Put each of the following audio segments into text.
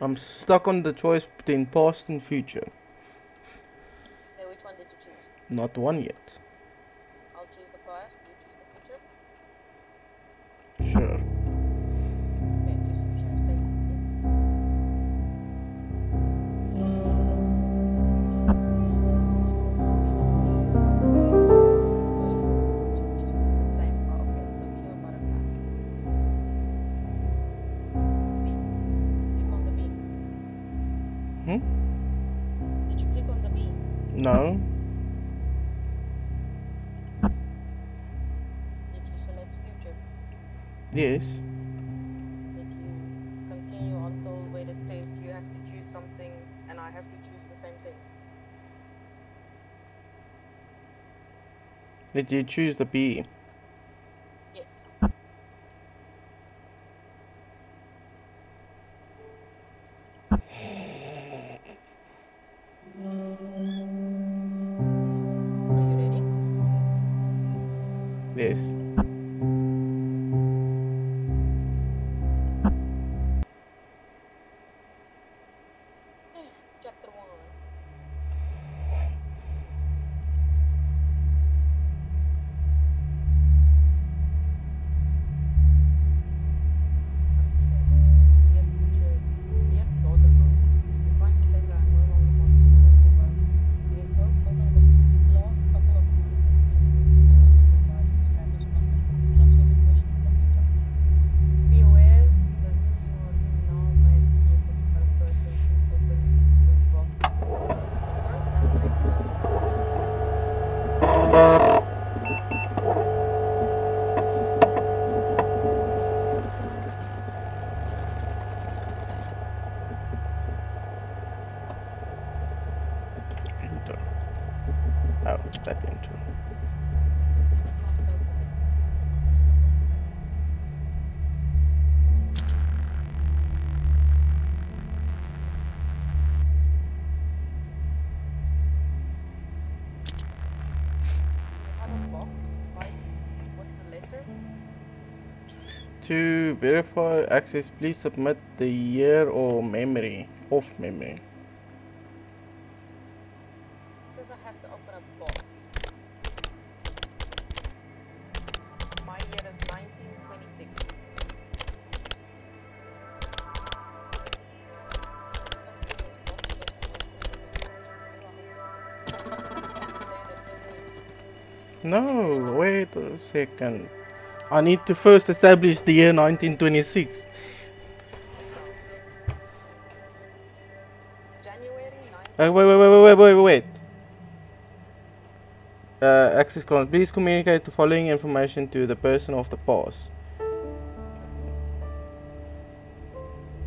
I'm stuck on the choice between past and future. Which one did you choose? Not one yet. Yes. Did you continue until where it says you have to choose something and I have to choose the same thing? Did you choose the B? To verify access, please submit the year or memory of memory. It says I have to open a box. My year is 1926. Please open this box first and open the instruction. No, wait a second. I need to first establish the year 1926. January 9th. Uh, wait, wait, wait, wait, wait, wait, wait. Uh, access command. Please communicate the following information to the person of the past.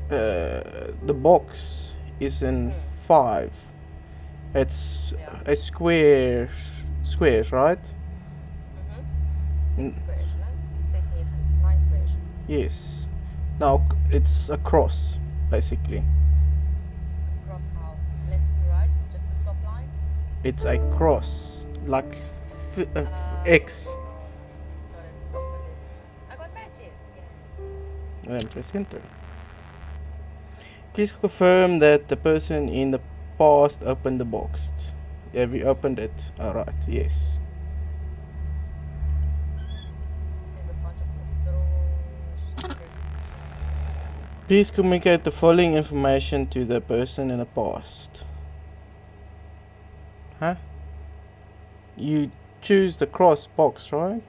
Uh, the box is in Hmm. five. It's Yeah. a square, squares, right? Mm-hmm. Six Mm. squares, no? You says nine, nine squares. Yes. Now it's a cross, basically. Across how? Left to right? Just the top line? It's a cross, like f- uh, f- Uh, X. Got it. Open it. I got magic. Yeah. and press enter. Please confirm that the person in the past opened the box. Have you opened it? Alright, yes. There's a bunch of drawers. There's Please communicate the following information to the person in the past. Huh? You choose the cross box, right?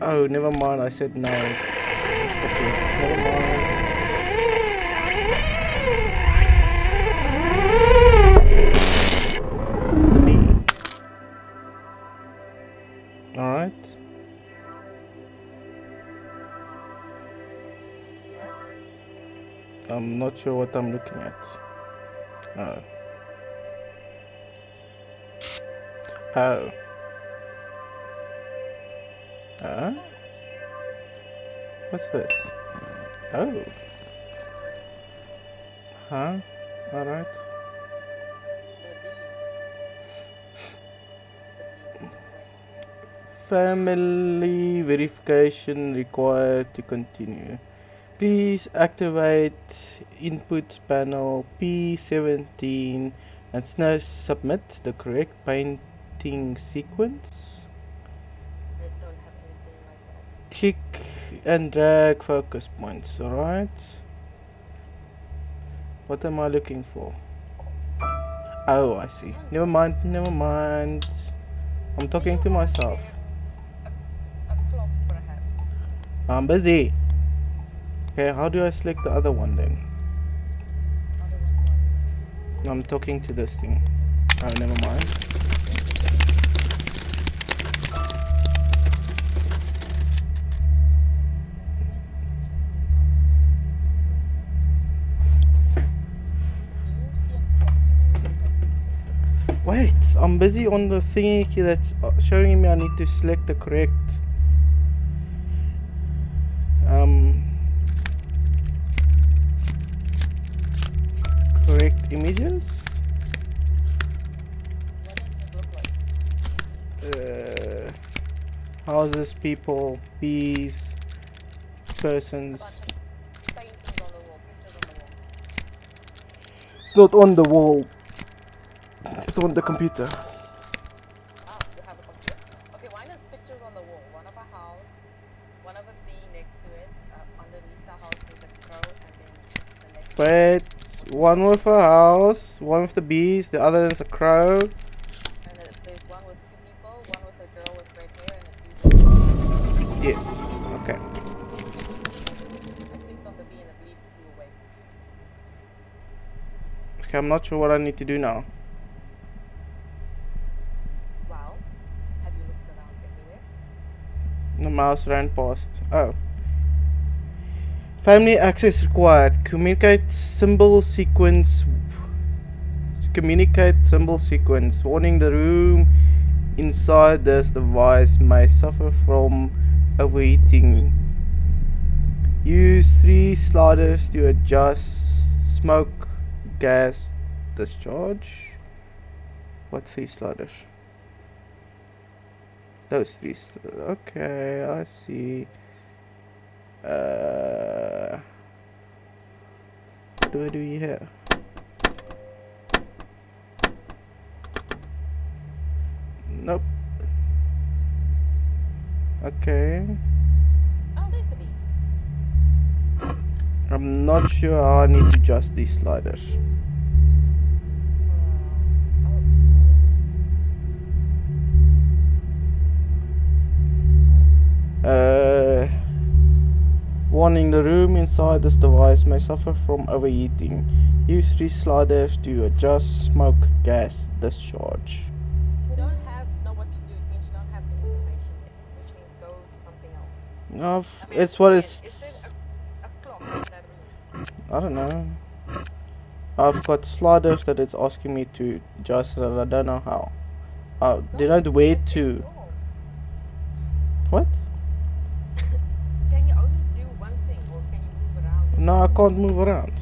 Oh, never mind. I said no. Forget. Never mind. Not sure what I'm looking at. Oh. Oh. Uh? What's this? Oh. Huh? Alright. Family verification required to continue. Please activate input panel P17 and sna- submit the correct painting sequence. I don't have anything like. Click and drag focus points, alright? What am I looking for? Oh, I see. Never mind, never mind. I'm talking to myself. A, a clock, perhaps. I'm busy. Okay, how do I select the other one then? Other one? I'm talking to this thing. Oh, never mind. Wait, I'm busy on the thingy that's showing me I need to select the correct Uh, houses, people, bees, persons. bunch of paintings on the wall, pictures on the wall. It's not on the wall. It's on the computer. Ah, you have a computer. Okay, pictures on the wall. One of a house, one of a bee next to it. Uh, underneath the house is a crow, and then the next one. Wait, one with a house, one with the bees, the other is a crow. And then there's one with two people, one with a girl with red hair, and a dude with Yes. Okay. I clicked on the bee and the bee flew away. Okay, I'm not sure what I need to do now. Well, have you looked around everywhere? The mouse ran past. Oh. Family access required. Communicate symbol sequence. Communicate symbol sequence. Warning the room inside this device may suffer from overheating. Use three sliders to adjust smoke gas discharge. What three sliders? Those three. Okay, I see. Uh, what do I do here? Nope. Okay. Oh, there's the bee. I'm not sure how I need to adjust these sliders. Uh, warning the room inside this device may suffer from overheating. Use three sliders to adjust smoke gas discharge. we don't have know what to do. It means you don't have the information which means go to something else. No, I mean, it's what it's. Is a, a clock in that room? I don't know. I've got sliders that it's asking me to adjust, and I don't know how. Uh, they don't wait to. What? Can you only do one thing, or can you move around? it? No, I can't move around.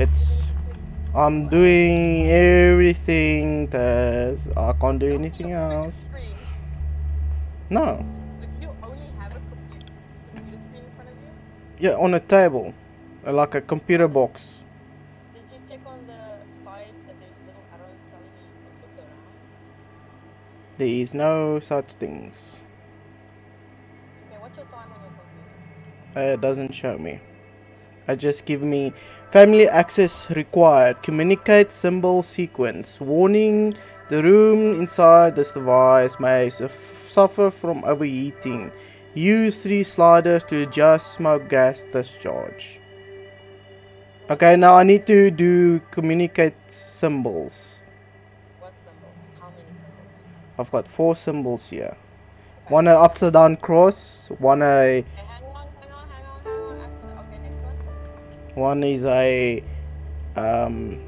It's. to I'm doing everything that I can't do anything you open the else. No. But you only have a computer, computer screen in front of you? Yeah, on a table, like a computer box. Did you check on the side that there's little arrows telling you you can look around? There is no such things. Okay, what's your time on your computer? Uh, it doesn't show me. It just give me family access required. Communicate symbol sequence. Warning: the room inside this device may suffer from overheating. Use three sliders to adjust smoke gas discharge. Okay, now I need to do communicate symbols. What symbols? How many symbols? I've got four symbols here. One a upside down cross, one a One is a um,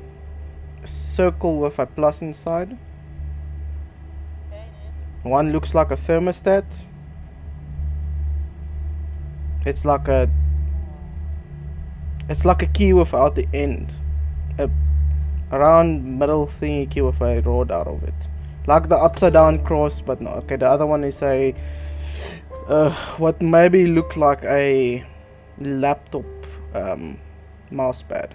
circle with a plus inside. One looks like a thermostat. It's like a it's like a key without the end. A round middle thingy key with a rod out of it. Like the upside down cross, but no. Okay, the other one is a uh, what maybe look like a laptop um, mouse pad.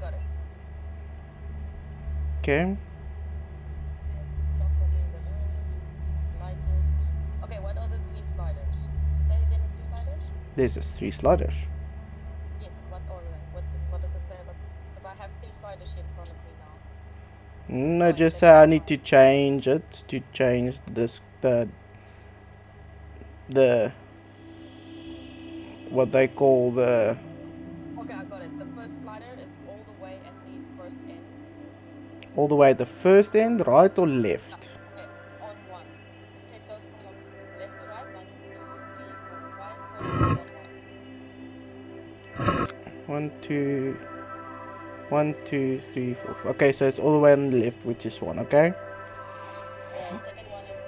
Got it. Okay. And toggle in the room. Light it. Okay, what are the three sliders? Say again the three sliders? There's just three sliders. Yes, what are they? What, what does it say about Because I have three sliders here in front of me now. Mm, no, just say I need to change it to change this the the what they call the Okay, I got it. The first slider is all the way at the first end. all the way at the first end, right or left? Okay, on one. Okay, it goes from left to right. One, two, three, four, five. First one is one. One, two, one, two, three, four. f- Okay, so it's all the way on the left, which is one. Okay, The second one is on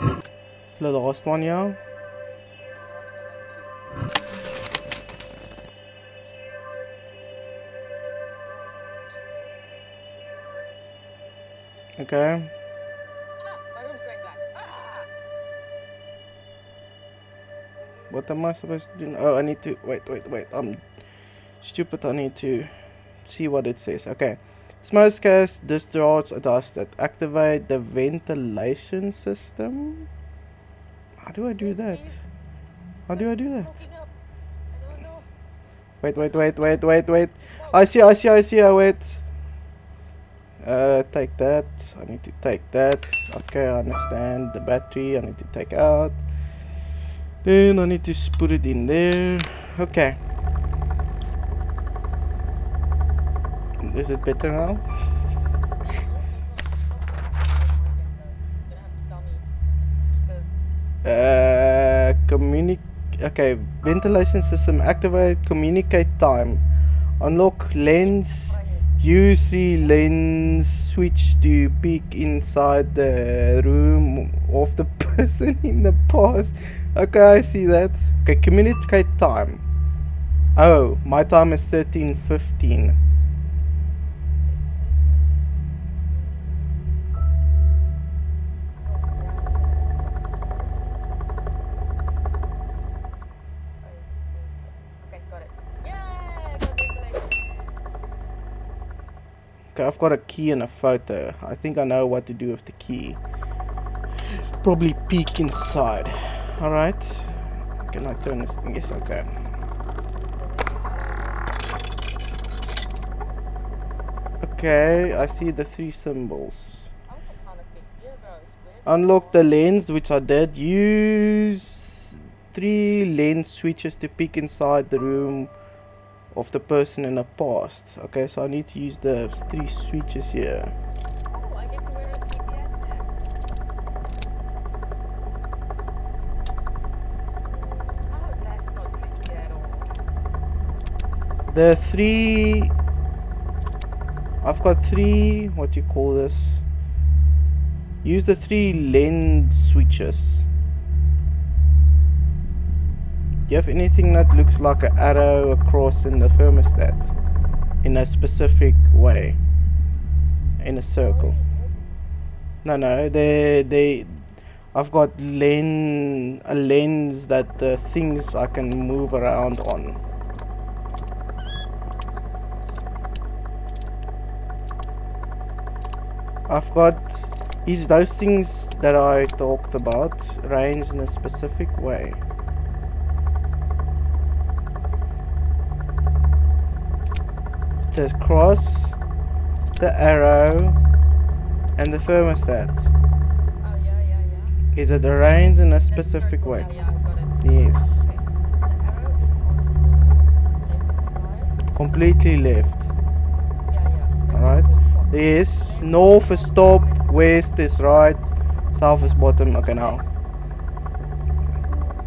five. the last one, yeah. Okay. What am I supposed to do? Oh, I need to wait, wait, wait. I'm stupid. I need to see what it says. Okay. Smoke gas discharge that Activate the ventilation system. How do I do that? How do I do that? Smoking up. I don't know. Wait, wait, wait, wait, wait, wait. I see, I see, I see. I wait. Uh, take that. I need to take that. Okay, I understand. The battery I need to take out. Then I need to put it in there. Okay. Is it better now? Yeah, yours is on- okay, my game does. You're gonna have to tell me. Because Uh, communic. Okay, ventilation system activate. Communicate time. Unlock lens. Use the lens switch to peek inside the room of the person in the past. Okay, I see that. Okay, communicate time. Oh, my time is 13.15. Okay, I've got a key and a photo. I think I know what to do with the key. Probably peek inside. Alright. Can I turn this thing? Yes, okay. Okay, I see the three symbols. I Unlock the lens, which I did. Use three lens switches to peek inside the room of the person in the past. Okay, so I need to use the three switches here. The three. I've got three. What do you call this? Use the three lens switches. Do you have anything that looks like an arrow across in the thermostat? In a specific way? In a circle? No, no, they, they, I've got len, a lens that the things I can move around on. I've got is those things that I talked about arranged in a specific way. The cross, the arrow, and the thermostat. Oh, yeah, yeah, yeah. Is it arranged in a specific way? Yeah, yeah, I got it. Yes. Okay. The arrow is on the left side. Completely left. Yeah, yeah. Alright. Yes. North is top, west is right, south is bottom. Okay, now.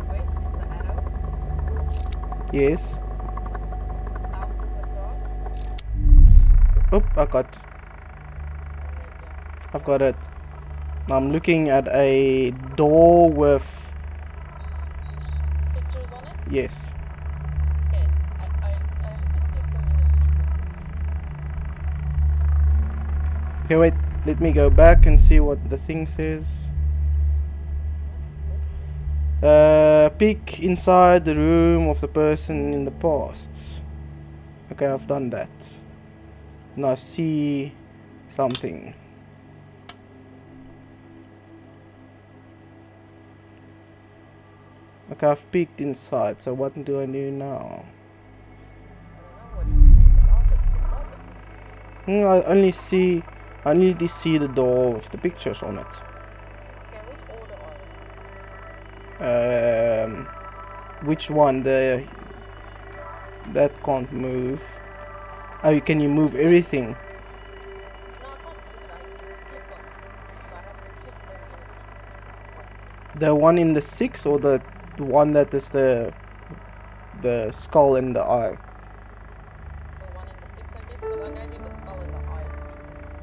West is the arrow. Yes. South is the cross. S- Oop, I got. I've got it. I'm looking at a door with Pictures on it. yes. Okay. I, I, I. Okay, wait. Let me go back and see what the thing says. What is this thing? Uh, peek inside the room of the person in the past. Okay, I've done that. Now see something. Okay, I've peeked inside, so what do I do now? I. Hmm, I only see, I only see the door with the pictures on it. Um, which one? The that can't move. Oh, can you move everything? The one in the six or the, one that is the the skull and the eye? The one in the six, I guess, because I gave you the skull and the eye of sequence.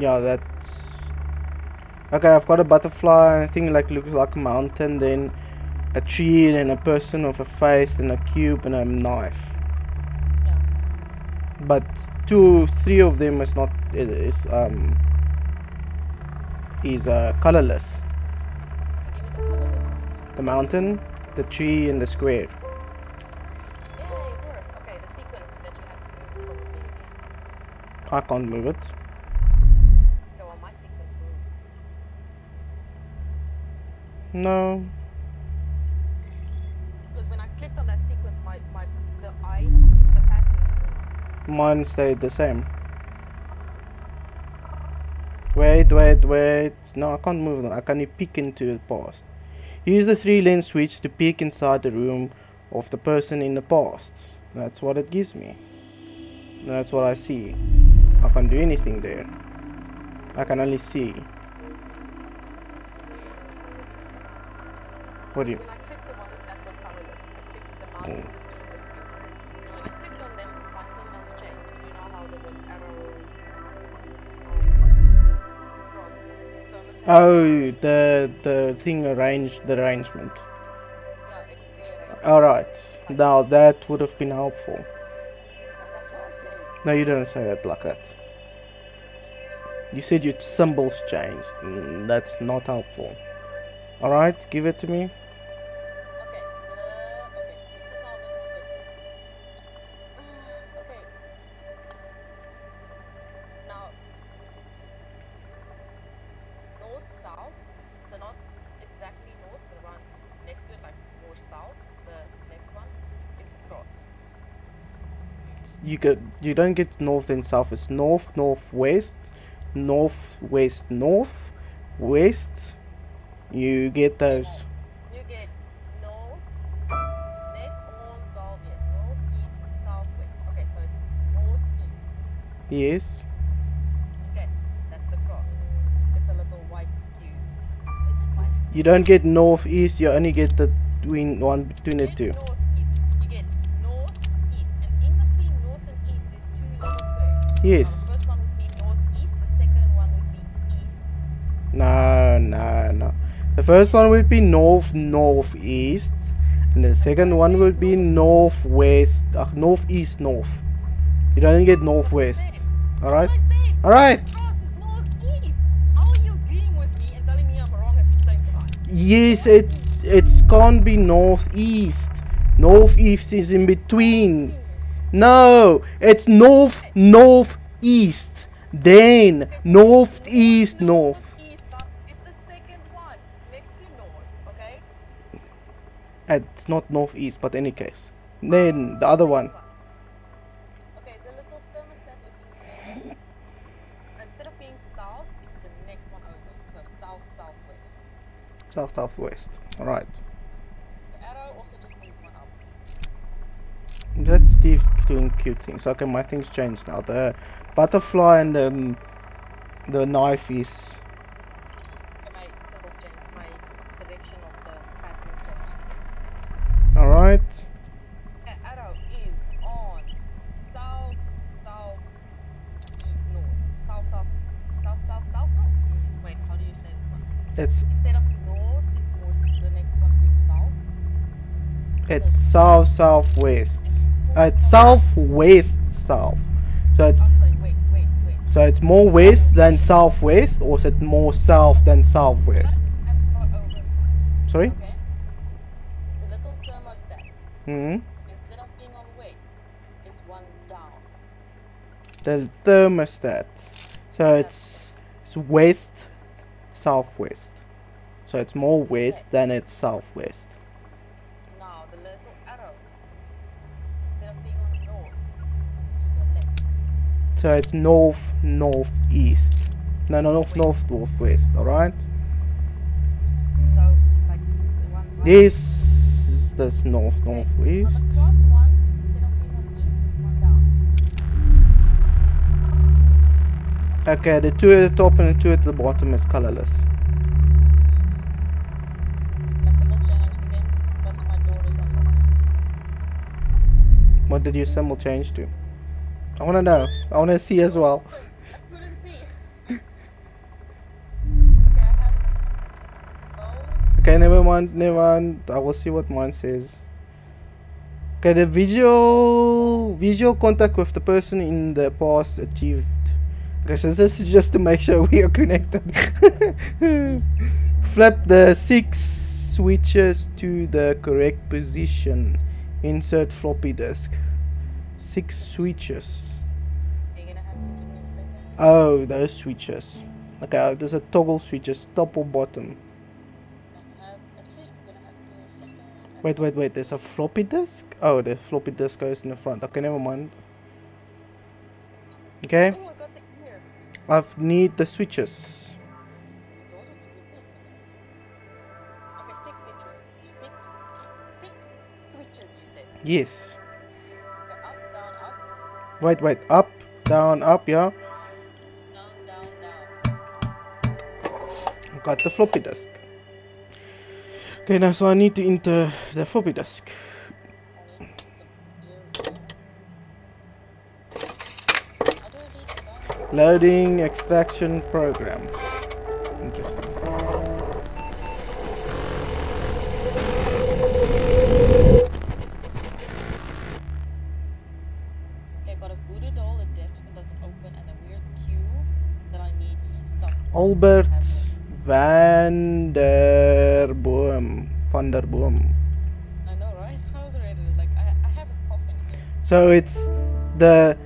Yeah, that's okay. I've got a butterfly. I think like looks like a mountain. Then a tree and then a person with a face and a cube and a knife. But two, three of them is not is um is uh colorless. Okay, give me the colorless ones. The mountain, the tree, and the square. Yay, it worked. Okay, the sequence that you have to move. I can't move it. Okay, well, my sequence moved. No. Because when I clicked on that sequence, my, my the eyes, the patterns moved. Mine stayed the same. Wait, wait, wait. No, I can't move them. I can only peek into the past. Use the three lens switch to peek inside the room of the person in the past. That's what it gives me. That's what I see. I can't do anything there. I can only see. What do you? Oh, the the thing arranged the arrangement. All right. Now that would have been helpful. No, you didn't say it like that. You said your symbols changed. Mm, That's not helpful. All right, give it to me. You get you don't get north and south. It's north, northwest, northwest, north, west. You get those. You get north, north, east, southwest. Okay, so it's northeast. Yes. Okay, that's the cross. It's a little white cube. Is it white? You don't get northeast. You only get the between one between the two. get Yes. The first one would be northeast. The second one would be east. No, no, no. The first one would be north, northeast, and the second one will be northwest, uh, northeast, north. You don't get northwest. All right. That's what I said. All right. The cross is northeast. How are you agreeing with me and telling me I'm wrong at the same time? Yes, it's it's can't be northeast. Northeast is in between. No, it's north, north, east. Then north. East, but it's the second one next to north. Okay. It's not northeast, but any case. Then the other one. Okay, the little thermostat looking thing. Instead of being south, it's the next one over. So south, southwest. South southwest. Alright. The arrow also just moved one up. That's Steve doing cute things. Okay, my things changed now. The butterfly and the um, the knife is my symbols changed. My direction of the pattern changed. alright. Arrow is on south, south, east, north. South, south, south, south, south, no? Mm, Wait, how do you say this one? It's Instead of north, it's more the next one to south. it's south southwest. Uh, it's southwest south. So it's Oh, sorry, west, west. So it's more west than southwest, or is it more south than southwest? Sorry? Okay. The little thermostat, hmm instead of being on west, it's one down. The thermostat. So it's, it's west, southwest. So it's more west than it's southwest. So it's north, northeast. No, no, north, north, northwest. All right. So like one. This is this north, northwest. the first one, instead of being on east, it's one down. Okay, the two at the top and the two at the bottom is colorless. My mm-hmm. symbols changed again, but my door is unlocked. What did your symbol change to? I wanna know. I wanna see as well. Okay, never mind, never mind. I will see what mine says. Okay, the visual visual contact with the person in the past achieved. Okay, so this is just to make sure we are connected. Flip the six switches to the correct position. Insert floppy disk. Six switches. You're gonna have to give me a second. Oh, those switches. Okay, there's a toggle switches, top or bottom. I have a tick. You're gonna have to give me a second. Wait, wait, wait. There's a floppy disk. Oh, the floppy disk goes in the front. Okay, never mind. Okay, Oh, I got the ear. I need the switches. You Wait, wait. Up, down, up. Yeah. got the floppy disk. Okay, now so I need to enter the floppy disk. Loading extraction program. Albert van der Boom. Van der Boom. I know, right? I was already like, I, I have his coffin here. So it's the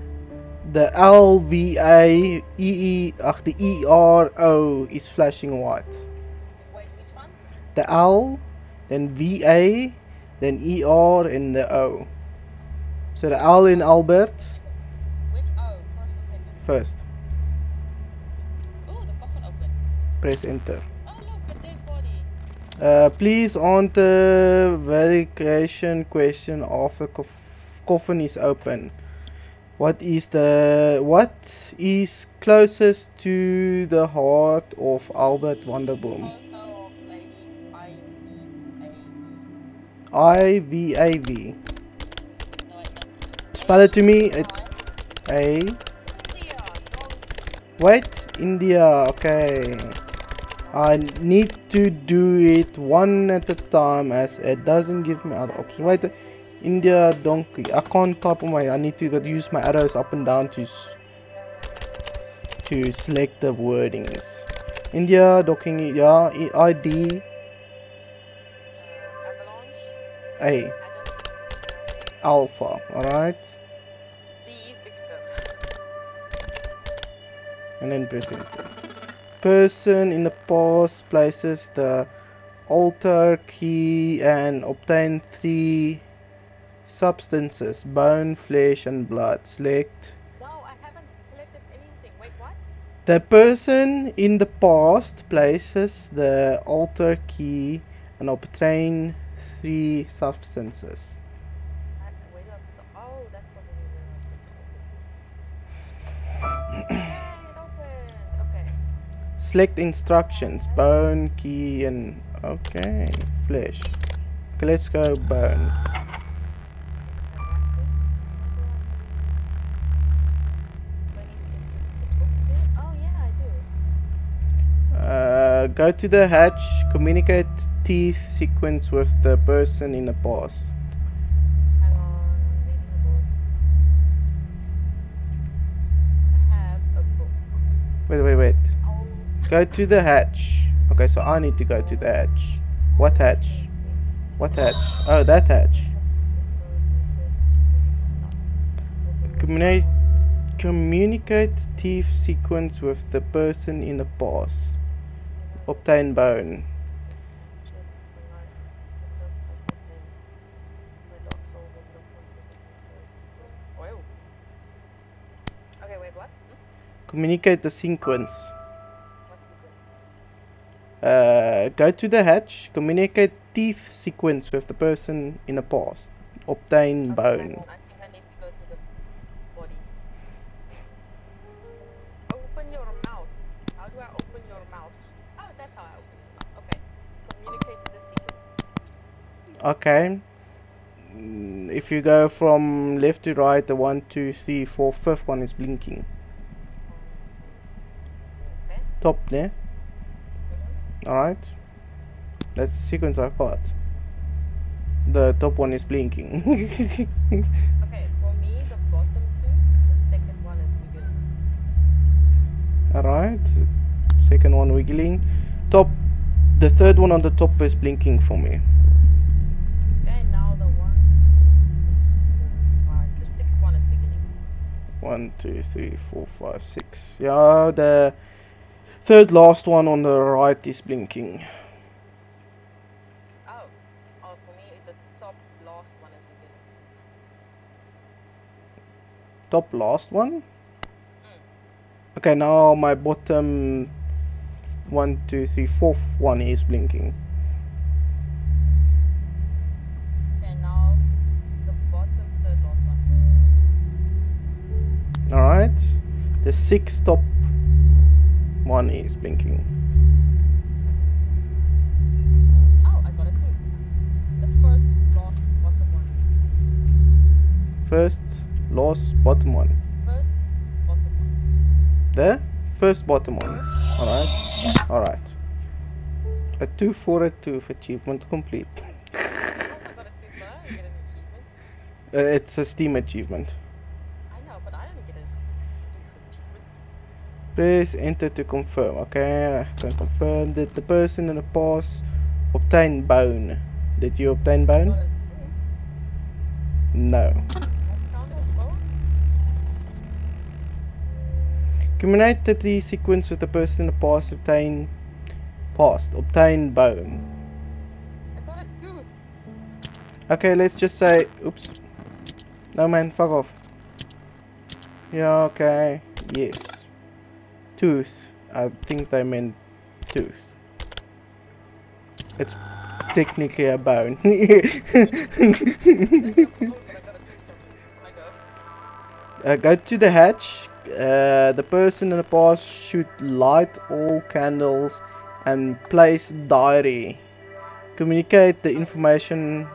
the L V A E E ach the E R O is flashing white. Wait, which ones? The L, then V A, then E R and the O. So the L in Albert Which? Oh, first or second? first. Press enter. Oh, look. Uh, please answer verification question after cof- coffin is open. What is the what is closest to the heart of Albert van der Boom? Photo of lady I V A V. Spell it to me. A. Wait, India. Okay. I need to do it one at a time as it doesn't give me other options. Wait, India donkey. I can't type on my. I need to use my arrows up and down to to select the wordings. India docking. Yeah, I- ID. A alpha. All right, and then press enter. Person in the past places the altar key and obtain three substances: bone, flesh, and blood. Select. No, I haven't collected anything. Wait, what? The person in the past places the altar key and obtain three substances. I, wait, do I put the, oh, that's probably where Select instructions: bone, key, and okay, flesh. Okay, let's go do. Uh, go to the hatch. Communicate teeth sequence with the person in the past. Wait, wait, wait. Go to the hatch. Okay, so I need to go to the hatch. What hatch? What hatch? Oh, that hatch. Communicate, communicate thief sequence with the person in the past. Obtain bone. Just like the Uh, go to the hatch. Communicate teeth sequence with the person in the past. Obtain bone. I think I need to go to the body. Open your mouth. How do I open your mouth? Oh, that's how I open your. Okay. Communicate the sequence. Okay. Mm, if you go from left to right, the one, two, three, four, fifth one is blinking. Okay. Top there. Alright. That's the sequence I got. The top one is blinking. Okay, for me, the bottom tooth, the second one is wiggling. Alright. Second one wiggling. Top. The third one on the top is blinking for me. Okay, now the one, two, three, four, five. The sixth one is wiggling. One, two, three, four, five, six. Yeah, the third last one on the right is blinking. Oh, oh, for me, the top last one is. Top last one. Mm. Okay, now my bottom one, two, three, fourth one is blinking. Okay, now the bottom third last one. Alright. The sixth top one is blinking. Oh, I got a. The first last bottom one. First, bottom one. First bottom one. The first bottom one. Alright. Alright. A two for a tooth achievement complete. I also got a tooth, but I get an achievement. Uh, it's a Steam achievement. I know, but I didn't get a tooth achievement. Press enter to confirm. Okay, I can confirm that the person in the past obtained bone. Did you obtain bone? No. What count as bone? Communicate the sequence with the person in the past obtain past obtain bone. I got a tooth. Okay, let's just say oops. No man, fuck off. Yeah, okay. Yes. Tooth. I think they meant tooth. It's technically a bone. I. Uh, go to the hatch. Uh, the person in the past should light all candles and place diary. Communicate the information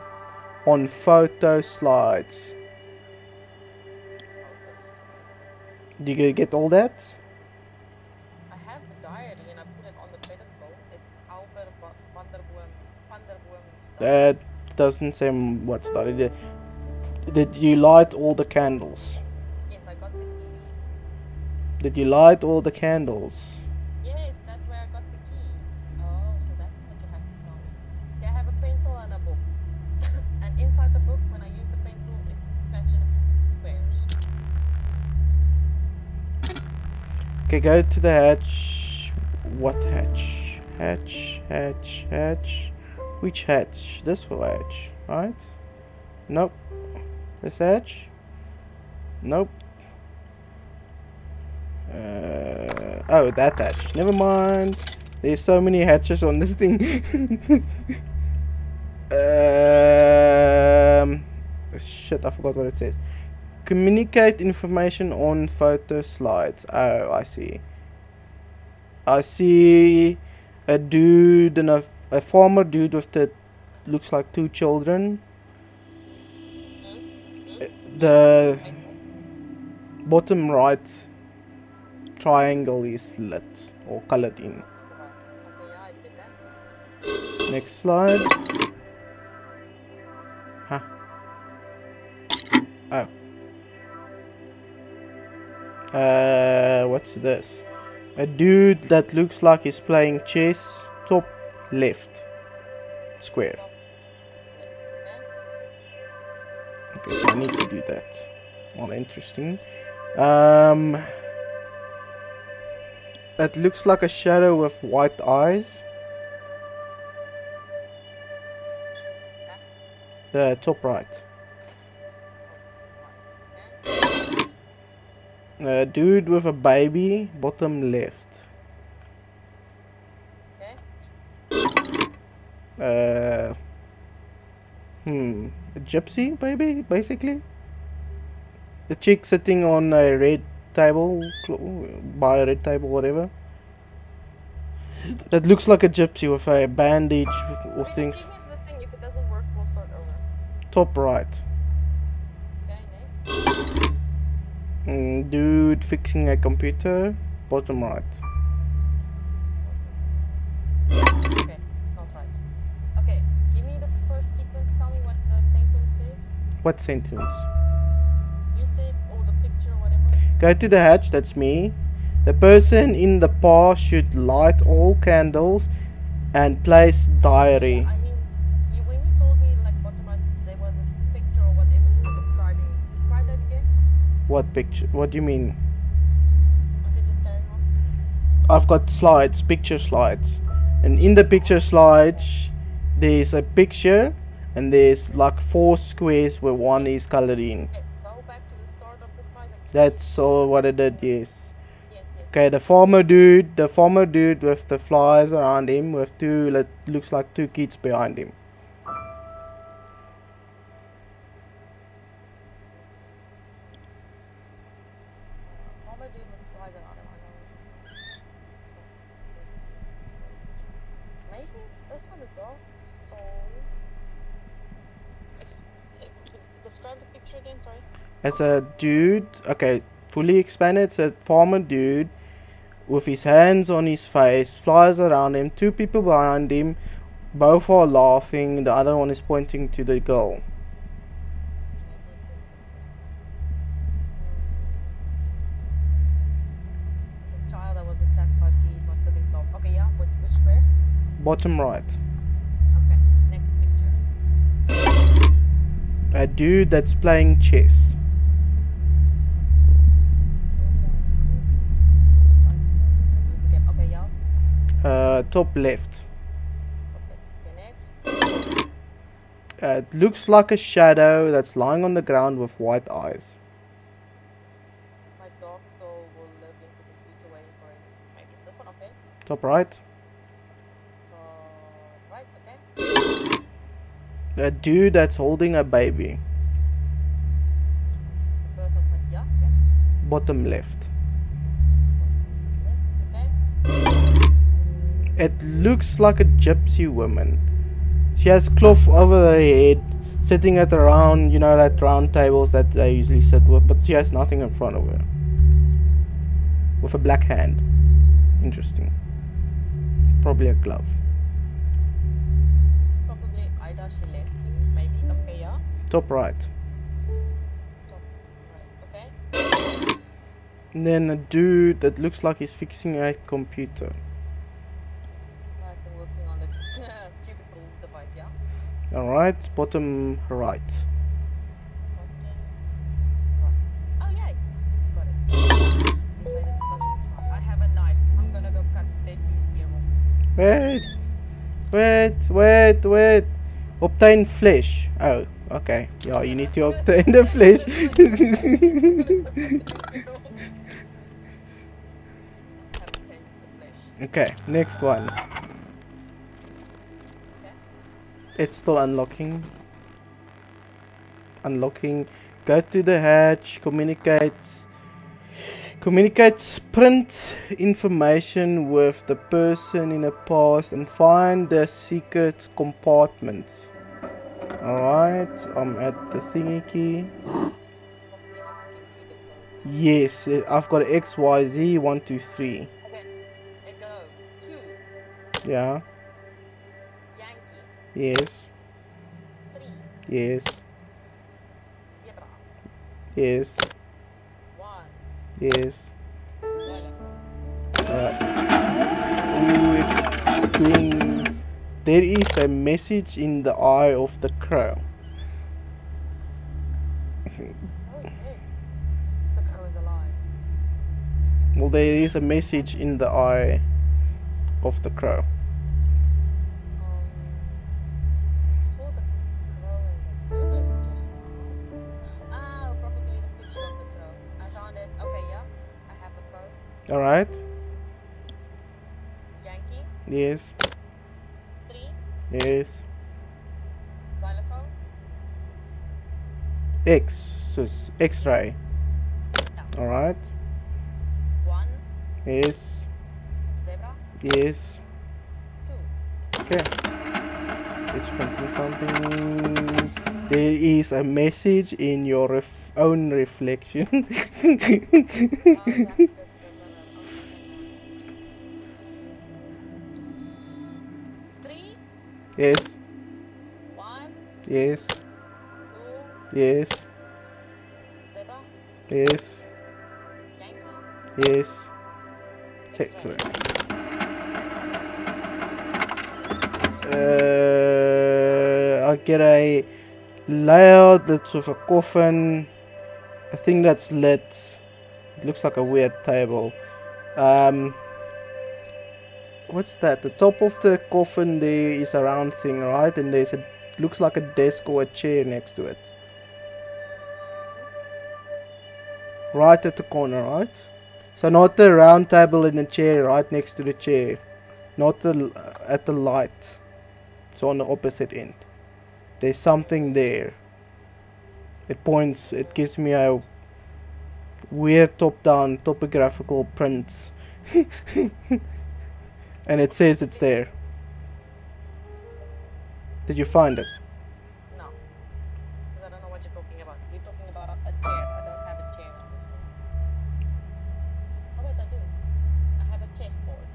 on photo slides. Do you get all that? I have the diary and I put it on the pedestal. It's Albert Va- van der Boom. Van der Boom stuff. That doesn't say m- what's diary. Did, you light all the candles? Yes, I got the key. Did you light all the candles? Yes, that's where I got the key. Oh, so that's what you have to tell me. Okay, I have a pencil and a book. and inside the book, when I use the pencil, it sketches squares. Okay, go to the hatch. What hatch? Hatch, hatch, hatch. Which hatch? This hatch, right? Nope. This hatch? Nope. Uh, oh, that hatch. Never mind. There's so many hatches on this thing. um, shit, I forgot what it says. Communicate information on photo slides. Oh, I see. I see a dude and a, a farmer dude with the looks like two children. The bottom right triangle is lit or colored in. Next slide. Huh. Oh. Uh, what's this? A dude that looks like he's playing chess. Top left. Square. Okay. So I need to do that. Well, interesting. Um, that looks like a shadow with white eyes. The top right. A dude with a baby, bottom left. Uh, hmm, a gypsy, maybe, basically. The chick sitting on a red table, by a red table, whatever. That looks like a gypsy with a bandage or things. Thing. If it doesn't work, we'll start over. Top right. Okay. Next. Mm, dude fixing a computer, bottom right. Okay. It's not right. Okay. Give me the first sequence. Tell me what the sentence is. What sentence? You said, or the picture, whatever. Go to the hatch, that's me. The person in the bar should light all candles and place diary. I mean, you, when you told me like bottom right, there was picture or whatever you were describing. Describe that again. What picture? What do you mean? Okay, just carry on. I've got slides, picture slides. And in the picture slides, there's a picture and there's like four squares where one is colored in. Okay, go back to the start of the slide. Again. That's all what I did, yes. Yes, yes. Okay, the farmer dude, the farmer dude with the flies around him with two, looks like two kids behind him. Uh, Mama dude was flies around him. I know. Maybe it's this one as well. Soul. Ex- uh, describe the picture again. It's a dude, okay, fully expanded, it's a farmer dude with his hands on his face, flies around him, two people behind him, both are laughing, the other one is pointing to the girl. Okay, maybe this is the first one. It's a child that was attacked by bees while sitting slow. Okay, yeah. Which, which square? Bottom right. Okay. Next picture. A dude that's playing chess. Uh, top left. Uh, it looks like a shadow that's lying on the ground with white eyes. My dog soul will live into the future waiting for it to make it. This one, okay? Top right. Uh, right, okay. A dude that's holding a baby. The birth of yeah, okay. Bottom. Left, It looks like a gypsy woman. She has cloth over her head, sitting at the round, you know, that round tables that they usually sit with, but she has nothing in front of her. With a black hand. Interesting. Probably a glove. It's probably Ida she left me, maybe. Okay, yeah. Top right. Top right, okay. And then a dude that looks like he's fixing a computer. I've been working on the cubicle device, yeah. Alright, bottom right. Bottom right. Oh yay! Got it. It made a slushing sound. I have a knife. I'm gonna go cut that dude's ear off. Wait, wait, wait, wait. Obtain flesh. Oh, okay. Yeah, you need to obtain the flesh. have obtained the flesh. okay, next one. It's still unlocking. Unlocking. Go to the hatch. Communicates. Communicates. Print information with the person in the past and find the secret compartments. Alright, I'm at the thingy key. Probably have to give you the code. Yes, I've got XYZ one two three. Okay. It goes two Yeah. Yes. three Yes. Zebra Yes. one Yes. Between. There is a message in the eye of the crow. Well, there is a message in the eye of the crow. Crow. Alright? Yankee. Yes. Three. Yes. Xylophone. X. So X-ray. Yeah. Alright? One. Yes. Zebra. Yes. Two. Okay. It's printing something. There is a message in your ref- own reflection. Oh, yes. One. Yes. Two. Yes. Zebra. Yes. Yankee. Yes. X-ray. Uh, I get a layout that's with a coffin. I think that's lit. It looks like a weird table. Um, what's that? The top of the coffin there is a round thing, right? And there's a looks like a desk or a chair next to it. Right at the corner, right? So not the round table and the chair right next to the chair, not the uh, at the light. So on the opposite end. There's something there. It points. It gives me a weird top-down topographical print, and it says it's there. Did you find it? No. Because I don't know what you're talking about. You're talking about a, chair. I don't have a chair on this one. Oh wait, I do. I have a chessboard.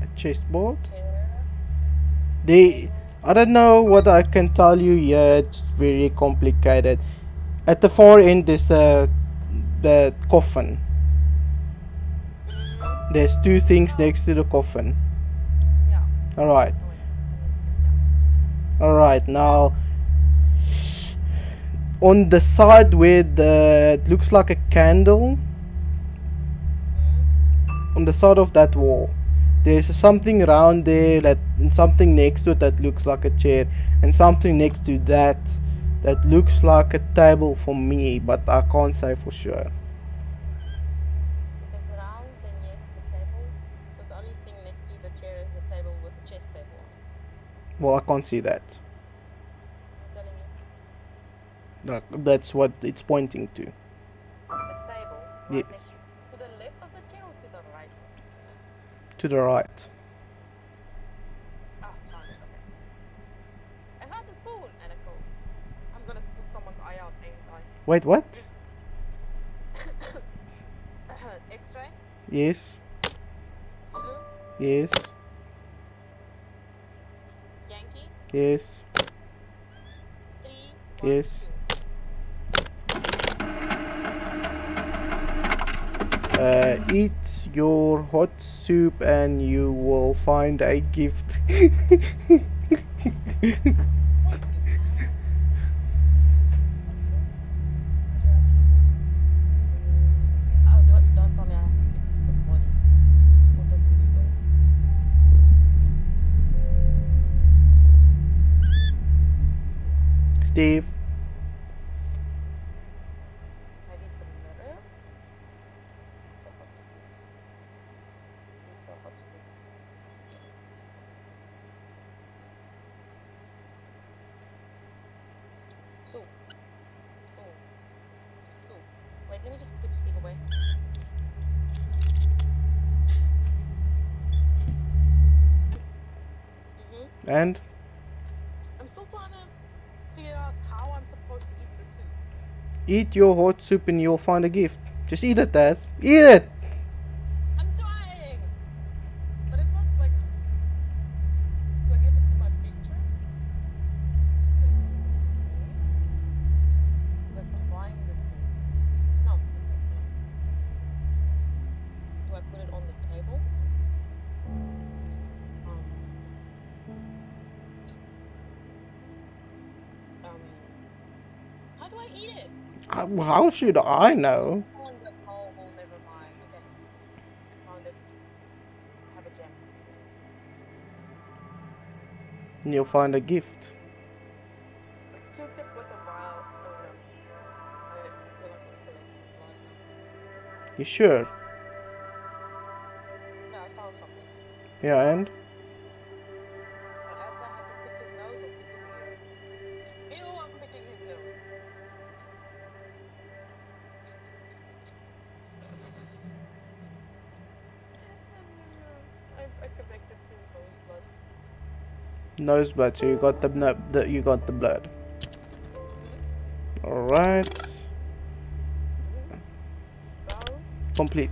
A chessboard? Chair. They. I don't know what I can tell you yet. It's very complicated. At the far end is the the coffin. There's two things next to the coffin. yeah. All right. Oh, wait. Yeah. All right. Now on the side where the it looks like a candle Mm, on the side of that wall. There's something around there that and something next to it that looks like a chair and something next to that that looks like a table for me, but I can't say for sure. If it's round, then yes, the table. Because the only thing next to the chair is a table with a chess table on it. Well, I can't see that. I'm telling you. That that's what it's pointing to. The table. Right Yes. to the left of the chair or to the right? To the right. Ah, found. Okay. I found the spoon and a coat. I'm gonna spoon someone's eye out, ain't Wait, what? I? X-ray. Yes. Zulu. Yes. Yankee. Yes. Three. Yes. Uh, eat your hot soup and you will find a gift. Steve. Maybe the mirror? Eat the hot spoon. Eat the hot spoon. Soup. Spoon. Soup. Wait, let me just put Steve away. Mm-hmm. And I'm still trying to figure out how I'm supposed to eat the soup. Eat your hot soup and you'll find a gift. Just eat it, Taz. Eat it! I'm trying! But it's not like. Do I give it to my picture? Wait, on the screen? Do I combine the two? No. Do I put it on the table? do I eat it? Uh, How should I know? The, never mind. Okay. I found it. I have a gem. You'll find a gift. A Q-tip with a vial. No. I feel like I'm collecting. You sure? Yeah, I found something. Yeah, and? Nose blood, so you got the, no- you got the blood. Alright. Complete.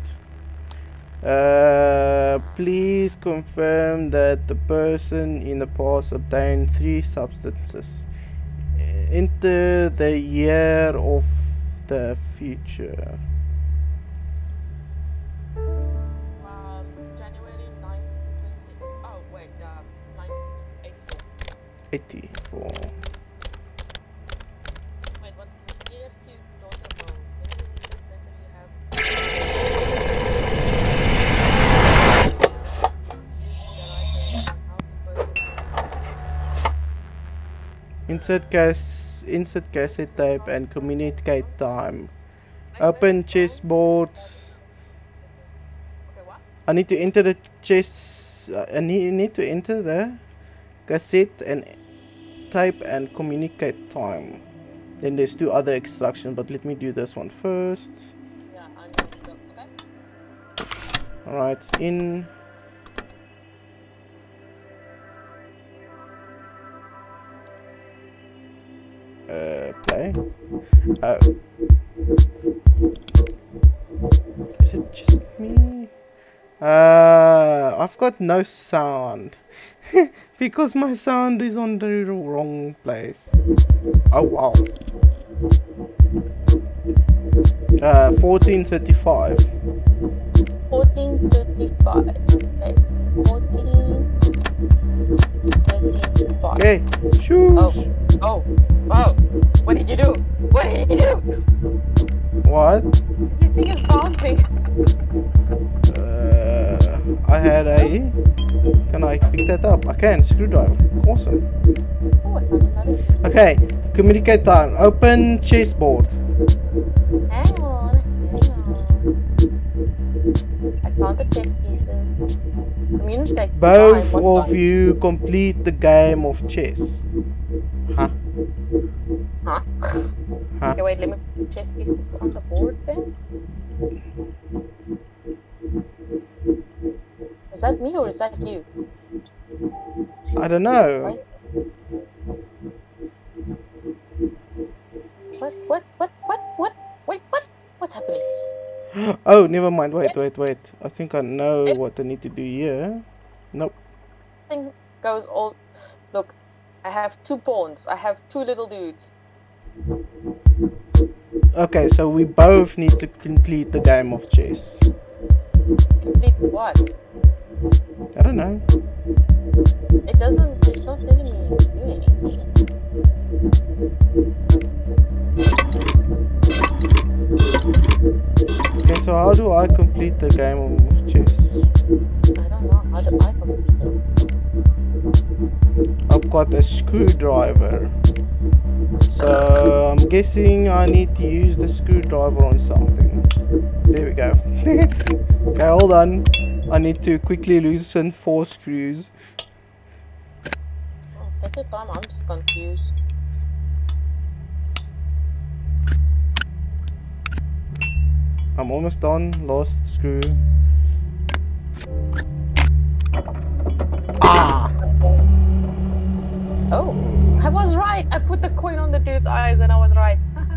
Uh, please confirm that the person in the past obtained three substances. Enter the year of the future. 84. Insert gas, insert cassette tape and communicate time. Open chess board. I need to enter the chess. Uh, I need, need to enter there cassette and type and communicate time. Then there's two other instructions, but let me do this one first yeah, go, okay. all right in. Uh, play. Oh. Is it just me? Uh, I've got no sound. because my sound is on the wrong place. Oh wow. Uh, 1435. 1435. Okay. 1435. Okay. Oh. Oh. Oh. What did you do? What did you do? What? Everything is bouncing. Uh, I had a. Can I pick that up? I can. Screwdriver. Awesome. Oh, I found another key. Okay. Communicate time. Open chessboard. Hang on, hang on. I found the chess pieces. Communicate. Both of time? you complete the game of chess. Huh? Huh? Huh? Okay, wait, let me chess pieces on the board then. Is that me or is that you? I don't know. What? What? What? What? What? Wait, what? What's happening? Oh, never mind. Wait, wait, wait. I think I know what I need to do here. Nope. Thing goes all. Look, I have two pawns. I have two little dudes. Okay, so we both need to complete the game of chess. Complete what? I don't know. It doesn't. It's not letting me do anything. Okay, so how do I complete the game of chess? I don't know. How do I complete it? I've got a screwdriver. So I'm guessing I need to use the screwdriver on something. There we go. okay, hold on. I need to quickly loosen four screws. Oh, take your time. I'm just confused. I'm almost done. Last screw. Ah! Oh, I was right. I put the coin on the dude's eyes and I was right.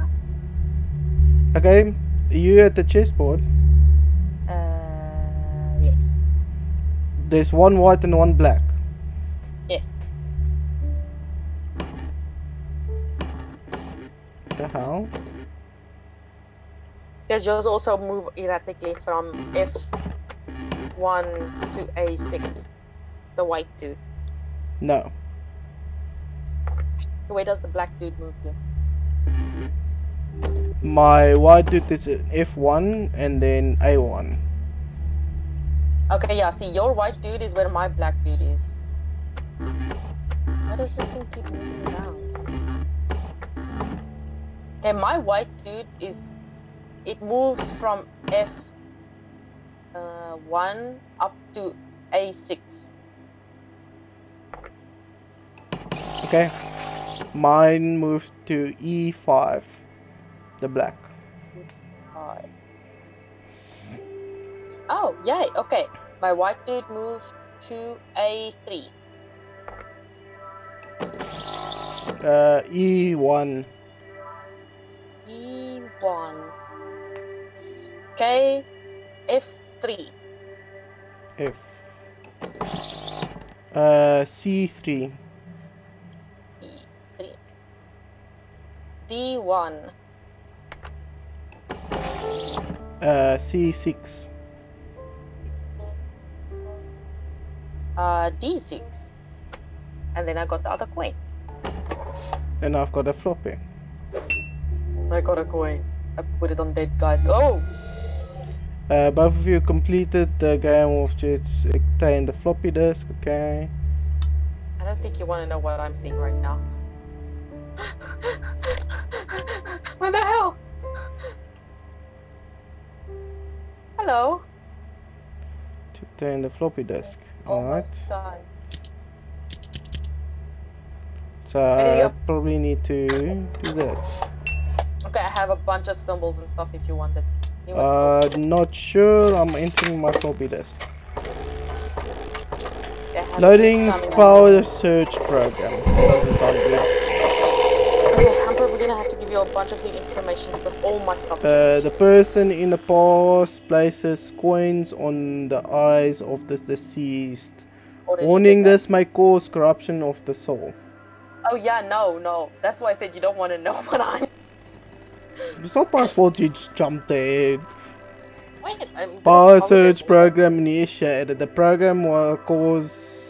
Okay, you at the chessboard. uh, yes. There's one white and one black. Yes. What The hell? Does yours also move erratically from F1 to A6? The white dude. No. Where does the black dude move to? My white dude is F1 and then A1. Okay, yeah, see, your white dude is where my black dude is. Why does this thing keep moving around? Okay, my white dude is. It moves from F uh, 1 up to A6. Okay. Mine moved to E5. The black. Oh, yay, okay. My white dude moved to A3. Uh, E1. E1. Okay, F3. F. Uh, C3. D1. Uh, C6. Uh, D6. And then I got the other coin. And I've got a floppy. I got a coin. I put it on dead guys. Oh! Uh, both of you completed the game of just obtained the floppy disk, okay? I don't think you want to know what I'm seeing right now. what the hell? Hello. To obtain the floppy disk. Alright. Almost. So I probably need to do this. Okay, I have a bunch of symbols and stuff if you want it. You must Uh, not sure. I'm entering my floppy disk. Have Loading power surge program. Doesn't sound good. Okay, I'm probably gonna have to you a bunch of new information because all my stuff Uh, the person in the past places coins on the eyes of the deceased. Already Warning this may cause corruption of the soul. Oh yeah, no, no. That's why I said you don't want to know what I'm. It's not my fault you just jumped there. Wait, I'm Power surge program initiated. The program will cause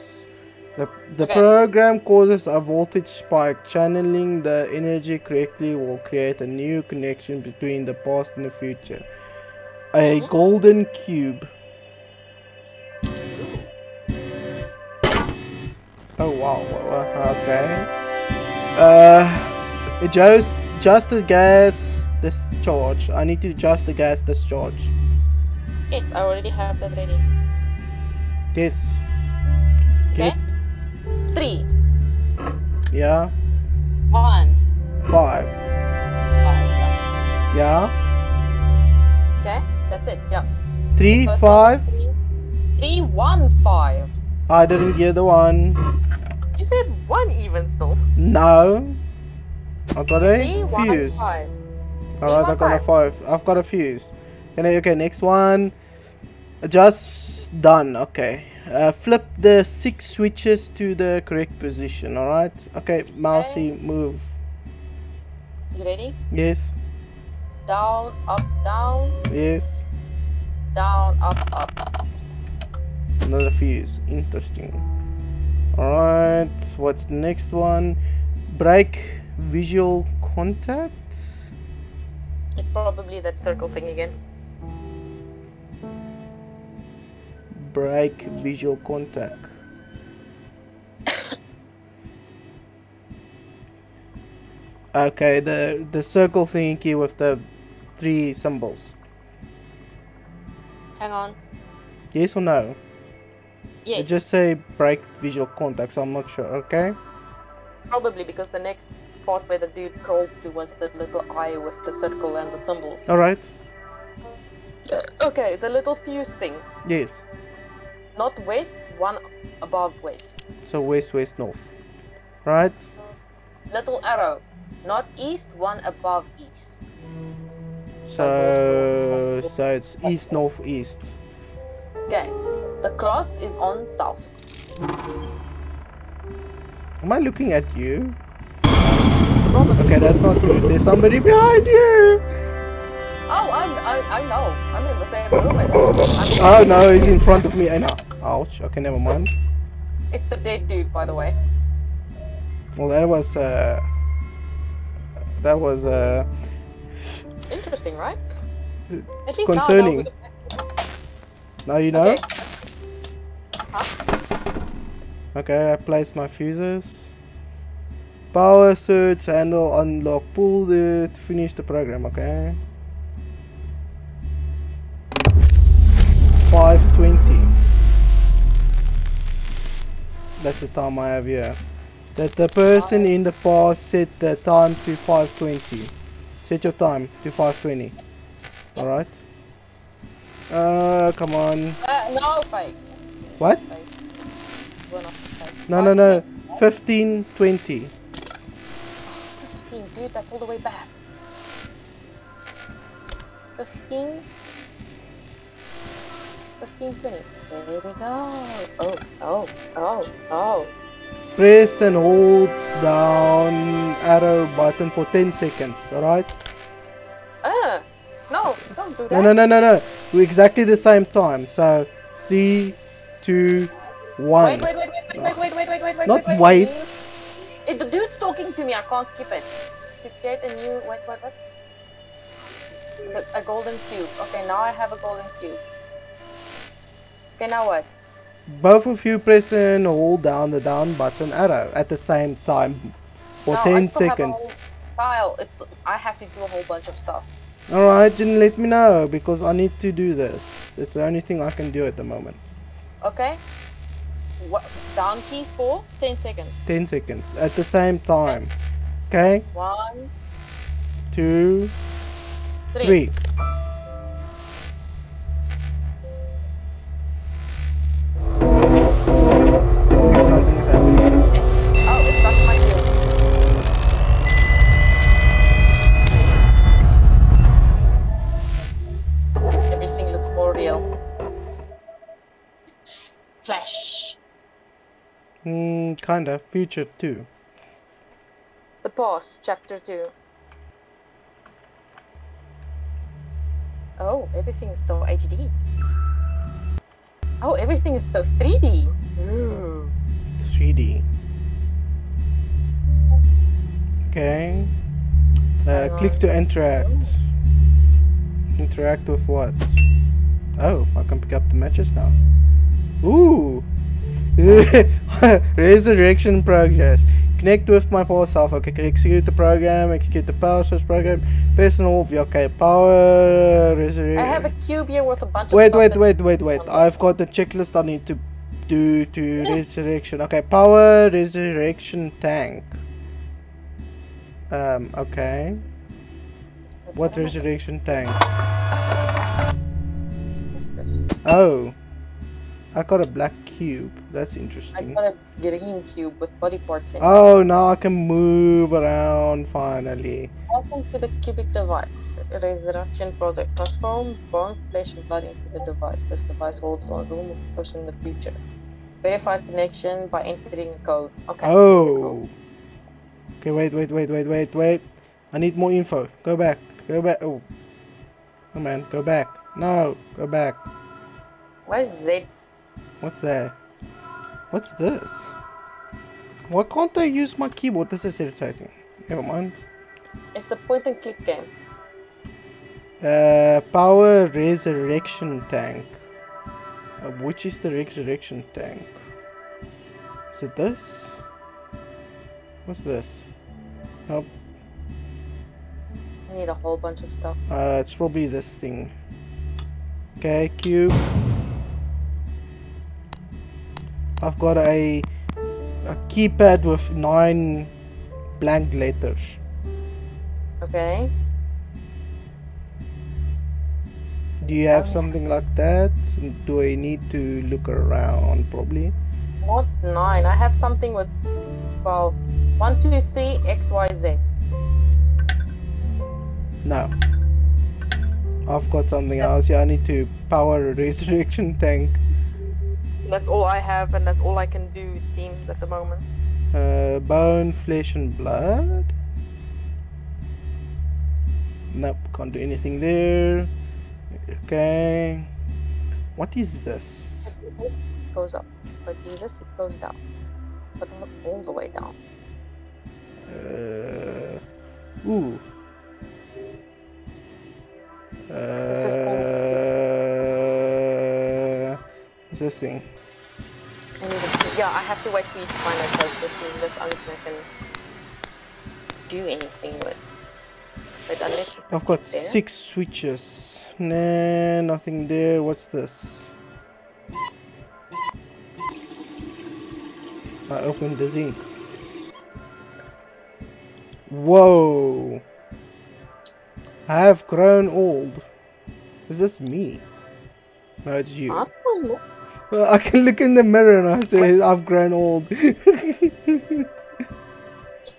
the the Okay. program causes a voltage spike. Channeling the energy correctly will create a new connection between the past and the future. A Mhm. golden cube. Oh wow! Okay. Uh, adjust just the gas discharge. I need to adjust the gas discharge. Yes, I already have that ready. Yes. Okay. Get Three, Yeah. one, Five. five. Yeah. Yeah. Okay, that's it. Yeah. Three, First five. three, three, one, five. I didn't hear the one. You said one even still. No. I got a Three, fuse. five. Alright, I got a five. five. I've got a fuse. Okay, okay, next one. Just done. Okay. Uh, flip the six switches to the correct position. Alright. Okay, mousey, move. You ready? Yes. Down, up, down, Yes. down, up, up. Another fuse. Interesting. Alright, what's the next one? Break visual contact? It's probably that circle thing again. Break visual contact. okay, the the circle thingy with the three symbols. Hang on. Yes or no? Yes. It just say break visual contact, so I'm not sure, okay? Probably because the next part where the dude crawled to was the little eye with the circle and the symbols. Alright. Uh, okay, the little fuse thing. Yes. Not west, one above west. So west, west, north. Right? Little arrow. Not east, one above east. So so it's east, north, east. Okay. The cross is on south. Am I looking at you? Probably. Okay, that's not good. There's somebody behind you. Oh, I'm, I, I know. I'm in the same room as him. Oh no, he's in front of me. I know. Ouch. Okay, never mind. It's the dead dude, by the way. Well, that was uh, that was uh, interesting, right? It's least now I know who concerning. Now you know? Okay. Okay, I placed my fuses. Power surge, handle, unlock, pull the to finish the program, okay? 520. That's the time I have here. That the person in the past set the time to 520. Set your time to 520. Alright? Uh, come on. Uh, no, five. What? Five. Well, five. No, no, no. 15, 20. 15, dude, that's all the way back. 15. 15, 20. There we go. Oh, oh, oh, oh. Press and hold down arrow button for 10 seconds, alright? Uh, no, don't do that. No, no, no, no, no. We're exactly the same time. So, three, two, one. Wait, wait, wait, wait, wait, wait, wait, wait, wait, wait, Not wait, wait. If the dude's talking to me, I can't skip it. To create a new, wait, wait, what? A golden cube. Okay, now I have a golden cube. Okay, now what? Both of you press and hold down the down button arrow at the same time for no, I 10 still have a seconds. whole file. It's I have to do a whole bunch of stuff. Alright, then let me know because I need to do this. It's the only thing I can do at the moment. Okay. What down key for 10 seconds. 10 seconds at the same time. Okay? One, Two, three. three. Flash. Hmm, kinda. Future too. The past, chapter 2. Oh, everything is so HD. Oh, everything is so 3D. Ooh. 3D. Okay. Uh, click to interact. Interact with what? Oh, I can pick up the matches now. Ooh! Resurrection progress. Connect with my power self. Okay, can execute the program, execute the power source program. Personal view. Okay, power resurrection. I have a cube here with a bunch of Wait, wait, wait, wait, wait. I've got the checklist I need to do to resurrection. Okay, power resurrection tank. Um, okay. What resurrection tank? Oh. I got a black cube. That's interesting. I got a green cube with body parts in it. Oh, now I can move around finally. Welcome to the cubic device. Resurrection project. Transform bone, flesh, and blood into the device. This device holds the room of a person in the future. Verify connection by entering a code. Okay. Oh. Okay, wait, wait, wait, wait, wait, wait. I need more info. Go back. Go back. Oh. Oh man, go back. No, go back. Where's Z? What's that? What's this? Why can't I use my keyboard? This is irritating. Never mind. It's a point and click game. Uh, power resurrection tank. Uh, which is the resurrection tank? Is it this? What's this? Nope. I need a whole bunch of stuff. Uh, it's probably this thing. Okay, cube. I've got a a keypad with nine blank letters. Okay. Do you have something like that? Do I need to look around? Probably. Not nine. I have something with well, one, two, three, X, Y, Z. No. I've got something else. Yeah, I need to power a resurrection tank. That's all I have, and that's all I can do, it seems, at the moment. Uh, bone, flesh, and blood? Nope, can't do anything there. Okay. What is this? This goes up. But do this, it goes down. But not all the way down. Uh, ooh. Uh, this is all. Uh, what's this thing? Need to, yeah, I have to wait for you to find that code because that's the only thing I can do anything with. Unless I've got there. six switches. Nah, nothing there. What's this? I opened the zinc. Whoa! I have grown old. Is this me? No, it's you. I don't know. Well, I can look in the mirror and I say I've grown old.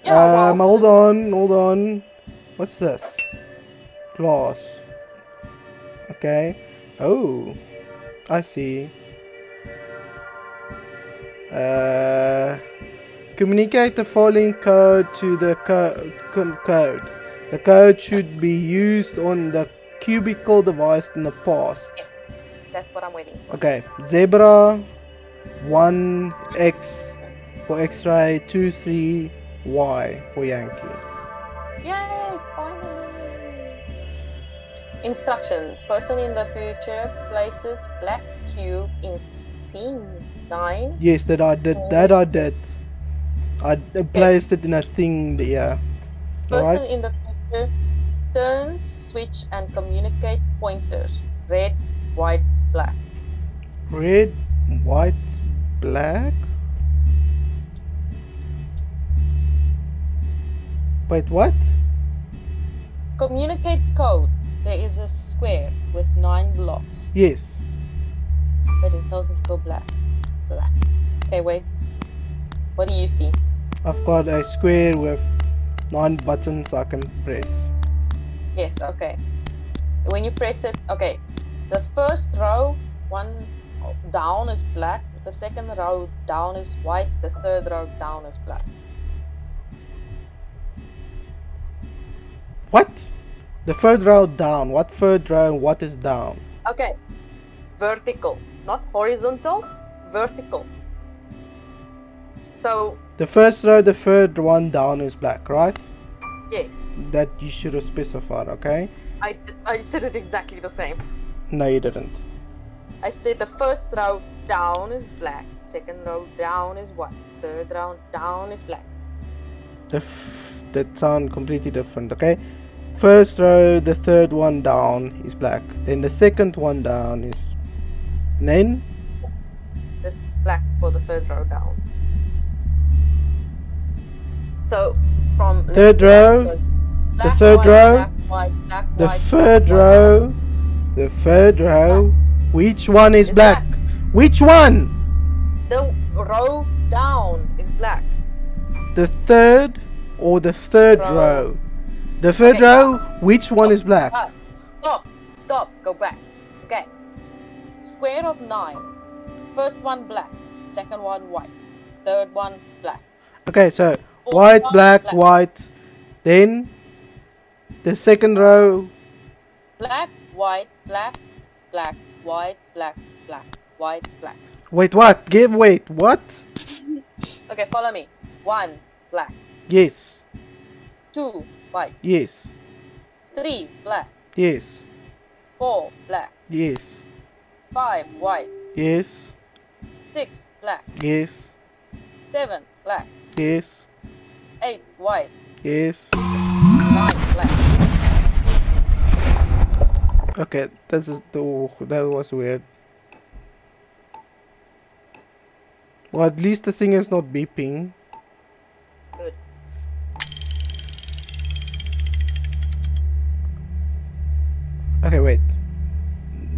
Yeah, um, hold on, hold on. What's this? Glass. Okay. Oh, I see. Uh, communicate the following code to the co- code. The code should be used on the cubicle device in the past. That's what I'm waiting for. Okay, zebra, one X for X-ray, two three Y for Yankee. Yay, finally! Instruction. Person in the future places black cube in scene 9. Yes, that I did. That I did. I d- placed it in a thing there. Person Alright. in the future turns, switch and communicate pointers. Red, white, black. Red, white, black. Wait, what? Communicate code. There is a square with 9 blocks. Yes. But it tells me to go black. Black. Okay, wait. What do you see? I've got a square with nine buttons I can press. Yes, okay. When you press it, okay. The first row, one down is black. The second row down is white. The third row down is black. What? The third row down. What third row? What is down? Okay. Vertical, not horizontal. Vertical. So The first row, the third one down is black, right? yes, That you should have specified, okay? I, I said it exactly the same. No, you didn't. I said the first row down is black. Second row down is white. Third row down is black. The f- that sound completely different, okay? First row, the third one down is black. Then the second one down is. Then the black for the third row down. So from Third row, the third white, row, black, white, black, the white, third row, the third row. Which one is Is black? Which one? The row down is black. The third or the third Row. row? The third Okay, row, which one is black? Ah, stop, stop, go back. Okay. Square of nine. First one black. Second one white. Third one black. Okay, so Fourth white, black, black. white. Then the second row, Black, white, black, black, white, black, black, white, black. wait, what? Give, wait, what? Okay, follow me. One, black. Yes, Two, white. yes, Three, black. yes, Four, black. yes, Five, white. yes, Six, black. yes, Seven, black. yes, Eight, white. yes. Nine, black. Okay, this is the that was weird. Well, at least the thing is not beeping. Good. Okay, wait.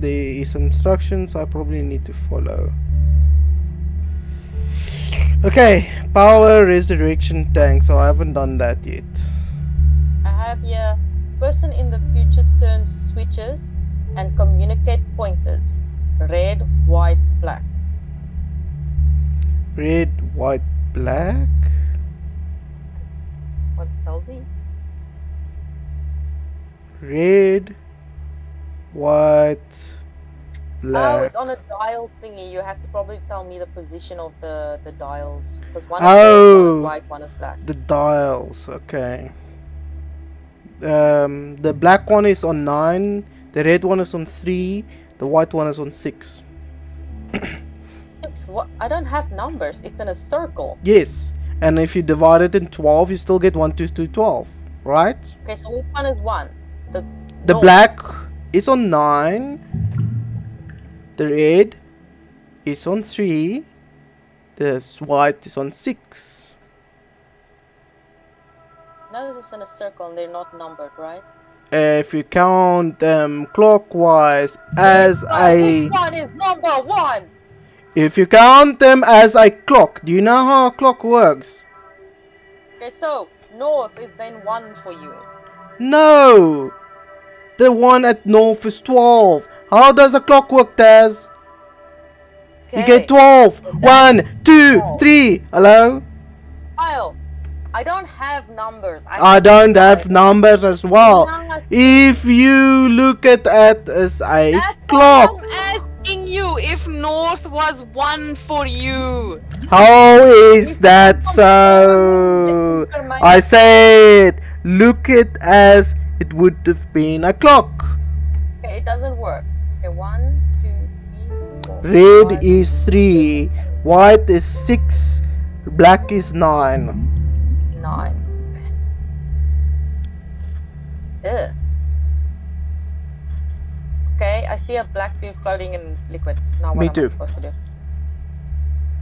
There is instructions I probably need to follow. Okay, power resurrection tank. So I haven't done that yet. I have here person in the future turns switches and communicate pointers. Red, white, black. Red, white, black. What it tells me? Red, white, Oh, black. it's on a dial thingy. You have to probably tell me the position of the the dials because one one Oh. is white, one is black. the dials. Okay. Um, the black one is on nine. The red one is on three. The white one is on six. what? I don't have numbers. It's in a circle. Yes. And if you divide it in 12, you still get 1 to 2, 12. Right? Okay, so which one is one? The The black is on 9. The red is on 3. The white is on 6. No, this is in a circle and they're not numbered, right? If you count them clockwise as Oh, a Which one is number one? if you count them as a clock, do you know how a clock works? Okay, so north is then one for you. No. The one at north is 12. How does a clock work, Taz? You get 12. 1, 2, 3. Hello? Kyle, I don't have numbers. I, I don't have numbers as well. If you look at it as a That's clock, I'm asking you if north was one for you. how is that so? I said, look it as it would have been a clock. Okay, it doesn't work. Okay, one, two, three, four. Red five, is 3, white is 6, black is 9. Nine. Ugh. Okay, I see a black dude floating in liquid. Now what Me am too. I supposed to do?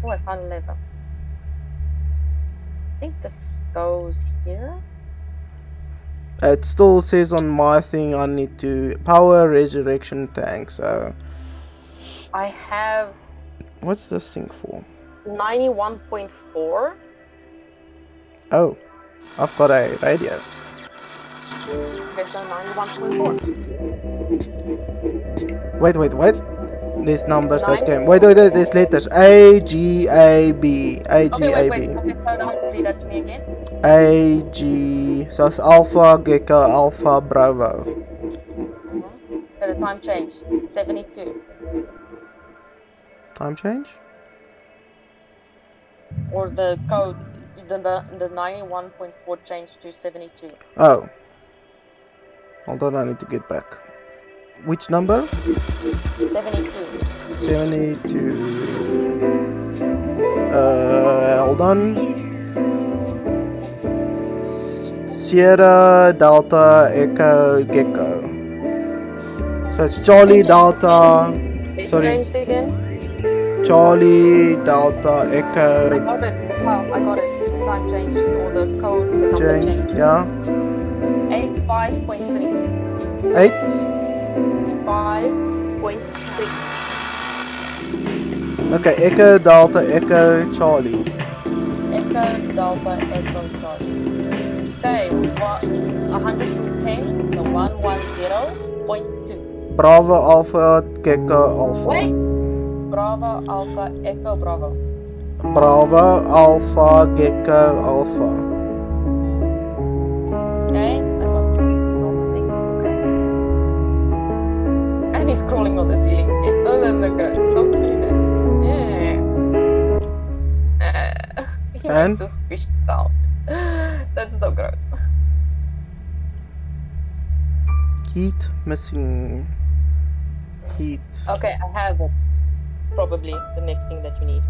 Oh, I found a lever. I think this goes here. It still says on my thing I need to power resurrection tank, so I have what's this thing for? 91.4. Oh, I've got a radio. Okay, so 91.4. Wait, wait, wait. There's numbers that Nine. came. Wait, wait, wait, there's letters. A G A B A G Okay, A wait, wait. B Okay, slow down. Read that to me again. A G. So it's Alpha Gecko Alpha Bravo. Mhm. Okay, the time change. 72. Time change? Or the code, the, the, the 91.4 changed to 72. Oh. Hold on, I need to get back. Which number? 72. 72. Uh, hold on. Sierra Delta Echo Gecko. So it's Charlie Delta, It Sorry. changed again. Charlie Delta Echo. I got it. Well, I got it. Time changed. Or the code, the number change. changed. Yeah. 85.3. 8. 5.3. Okay, Echo Delta Echo Charlie. Echo, Delta, Echo, Charlie. Okay, what? 110, the 110.2. Bravo Alpha Gecko Alpha. Wait! Bravo, Alpha, Echo, Bravo. Bravo Alpha Gecko Alpha. Okay, I got nothing. Okay. And he's crawling on the ceiling. Oh, that's so gross. Don't do that. Yeah. Uh, he And? makes a squish sound. That's so gross. Heat missing. Heat. Okay, I have probably the next thing that you need.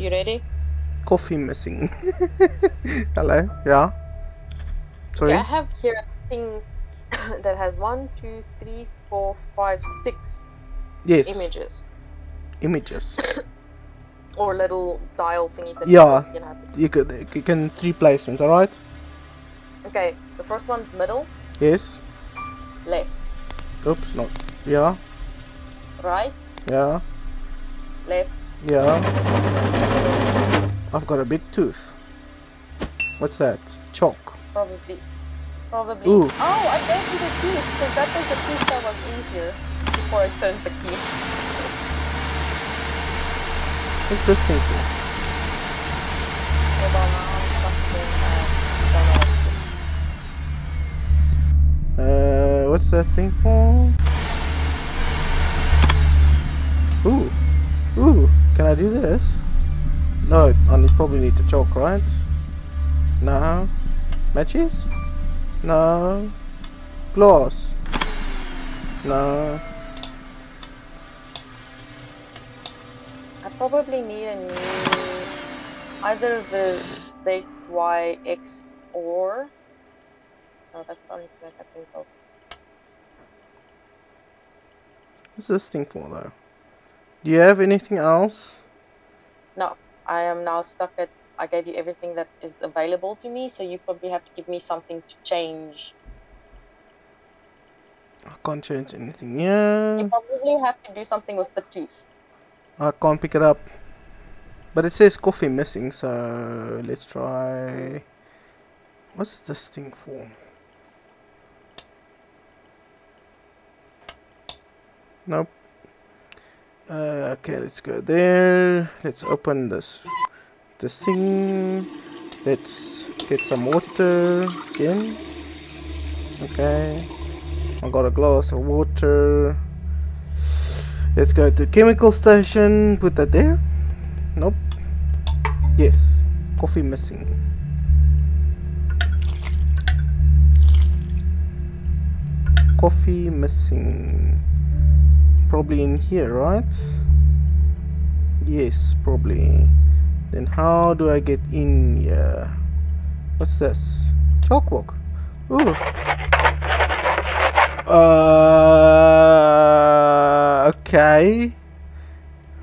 You ready? Coffee missing. Hello? Yeah? Sorry? Okay, I have here a thing that has one, two, three, four, five, six yes. images Images. or little dial thingies that Yeah. you can have. You can three placements, alright? Okay, the first one's middle, Yes. left, Oops, not. Yeah. right, Yeah. left. Yeah. I've got a big tooth. What's that? Chalk. Probably. Probably. Ooh. Oh, I gave you the key because that was the tooth that was in here before I turned the key. What's this thing for? Hold on, now I'm something. Don't know what to do. Uh, what's that thing for? Ooh. Ooh. Can I do this? No, I need, probably need to chalk, right? No. Matches? No. Glass. No. I probably need a new either the the Y X or no, that's probably what I think of. What's this thing for though? Do you have anything else? No, I am now stuck at. I gave you everything that is available to me, so you probably have to give me something to change. I can't change anything. Yeah. You probably have to do something with the tooth. I can't pick it up. But it says coffee missing, so let's try. What's this thing for? Nope. Uh, okay, let's go there. Let's open this this thing. Let's get some water again. Okay. I got a glass of water. Let's go to chemical station. Put that there. Nope. Yes. Coffee missing. Coffee missing. Probably in here, right? Yes, probably. Then how do I get in here? What's this? Chalkbook. Ooh. Uh, okay.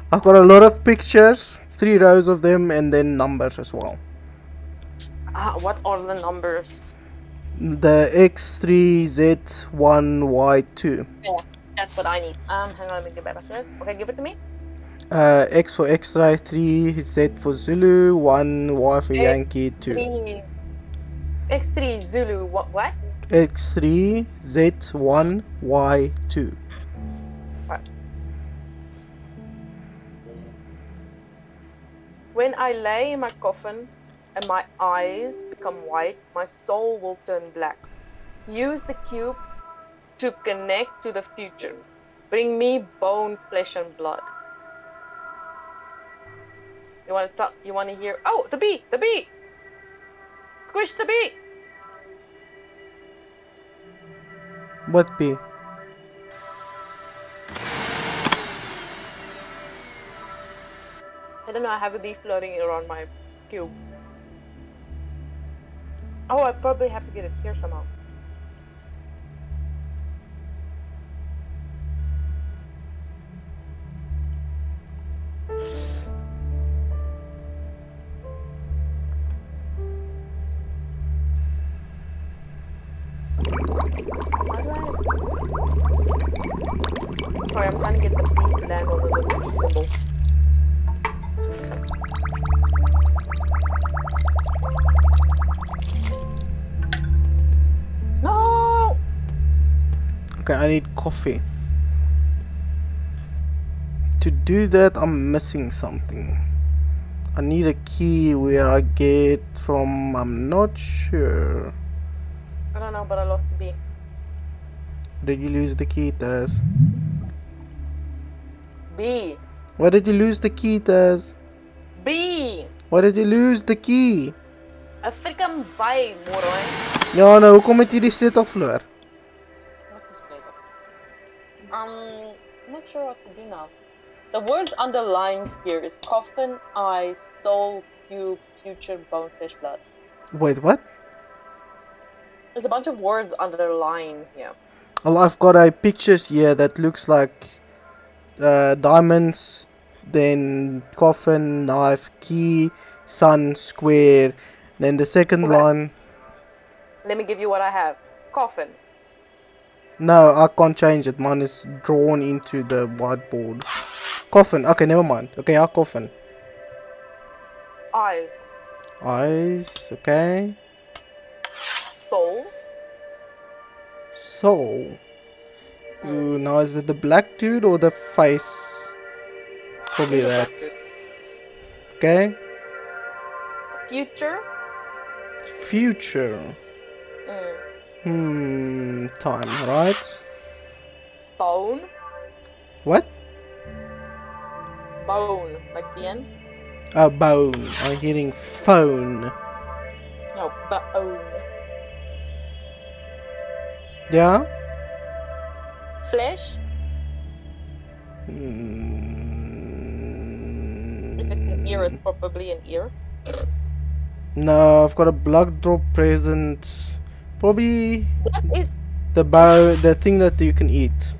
I've got a lot of pictures, three rows of them, and then numbers as well. Ah, what are the numbers? The X3Z1Y2. Yeah, that's what I need. Um, hang on, let me get back to it. Okay, give it to me. Uh, X for X-ray, 3 Z for Zulu, 1 Y for X Yankee, 2. Three. X3 Zulu. What? What? X3Z1Y2. When I lay in my coffin and my eyes become white, my soul will turn black. Use the cube to connect to the future. Bring me bone, flesh, and blood. You want to talk? You want to hear? Oh, the bee! The bee! Squish the bee! What be? I don't know. I have a bee floating around my cube. Oh, I probably have to get it here somehow. Do that, I'm missing something. I need a key where I get from. I'm not sure. I don't know, but I lost the bee. Did you lose the key, Taz? B Why did you lose the key, Taz? B Why did you lose the key? 'n freaking by, moron. Ja, nou, hoekom het jy die sleutel verloor? What is later? Um, I'm not sure what to do now. The words underlined here is coffin, eyes, soul, cube, future, bone, flesh, blood. Wait, what? There's a bunch of words underlined here. Well, I've got a pictures here that looks like uh, diamonds, then coffin, knife, key, sun, square. Then the second Okay. line. Let me give you what I have. Coffin, No, I can't change it. Mine is drawn into the whiteboard. Coffin. Okay, never mind. Okay, our coffin. eyes, Eyes. Okay. soul, Soul. Ooh, now is it the black dude or the face? Probably that. Okay. future, Future. mm, Hmm. Time, right? bone, What? bone, like bien. A bone. I'm hearing phone. No, bone. Yeah? Flesh? If it's an ear, it's probably an ear. no, I've got a blood drop present. Probably is the bow, the thing that you can eat.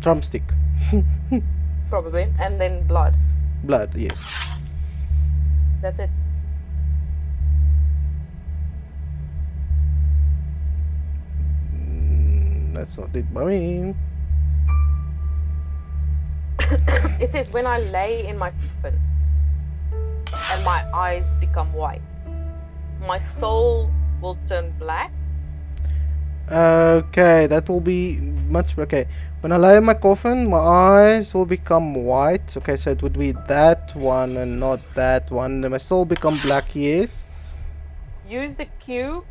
Drumstick. probably? And then blood. Blood, yes. That's it. Mm, That's not it by me. It says when I lay in my coffin and my eyes become white, my soul will turn black. Okay, that will be much okay. When I lay in my coffin, my eyes will become white. Okay, so it would be that one and not that one. Then my soul become black. Yes. Use the cube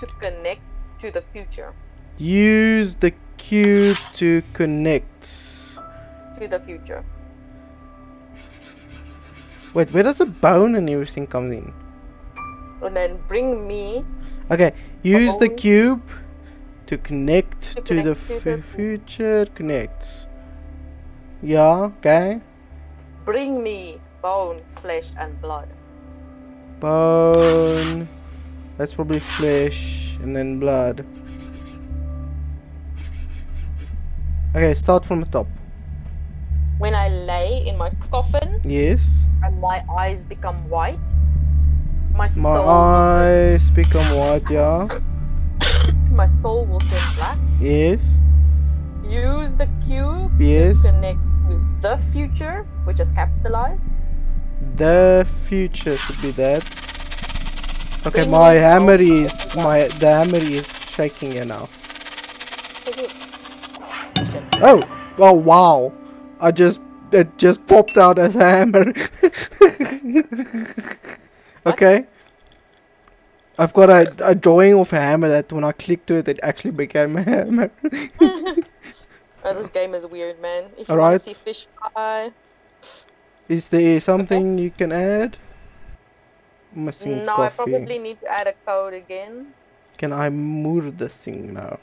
to connect to the future. Use the cube to connect. To the future. Wait, where does the bone and everything come in? And then bring me Okay, use the cube to connect To to the to the- future. Connect. Yeah. Okay. bring me bone, flesh and blood. Bone. That's probably flesh and then blood. Okay, start from the top. When I lay in my coffin Yes. and my eyes become white, my My soul eyes become white, yeah. My soul will turn black. Yes. Use the cube Yes. to connect with the future, which is capitalized. The future should be that. Okay, Bring my hammer is my the hammer is shaking here now. Oh, oh wow! I just it just popped out as a hammer. okay. I've got a, a drawing of a hammer that when I clicked to it, it actually became a hammer. Oh, this game is weird, man. If you want to see fish fry, Is there something you can add? Missing no, I probably need to add a code again. Can I move this thing now?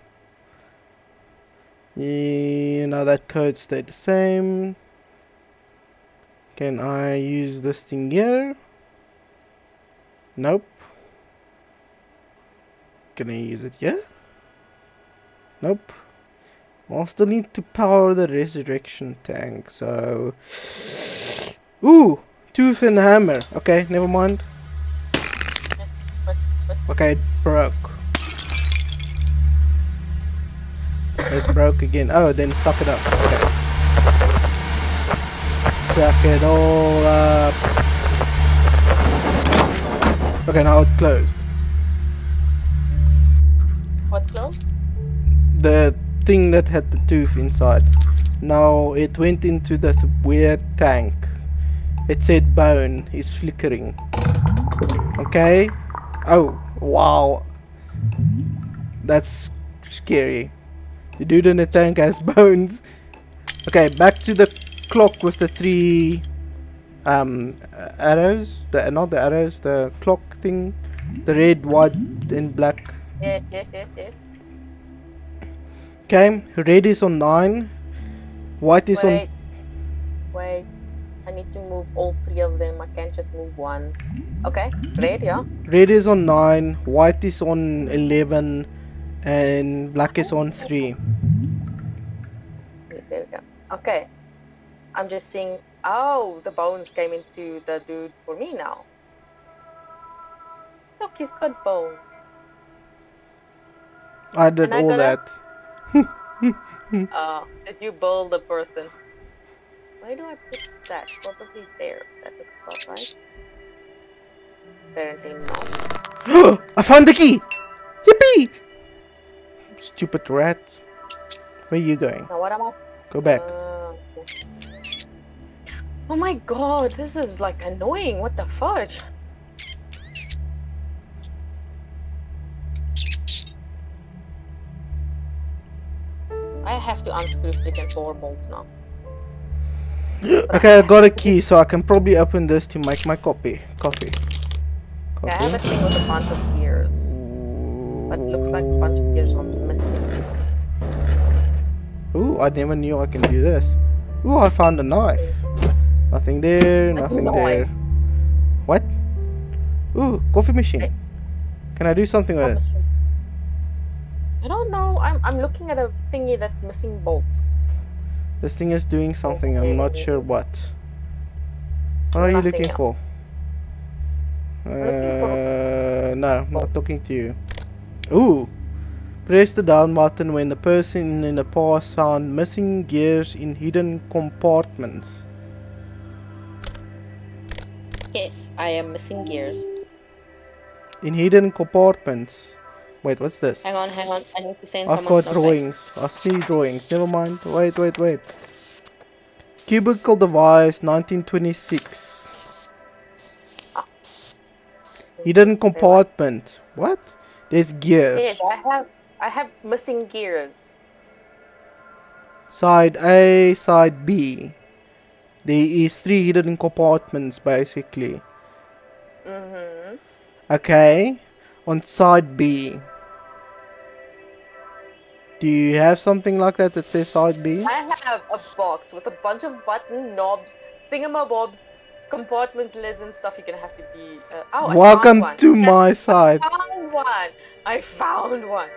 Yeah, now that code stayed the same. Can I use this thing here? Nope. Can I use it here? Nope. I'll still need to power the resurrection tank, so... Ooh! Tooth and hammer. Okay, never mind. Okay, it broke. It broke again. Oh, then suck it up. Okay. Suck it all up. Okay, now it closed. What closed? The thing that had the tooth inside. Now it went into the th- weird tank. It said bone is flickering. Okay. Oh, wow. That's scary. The dude in the tank has bones. Okay, back to the clock with the three um arrows. The not the arrows, the clock thing. The red, white, and black. Yes, yes, yes, yes. Okay, red is on nine. White is Wait, wait. I need to move all three of them. I can't just move one. Okay, red, yeah. red is on nine. White is on eleven, and black is on three. There we go. Okay. I'm just seeing. Oh, the bones came into the dude for me now. Look, he's got bones. I did I all gotta- that. Uh, did you build the person? Why do I put that? Probably there. That looks about right. Apparently not. I found the key! Yippee! Stupid rat. Where are you going? Now what am I? Go back. Uh, oh my god, this is like annoying. What the fudge? I have to unscrew freaking four bolts now. okay, I got a key, so I can probably open this to make my copy. Coffee. Okay, I have a thing with a bunch of gears. but it looks like a bunch of gears are missing. Ooh, I never knew I can do this. Ooh, I found a knife. Nothing there, nothing there. What? Ooh, coffee machine. Can I do something with it? I don't know. I'm I'm looking at a thingy that's missing bolts. This thing is doing something, I'm not sure what. What are you looking for? else. for- Uh, no, I'm not talking to you. Ooh! Press the down button when the person in the past found missing gears in hidden compartments. Yes, I am missing gears. In hidden compartments. Wait, what's this? Hang on, hang on. I need to send I've got drawings. I see drawings. Never mind. Wait, wait, wait. Cubicle device 1926. Hidden compartment. What? There's gears. Yes, I have I have missing gears. Side A, side B. There is three hidden compartments basically. Mm-hmm. Okay. On side B. Do you have something like that that says side B? I have a box with a bunch of button knobs, thingamabobs, compartments, lids, and stuff. You're gonna have to be. Uh, oh, I Welcome found one. to my side. I found one. I found one.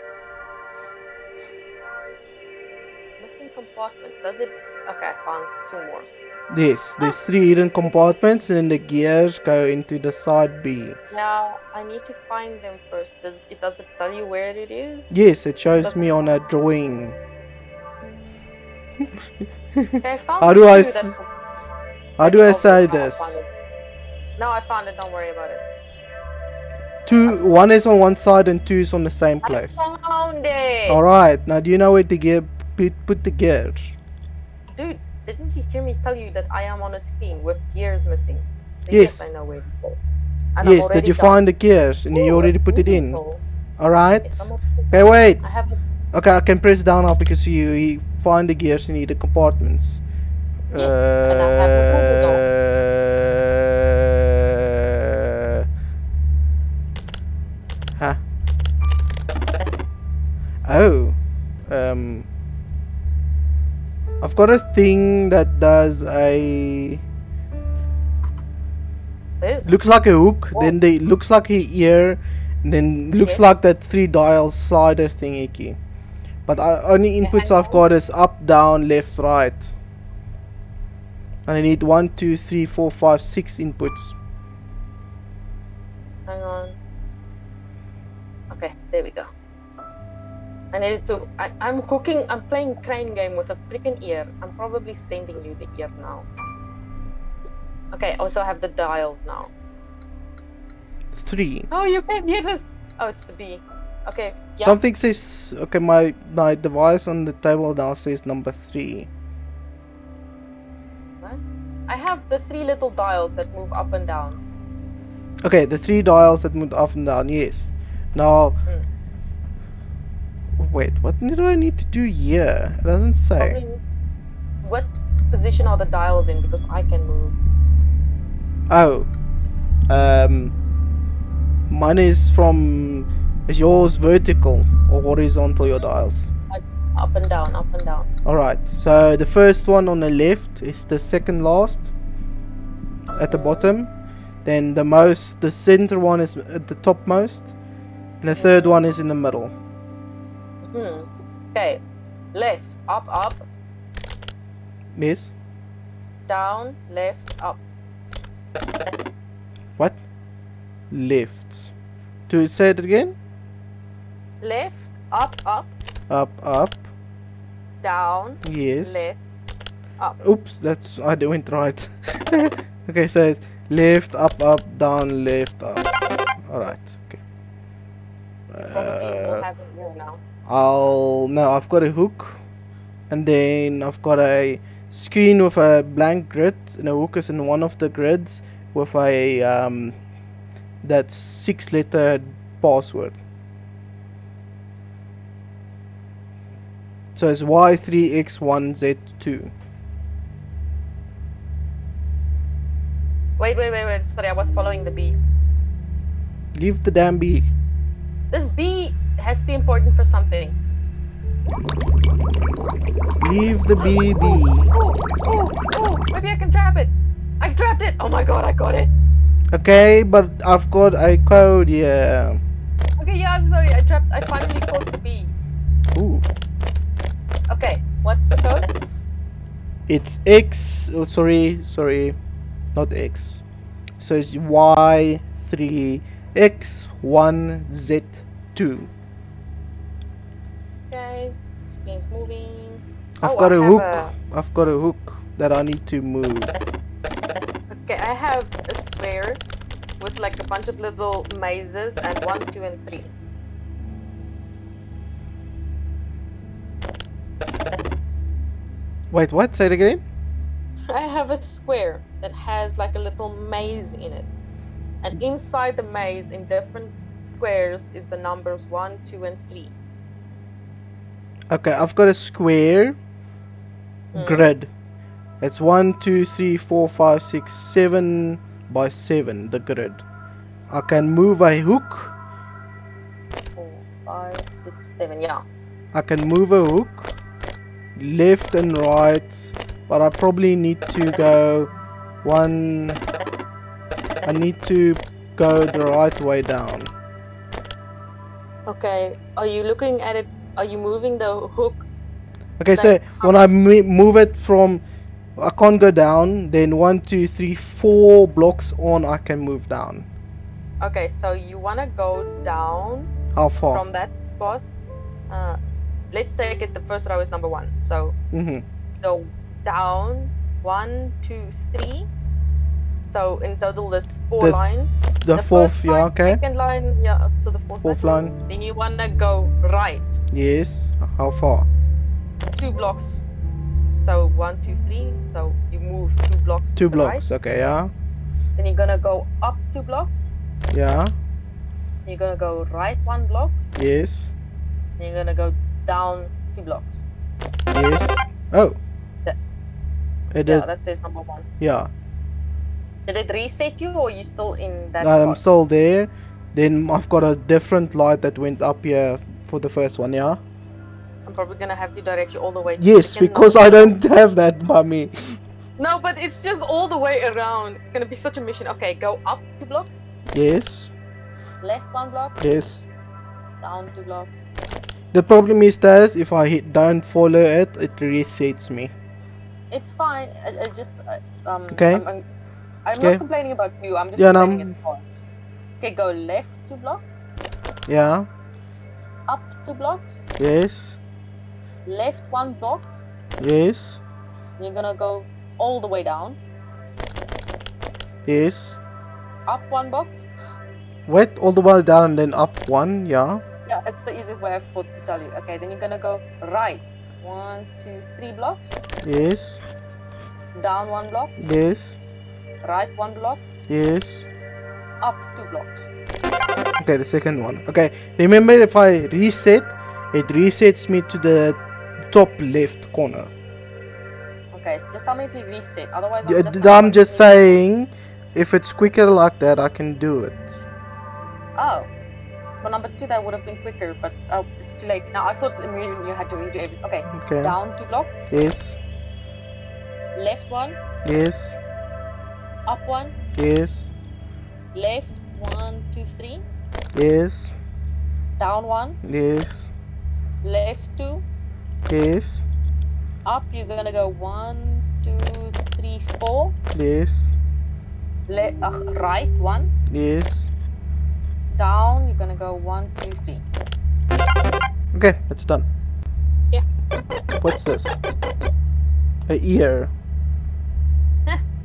Missing compartment. Does it? Okay, I found two more. Yes, there's three hidden compartments and then the gears go into the side B. Now I need to find them first. Does it does it tell you where it is? Yes, it shows me on a drawing. Okay, I found How do I How do I say this? it. I found it. Don't worry about it. Two, one is on one side and two is on the same place. I found it. Alright, now do you know where to gear, put, put the gears? Didn't you hear me tell you that I am on a screen with gears missing? So Yes. I know where it is. And yes, did you done. find the gears and you already put it in? Alright. Yes, Okay, wait. I Okay, I can press down now because you, you find the gears in the compartments. Yes, and I have Uh, huh. Oh. Um. I've got a thing that does a Ooh, looks like a hook, then they looks like a ear, and then looks Okay. like that three dial slider thingy. But I, only inputs I've got is up, down, left, right. And I need one, two, three, four, five, six inputs. hang on. Okay, there we go. I needed to. I, I'm hooking. I'm playing crane game with a freaking ear. I'm probably sending you the ear now. Okay, also I have the dials now. Three. Oh, you can hear this. Oh, it's the B. Okay. Yeah. Something says okay. My my device on the table now says number three. What? I have the three little dials that move up and down. Okay, the three dials that move up and down. Yes. Now. Hmm. Wait, what do I need to do here? It doesn't say. Probably- What position are the dials in? Because I can move. Oh. Um. Mine is from. Is yours vertical or horizontal? Your dials. Up and down, up and down. Alright, so the first one on the left is the second last at the bottom. Then the most, the center one is at the topmost. And the third one is in the middle. Hmm. Okay. Left, up, up, Yes? down, left, up. What? Left. you say it again? Left, up, up, Up, up. down, Yes. left. Up. Oops, that's I went right. okay, so it's left, up, up, down, left, up. Alright, okay. Probably Uh, have it here now. I'll now I've got a hook, and then I've got a screen with a blank grid, and a hook is in one of the grids with a um that six letter password. So it's Y3X1Z2. Wait, wait, wait, wait. Sorry, I was following the B. Leave the damn B. This B it has to be important for something. Leave the be. Oh, oh, oh, maybe I can trap it. I trapped it. Oh my god, I got it. Okay, but I've got a code here. Okay, yeah, I'm sorry. I trapped. I finally caught the bee. Ooh. Okay, what's the code? It's X. Oh, sorry, sorry, not X. So it's Y three X one Z two. Moving. I've Oh, got I a hook. a- I've got a hook that I need to move. Okay, I have a square with like a bunch of little mazes and one, two, and three. Wait, what? Say it again. I have a square that has like a little maze in it. And inside the maze, in different squares, is the numbers one, two, and three. Okay, I've got a square Hmm. grid. It's one, two, three, four, five, six, seven by seven. The grid. I can move a hook. Four, five, six, seven. Yeah. I can move a hook left and right, but I probably need to go one. I need to go the right way down. Okay. Are you looking at it? Are you moving the hook? Okay, so when I move it from, I can't go down. Then one, two, three, four blocks on, I can move down. Okay, so you wanna go down How far? from that boss. Uh, let's take it. The first row is number one. So mm-hmm. go down one, two, three. So in total, there's four The lines. The, The fourth, yeah, line, okay. Second line, yeah, up to the fourth, Fourth line. line, Then you wanna go right yes. How far? two blocks. So one, two, three. So you move two blocks. to Two the right. blocks, okay, yeah. Then you're gonna go up two blocks. Yeah, You're gonna go right one block. yes, Then you're gonna go down two blocks. yes. Oh. It Yeah, that says number one. yeah. Did it reset you, or are you still in that No, I'm still there. Then I've got a different light that went up here for the first one, yeah? I'm probably gonna have to direct you all the way. to Yes, second because. I don't have that, mummy. No, but it's just all the way around. It's gonna be such a mission. Okay, go up two blocks, Yes, left one block, yes. down two blocks. The problem is that if I hit don't follow it, it resets me. It's fine. I, I just uh, um. Okay. I'm, I'm, I'm not complaining about you. I'm just Yeah, complaining I'm- it's fine. Okay, go left two blocks, Yeah, up two blocks, yes, left one block. yes, You're gonna go all the way down, yes. up one box. Wait, all the way down and then up one, yeah. Yeah, it's the easiest way I've thought to tell you. Okay, then you're gonna go right. One, two, three blocks. Yes, Down one block. yes, Right one block. yes. Up two blocks. Okay, the second one. Okay, remember if I reset, it resets me to the top left corner. Okay, so just tell me if you reset. Otherwise, I'm just. I'm just saying, if it's quicker like that, I can do it. Oh. For number two, that would have been quicker, but oh, it's too late. Now, I thought you, you had to redo everything. Okay, Okay. down two blocks. Yes, Left one. yes, Up one. yes, Left one, two, three. yes, Down one. yes, Left two. yes, Up, you're gonna go one, two, three, four. yes, Le- uh, right one. yes. Down, you're gonna go one, two, three. Okay, it's done. Yeah. What's this? A ear.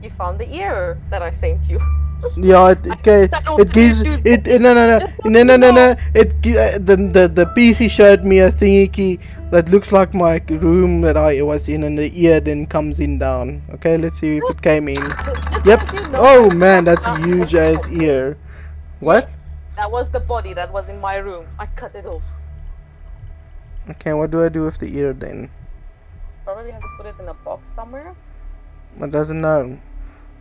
You found the ear that I sent you. Yeah, it, okay. It gives it. No, no, no, no, no, no, no. It uh, the the the PC showed me a thingy key that looks like my room that I was in, and the ear then comes in down. Okay, let's see if it came in. Yep. let you know Oh man, that's not huge your as ear. What? That was the body that was in my room. I cut it off. Okay, what do I do with the ear then? Probably have to put it in a box somewhere. It doesn't know.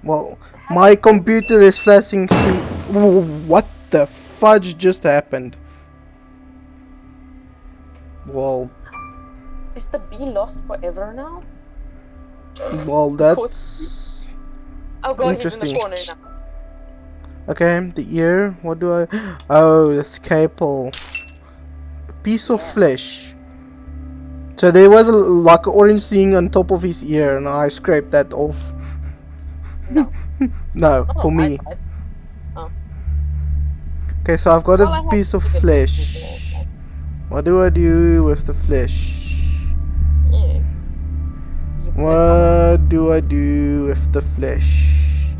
Well, my computer is flashing. What the fudge just happened? Well, Is the bee lost forever now? well, that's Oh god, he's in Interesting. the corner now. okay. The ear. What do I? Oh, the scalpel. A piece of flesh. So there was a, like an orange thing on top of his ear, and I scraped that off. No. No, Oh, for me. I- oh. Okay, so I've got a piece of flesh. What do I do with the flesh? Yeah. You put some- What do I do with the flesh?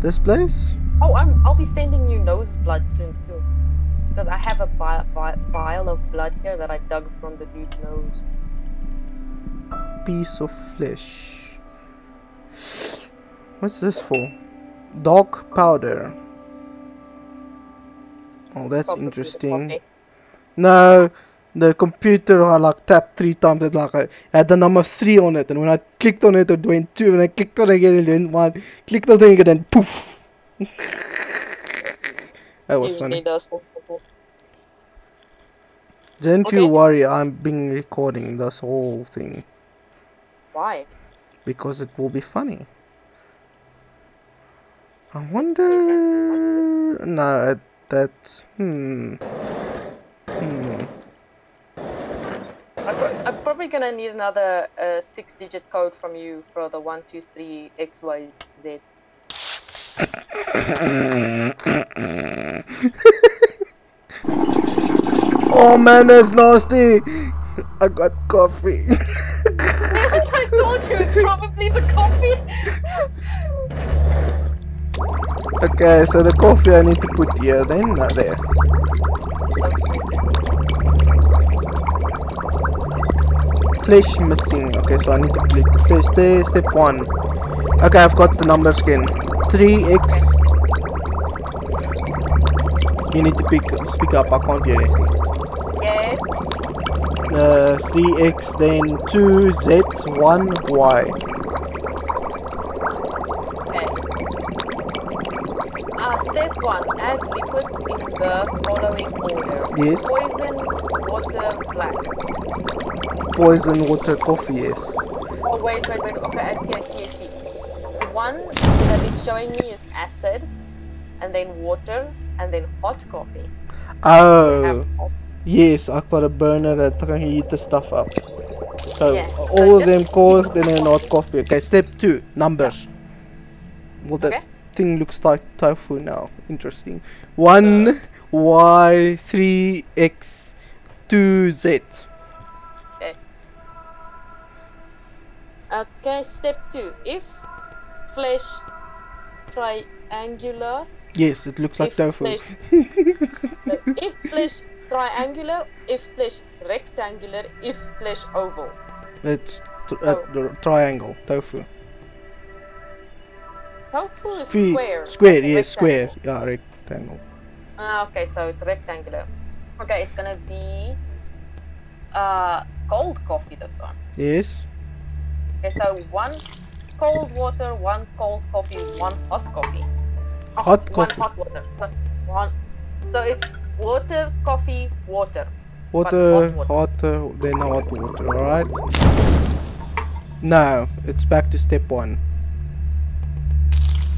This place? Oh, I'm. I'll be sending you nose blood soon too, because I have a vi- vi- vial of blood here that I dug from the dude's nose. Piece of flesh. What's this for? Dog powder. Oh, that's Probably interesting. No, the computer I like tapped three times. It like I had the number three on it, and when I clicked on it, it went two. And I clicked on it again, it went one. Clicked on it again, and poof. that was funny. Don't Okay. you worry, I'm being recording this whole thing Why? because it will be funny. I wonder. No, that's hmm. Hmm. I'm, I'm probably gonna need another uh, six-digit code from you for the one, two, three, X, Y, Z. Oh man, that's nasty. I got coffee. I told you it's probably the coffee. okay, so the coffee I need to put here then. No, there. Flesh missing. Okay, so I need to click the flesh there. Step one. Okay, I've got the numbers again. 3x. You need to pick speak up. I can't hear anything. Yes. Uh, 3x, then 2z, 1y. Okay. Uh, step one: add liquids in the following order: Yes. poison, water, black. Poison water coffee, yes. Oh wait, wait, wait. Okay, I see, I see, I see. The one that it's showing me is acid, and then water, and then hot coffee. Oh, yes, I've got a burner that can heat the stuff up. So Yeah, uh, so all of them and then hot coffee. Okay, step two, numbers. Well, that Okay. thing looks like tofu now. Interesting. 1, y, 3, x, 2, z. Okay, Okay, step two: if flesh triangular, Yes, it looks like tofu. flesh, if flesh triangular, if flesh rectangular, if flesh oval. It's uh, the triangle, tofu. Tofu is square. Square, not yes, square. Yeah, rectangle. Ah, okay, so it's rectangular. Okay, it's gonna be uh cold coffee this time. Yes. Okay, so one cold water, one cold coffee, one hot coffee. Oh, Hot One coffee. hot water. One, one. So it's water, coffee, water. Water, hot water, then hot water, alright? No, it's back to step one.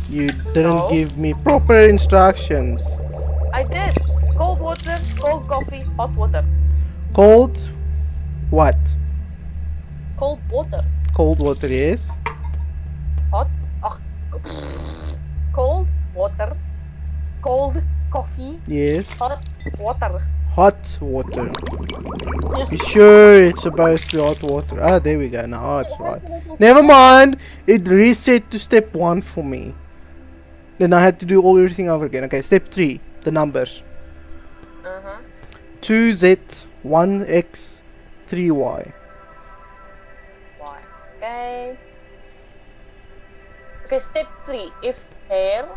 You didn't No. give me proper instructions. I did. Cold water, cold coffee, hot water. Cold, what? Cold water. Cold water, yes. Hot. Ugh. Cold water. Cold coffee. Yes. Hot water. Hot water. You sure it's supposed to be hot water? Ah, there we go. Now it's right. Never mind. It reset to step one for me. Then I had to do all everything over again. Okay, step three. The numbers. Uh huh. 2z, 1x, 3y. Why? Okay. Okay, step three. If hair,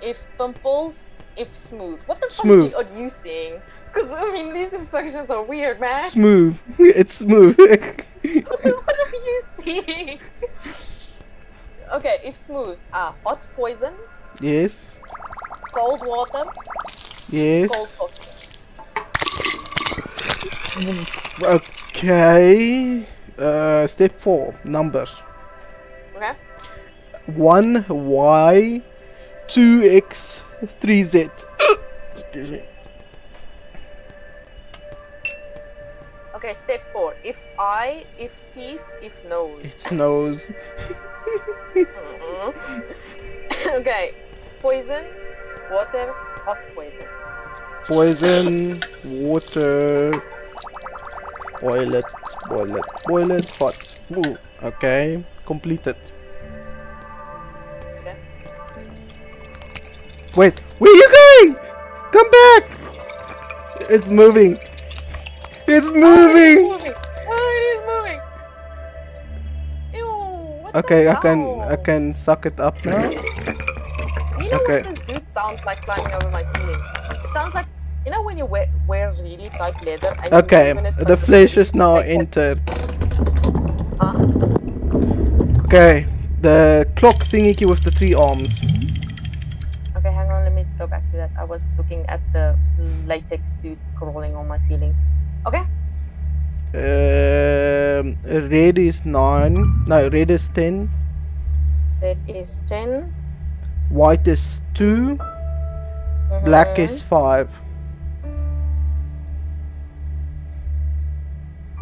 if pimples, if smooth. What the Smooth. fuck are you saying? Because, I mean, these instructions are weird, man. Smooth. it's smooth. what are you saying? okay, if smooth. Ah, hot poison, yes. cold water, Yes. cold coffee. Okay. Uh, step four. Numbers. Okay. One Y, two X, three Z. Excuse me. Okay, step four. If eye, if teeth, if nose. It's nose. Mm-mm. okay. Poison, water, hot poison. Poison, water, boil it, boil it, boil it, hot. Ooh, okay, completed. Okay. Wait, where are you going? Come back! It's moving. It's Oh, it is moving. moving. Oh, it is moving. Ew, what the Okay, I can? I can suck it up now. You know okay. what this dude sounds like climbing over my ceiling? It sounds like you know when you wear, wear really tight leather Okay, you move in it, the flesh is now entered. Huh? Okay, the clock thingy with the three arms. Okay, hang on, let me go back to that. I was looking at the latex dude crawling on my ceiling. Okay, Um, red is nine. No, red is ten. Red is 10. White is two. Black Mhm. is five.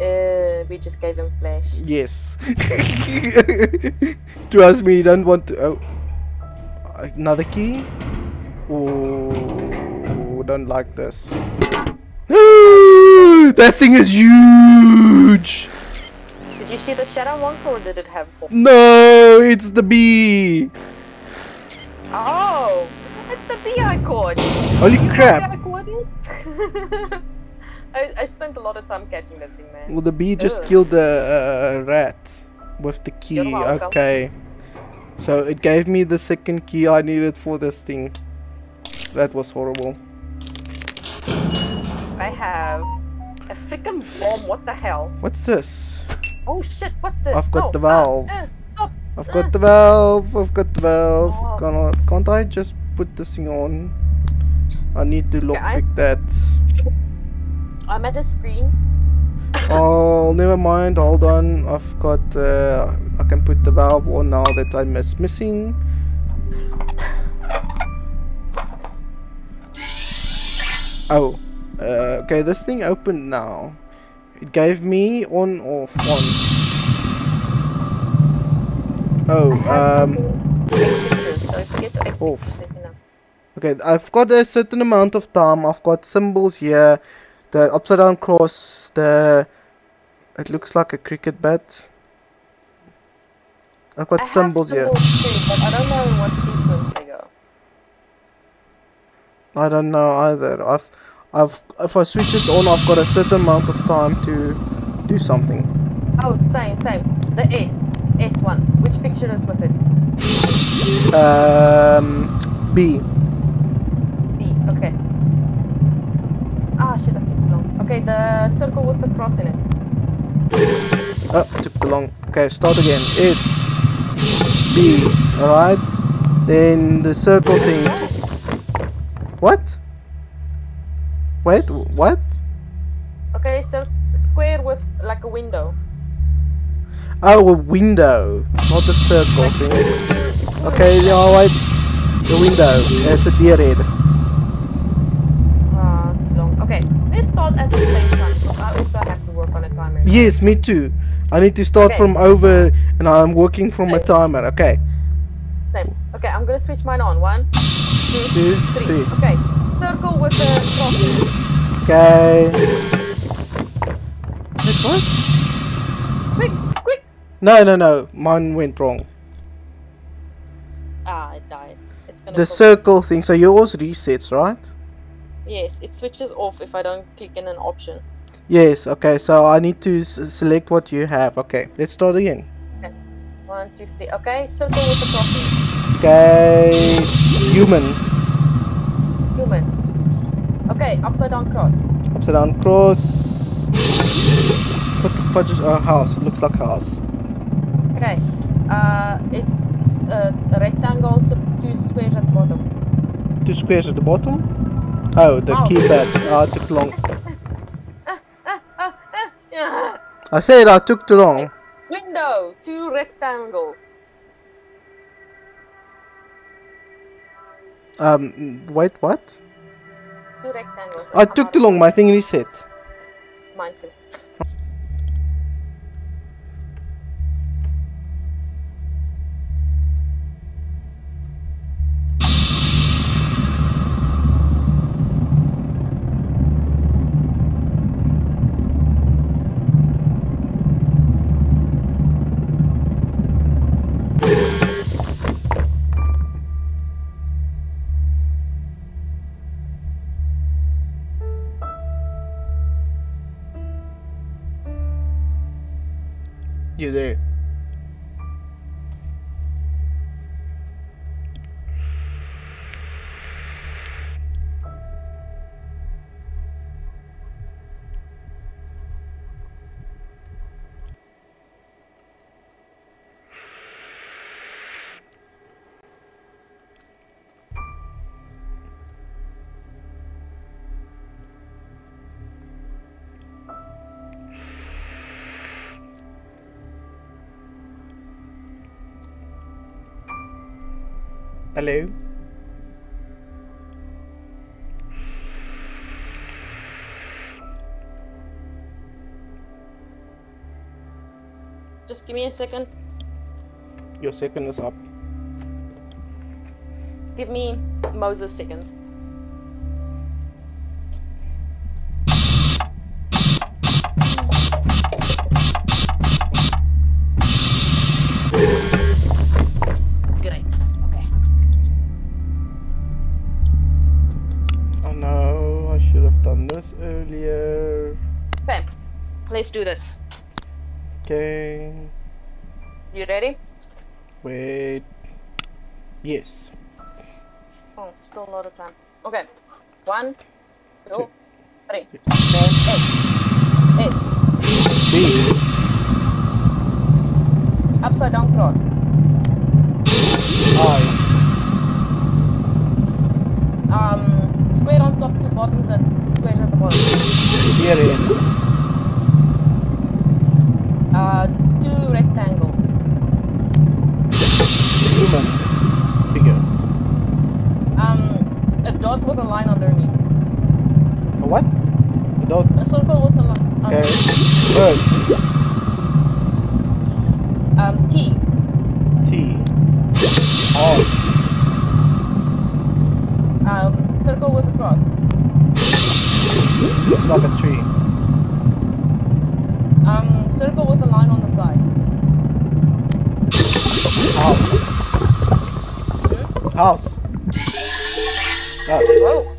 Uh, we just gave him flesh. Yes. Trust me, you don't want to. Oh, another key. Oh, don't like this. that thing is huge. Did you see the shadow monster or did it have four? No, it's the bee. Oh, it's the bee I caught. Holy Yeah, crap! I caught it. I, I spent a lot of time catching that thing, man. Well, the bee just Ugh. killed the uh, rat with the key. Okay. So it gave me the second key I needed for this thing. That was horrible. A freaking bomb. What the hell? What's this? Oh shit! What's this? I've got No, the ah, valve. uh, stop. I've got the valve. I've got the valve. Oh. Can't, can't I just put this thing on? I need to lockpick that. I'm at a screen. oh, never mind. Hold on. I've got. Uh, I can put the valve on now that I miss missing. Oh, uh, okay. This thing opened now. It gave me on off on. Oh, um. something to eight pictures, so if you get to eight Off. pictures, let me know. Okay, I've got a certain amount of time. I've got symbols here. The upside down cross. The it looks like a cricket bat. I've got I symbols here. too, but I don't know in what sequence they go. I don't know either. I've, I've, if I switch it on, I've got a certain amount of time to do something. Oh, same, same. The S. S1. Which picture is with it? Um, B. B. Okay. Ah, shit, that took long. Okay, the circle with the cross in it. Oh, took too long. Okay, start again. S, B. Alright. Then the circle thing. What? Wait, what? Okay, so square with like a window. Oh, a window, not the circle thing. Okay, yeah, alright. The window. It's a deer head. Ah, too long. Okay, let's start at the same time because I also have to work on a timer. Yes, me too. I need to start Okay. from over, and I'm working from a timer. Okay. Same. Okay, I'm gonna switch mine on. One, two, Two, three. three. Okay, circle with the it. Okay. Wait, what? Quick, quick! No, no, no. Mine went wrong. Ah, it died. It's gonna. The circle thing. So yours resets, right? Yes, it switches off if I don't click in an option. Yes. Okay. So I need to s- select what you have. Okay. Let's start again. One, two, three. Okay, circle with the cross in it. Okay. Human. Okay, upside down cross. Upside down cross. What the fudge is a house? It looks like a house. Okay. Uh, it's s- uh, rectangle, to two squares at the bottom. Two squares at the bottom. Oh, the Oh. keypad. It took long. I said I took too long. Window, two rectangles. Um, wait, what? Two rectangles. I took too long. My thing reset. Mine too. You there? Hello? Just give me a second. Your second is up. Give me Moses seconds. Let's do this. Okay. You ready? Wait. Yes. Oh, still a lot of time. Okay. One, two, Two. three. B. Upside down cross. I. Um, square on top, two bottoms, and square at the bottom. Here in. Uh, two rectangles. Human. Figure. Um, a dot with a line underneath. A what? A dot. A circle with a line. Okay. Bird. Um, T. T. R. Um, circle with a cross. Looks like a tree. Um, circle with a line on the side. House. Hmm? House. Oh, Whoa.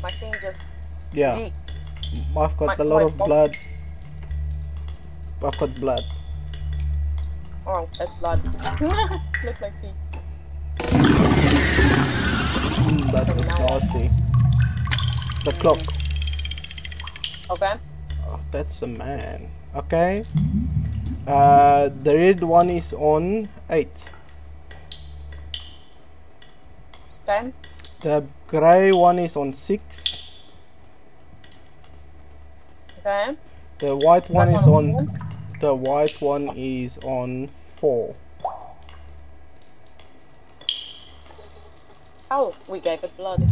My thing just yeah. I've got My- a lot of blood. I've got blood. Oh, that's blood. Look like pee. Mm, that was nasty. The clock. Okay. That's a man. Okay. Uh, the red one is on 8. Okay. The grey one is on 6. Okay. The white one That is one on the white one is on 4. Oh, we gave it blood.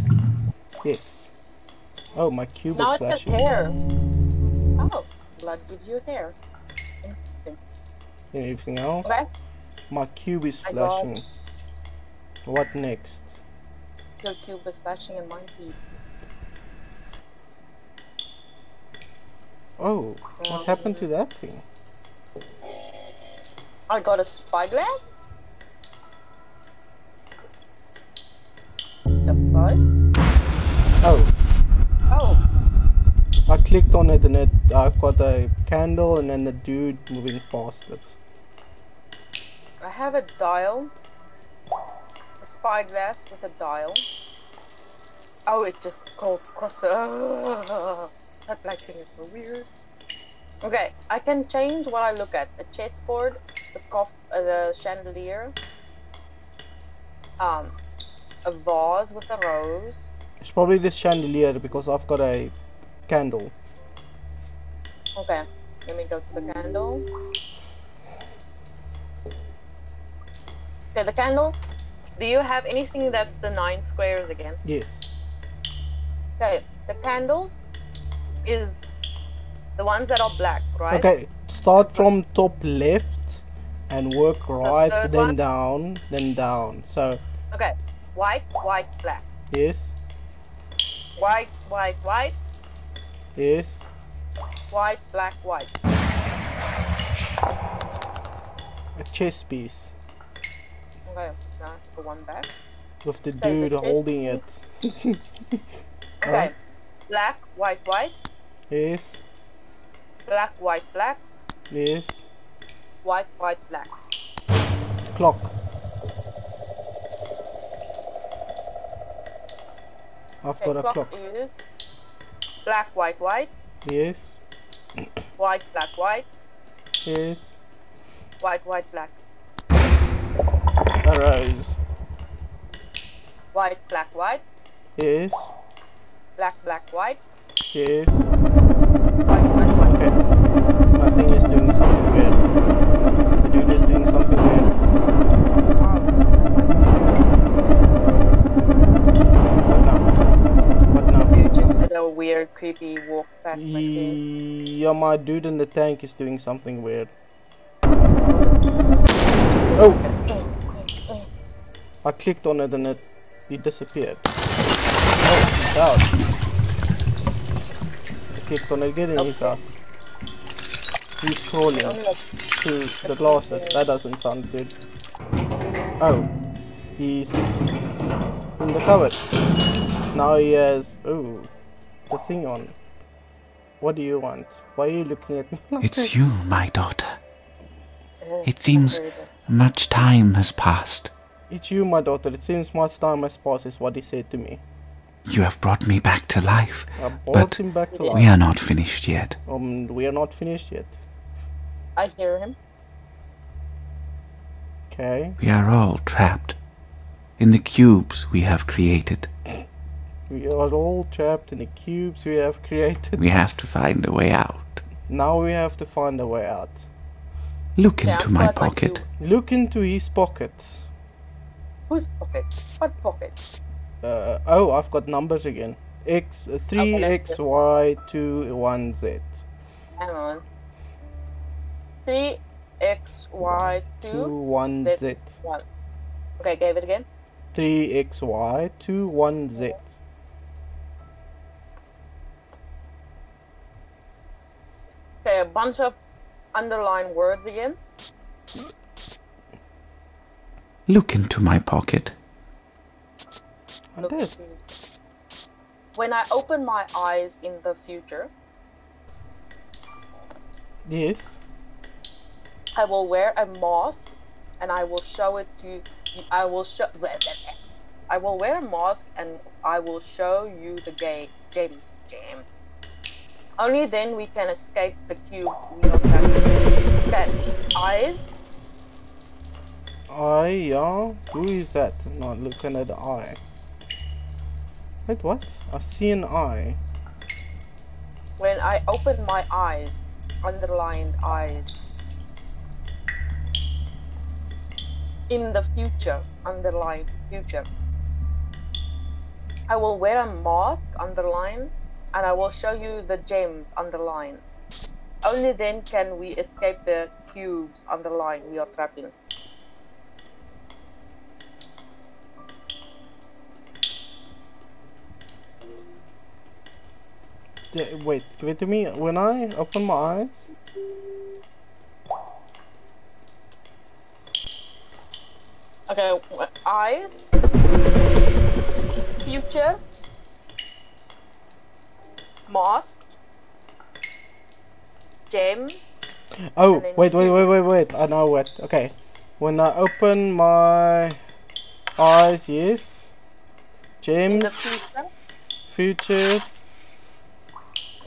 Yes. Oh, my cube Now is it has flashing. hair. Oh, blood gives you a hair. Interesting. Anything else? Okay. My cube is I got- flashing. What next? Your cube is flashing in my feet. Oh, what happened to that thing? I got a spyglass. The fuck? Oh, Oh, I clicked on it and it, I've got a candle and then the dude moving past it. I have a dial. A spyglass with a dial. Oh, it just crawled across the. that black thing is so weird. Okay, I can change what I look at: the chessboard, the uh, the chandelier, um, a vase with a rose. It's probably the chandelier because I've got a candle. Okay, let me go to the candle. Okay, the candle. Do you have anything that's the nine squares again? Yes. Okay, the candles is the ones that are black, right? Okay, start from top left and work right, third then one? down, then down. So, Okay, white, white, black. yes, White, white, white, yes, white, black, white. a chess piece Okay, now for one back. with the Okay, dude chess holding it. Okay, black, white, white, Yes, black, white, black, yes, white, white, black. clock. I've Okay, got a clock clock. Black, white, white, Yes, white, black, white, yes, white, white, black, a rose. white, black, white, Yes, black, black, white, yes. white, white, white. Okay. My thing is doing something weird. The dude is doing something weird. Weird, creepy walk past my screen. Yeah, my dude in the tank is doing something weird. Oh! I clicked on it and it, it disappeared. Oh, he's out. I clicked on it again and he's out. He's crawling to the glasses. That doesn't sound good. Oh, he's in the cupboard. Now he has oh the thing on. What do you want? Why are you looking at me? It's you, my daughter. It seems much time has passed. It's you, my daughter. It seems much time has passed. Is what he said to me. You have brought me back to life, I brought But him back to we are not finished yet. Um, we are not finished yet. I hear him. Okay. We are all trapped in the cubes we have created. We are all trapped in the cubes we have created. We have to find a way out. Now we have to find a way out. Look Okay, into I'm my still at my pocket. Look into his pocket. Whose pocket? What pocket? Uh, oh, I've got numbers again. X uh, three Okay, let's X just- Y two one Z. Hang on. Three X Y Two two one Z. Z. one. Okay, gave it again. Three X Y two one Z. Okay, a bunch of underlined words again. Look into my pocket. I Look did. When I open my eyes in the future, Yes. I will wear a mask and I will show it to you. I will show I will wear a mask and I will show you the gay James Jam. Only then we can escape the cube we are trapped in. Okay, eyes. Eye, yeah. Who is that? Not looking at the eye. Wait, what? I see an eye. When I open my eyes, underlined eyes. In the future, underlined future. I will wear a mask, underline, and I will show you the gems, underline. Only then can we escape the cubes, underline, we are trapped in. Wait, give it to me. When I open my eyes, Okay, eyes, future, mask, gems, Oh, wait, wait, wait, wait, wait. I know what. Okay. When I open my eyes, yes. in the James, future, future,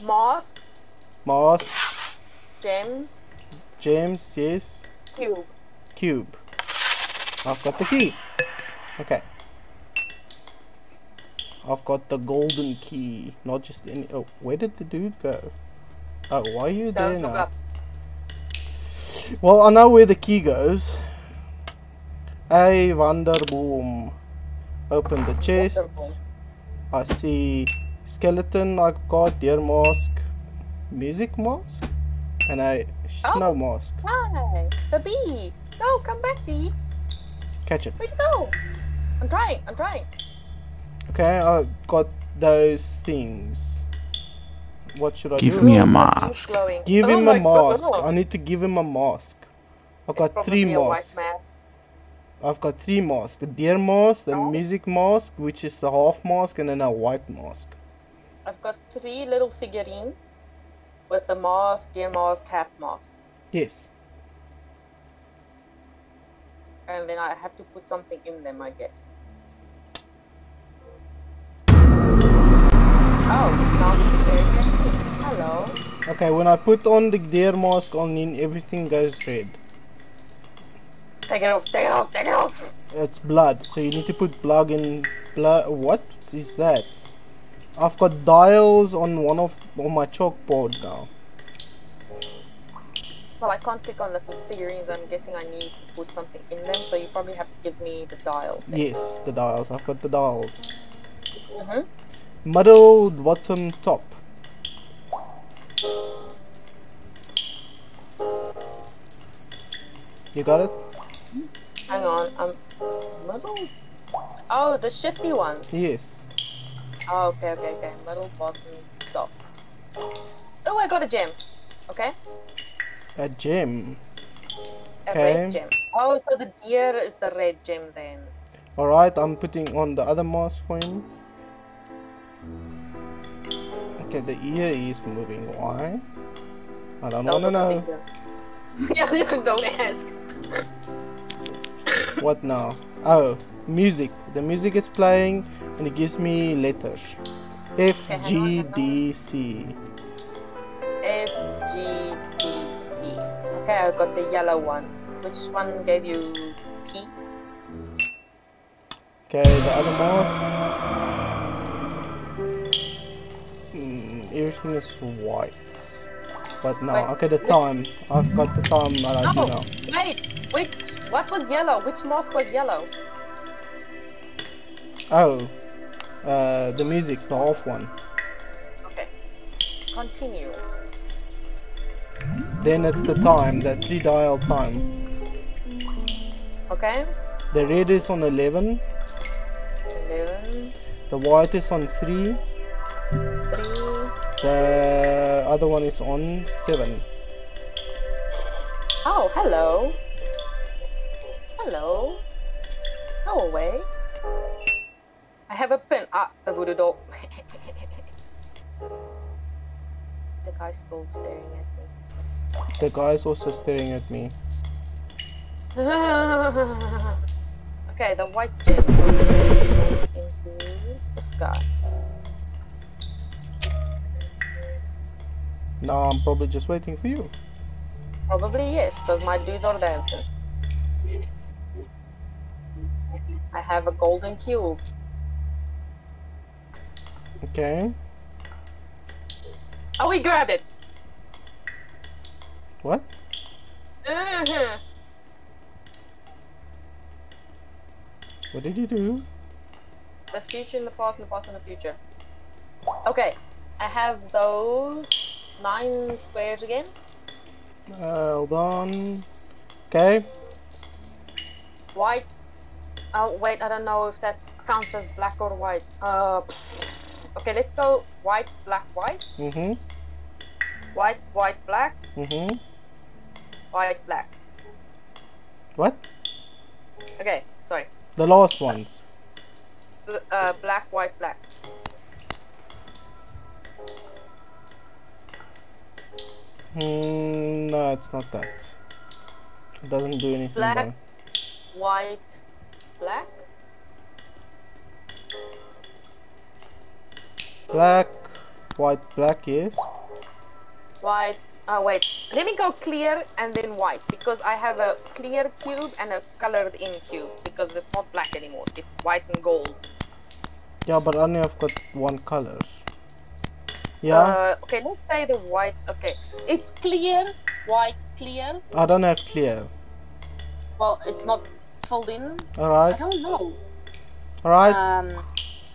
mask, mask, gems, James, yes. cube. Cube. I've got the key. Okay. I've got the golden key. Not just any. Oh, where did the dude go? Oh, why are you there Don't look now? up. Well, I know where the key goes. Hey, Vanderboom. Open the chest. I see skeleton. I got deer mask, music mask, and a snow oh, mask. Hi, the bee. No, come back, bee. Catch it. Where'd you go? I'm trying. I'm trying. Okay, I got those things. What should I Give do? me a mask. it's. Give Oh him my a mask. God. I need to give him a mask. I've got three probably a white masks. mask. I've got three masks. The deer mask, the Oh. music mask, which is the half mask, and then a white mask. I've got three little figurines with the mask, deer mask, half mask. Yes. And then I have to put something in them, I guess. Oh, now he's staring. Hello. Okay, when I put on the deer mask on in everything goes red. Take it off, take it off, take it off. It's blood, so you need to put blood in blood what is that? I've got dials on one of on my chalkboard now. Well, I can't click on the figurines. I'm guessing I need to put something in them, so you probably have to give me the dial. thing. Yes, the dials. I've got the dials. Mhm. Middle, bottom, top. You got it? Hang on, um, I'm middle. Oh, the shifty ones. Yes. Oh, okay, okay, okay. Middle, bottom, top. Oh, I got a gem. Okay, A gem. a Okay. red gem. Oh, so the deer is the red gem then. Alright, I'm putting on the other mask for him. Okay, the ear is moving. Why? I don't wanna know. yeah, don't ask. What now? Oh, music. The music is playing and it gives me letters. F, Okay, hang on, G. D, C. F G B C. Okay, I got the yellow one. Which one gave you P? Okay, the other mask. Everything is white. But no, Wait, okay, the wait. time. I've got the time that I do Oh, now. wait, which, what was yellow? Which mask was yellow? Oh, uh, the music, the off one. Okay, continue. Then it's the time, the three dial time. Okay, The red is on 11, 11, the white is on 3, 3, the other one is on 7. oh, hello. Hello. Go away. I have a pin. Ah, the voodoo doll. the guy's still staring at me. The guy's also staring at me. okay, the white gem goes into the sky. Now I'm probably just waiting for you. Probably yes, because my dudes are dancing. I have a golden cube. Okay. Oh, we grabbed it. What? Mhm. What did you do? The future in the past, and the past in the future. Okay, I have those nine squares again. Uh, hold on. Okay. White. Oh wait, I don't know if that counts as black or white. Uh, okay, let's go white, black, white, Mm-hmm. white, white, black, Mm-hmm. white, black. What? Okay, sorry. The last ones. Uh, black, white, black. Hmm, no, it's not that. It doesn't do anything Black. White, black. Black, white, black, yes. White. Oh wait, let me go clear and then white because I have a clear cube and a colored in cube because it's not black anymore. It's white and gold. Yeah, but only I only have got one color. Yeah, Uh, okay, let's say the white. Okay, it's clear, white, clear. I don't have clear. Well, it's not filled in. I don't know. alright, Um,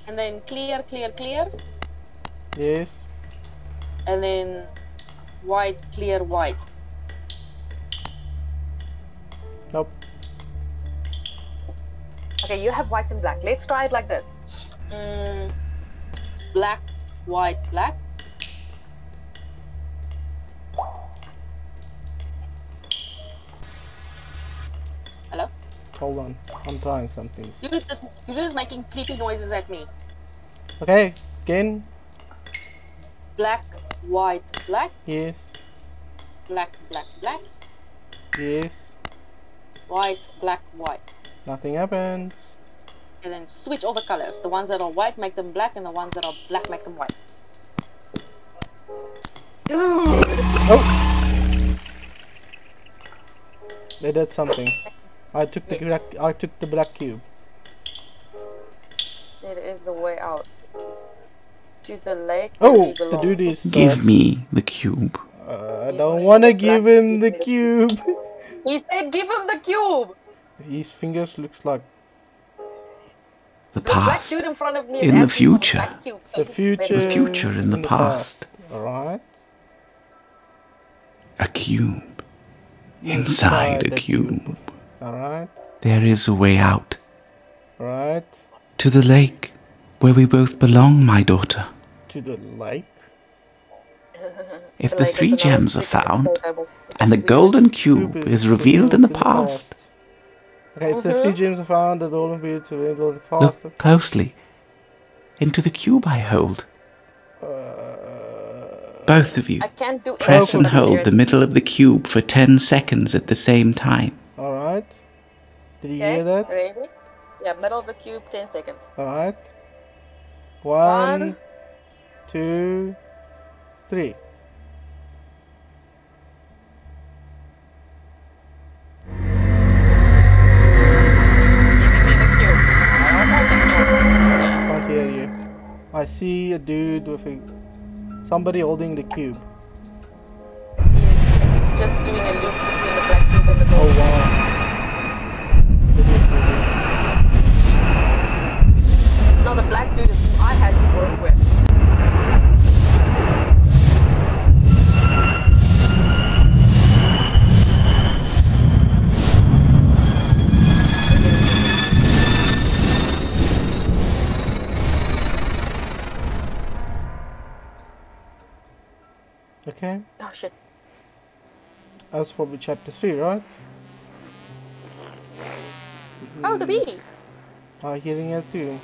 and then clear, clear, clear, yes. and then white, clear, white. Nope. Okay, you have white and black. Let's try it like this. Mm, black, white, black. Hold on, I'm trying something. You just you just making creepy noises at me. Okay, again, Black, white, black, yes, black, black, black, yes. white, black, white. Nothing happens. And then switch all the colors. The ones that are white make them black, and the ones that are black make them white. Oh! They did something. I took the Yes. black. I took the black cube. It is the way out. To the lake. Oh, the dude is. uh, Give me the cube. Uh, I Yeah, don't want to give him the cube cube. He said, "Give him the cube." His fingers looks like The The black past. dude in front of me. In the future. black the future. The future in the past. Alright. A cube. Inside a cube. Alright. There is a way out. Alright. To the lake where we both belong, my daughter. To the lake. If The the lake three gems are found episode that was- and the golden cube Cube is revealed in the past, Okay, if the three mm-hmm. gems are found, the golden beard to reveal the past. look closely into the cube I hold. Both of you. I can't do Press and hold the middle of the cube for 10 seconds at the same time. Alright. Did you Okay, hear that? ready? Yeah, middle of the cube, 10 seconds. Alright. One, One. two, three. The cube. I don't want the cube. Can't hear you. I see a dude with a somebody holding the cube. I see it. It's just doing a No, the black dude is who I had to work with. Okay. Oh shit. That's probably chapter three, right? Oh, the bee. I'm hearing it too.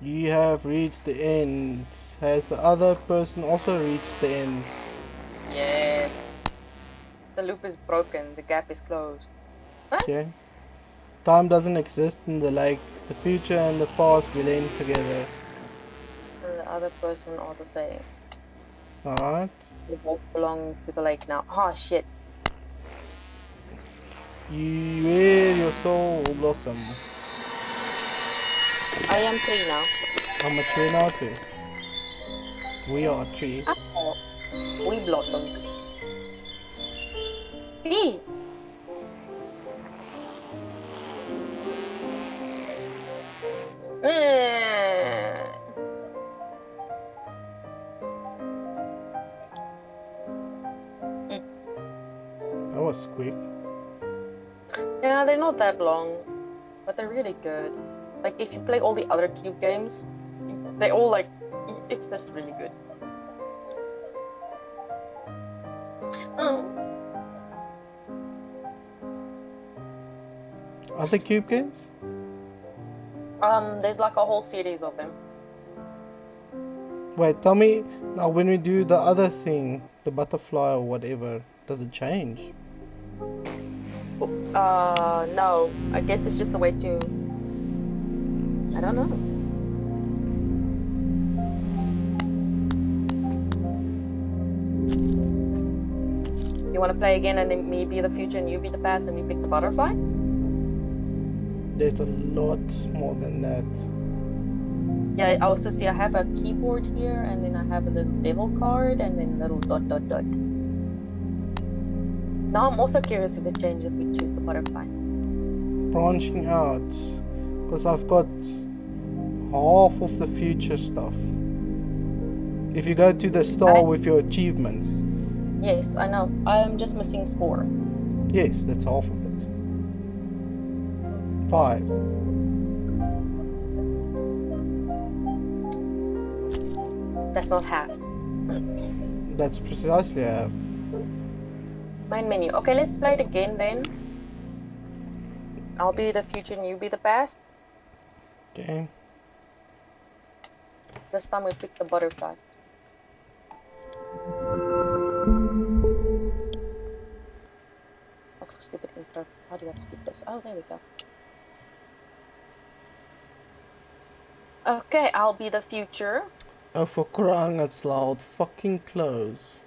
You have reached the end. Has the other person also reached the end? Yes. The loop is broken. The gap is closed. Okay. Time doesn't exist in the lake. The future and the past blend together. And the other person are the same. Alright. They both belong to the lake now. Oh shit. You where your soul blossom. I am three now. I'm a we now too? We are three. Oh, we blossomed. Bee. Eh. That was quick. Yeah, they're not that long, but they're really good. Like if you play all the other cube games, they all like it's just really good. Oh, Other cube games? um, there's like a whole series of them. Wait, tell me now when we do the other thing, the butterfly or whatever, does it change? Uh, no, I guess it's just the way to. I don't know. You want to play again and then me be the future and you be the past and you pick the butterfly? There's a lot more than that. Yeah, I also see I have a keyboard here, and then I have a little devil card, and then little dot dot dot. Now I'm also curious if it changes if we choose the butterfly. Branching out. Because I've got half of the future stuff. If you go to the star I- with your achievements, Yes, I know. I am just missing four. yes, that's half of it. Five. That's not half. That's precisely half. Main menu. Okay, let's play it again then. I'll be the future and you be the past. Okay. This time we pick the butterfly. What a stupid intro. How do I skip this? Oh, there we go. Okay, I'll be the future. Oh, for crying out loud, fucking close.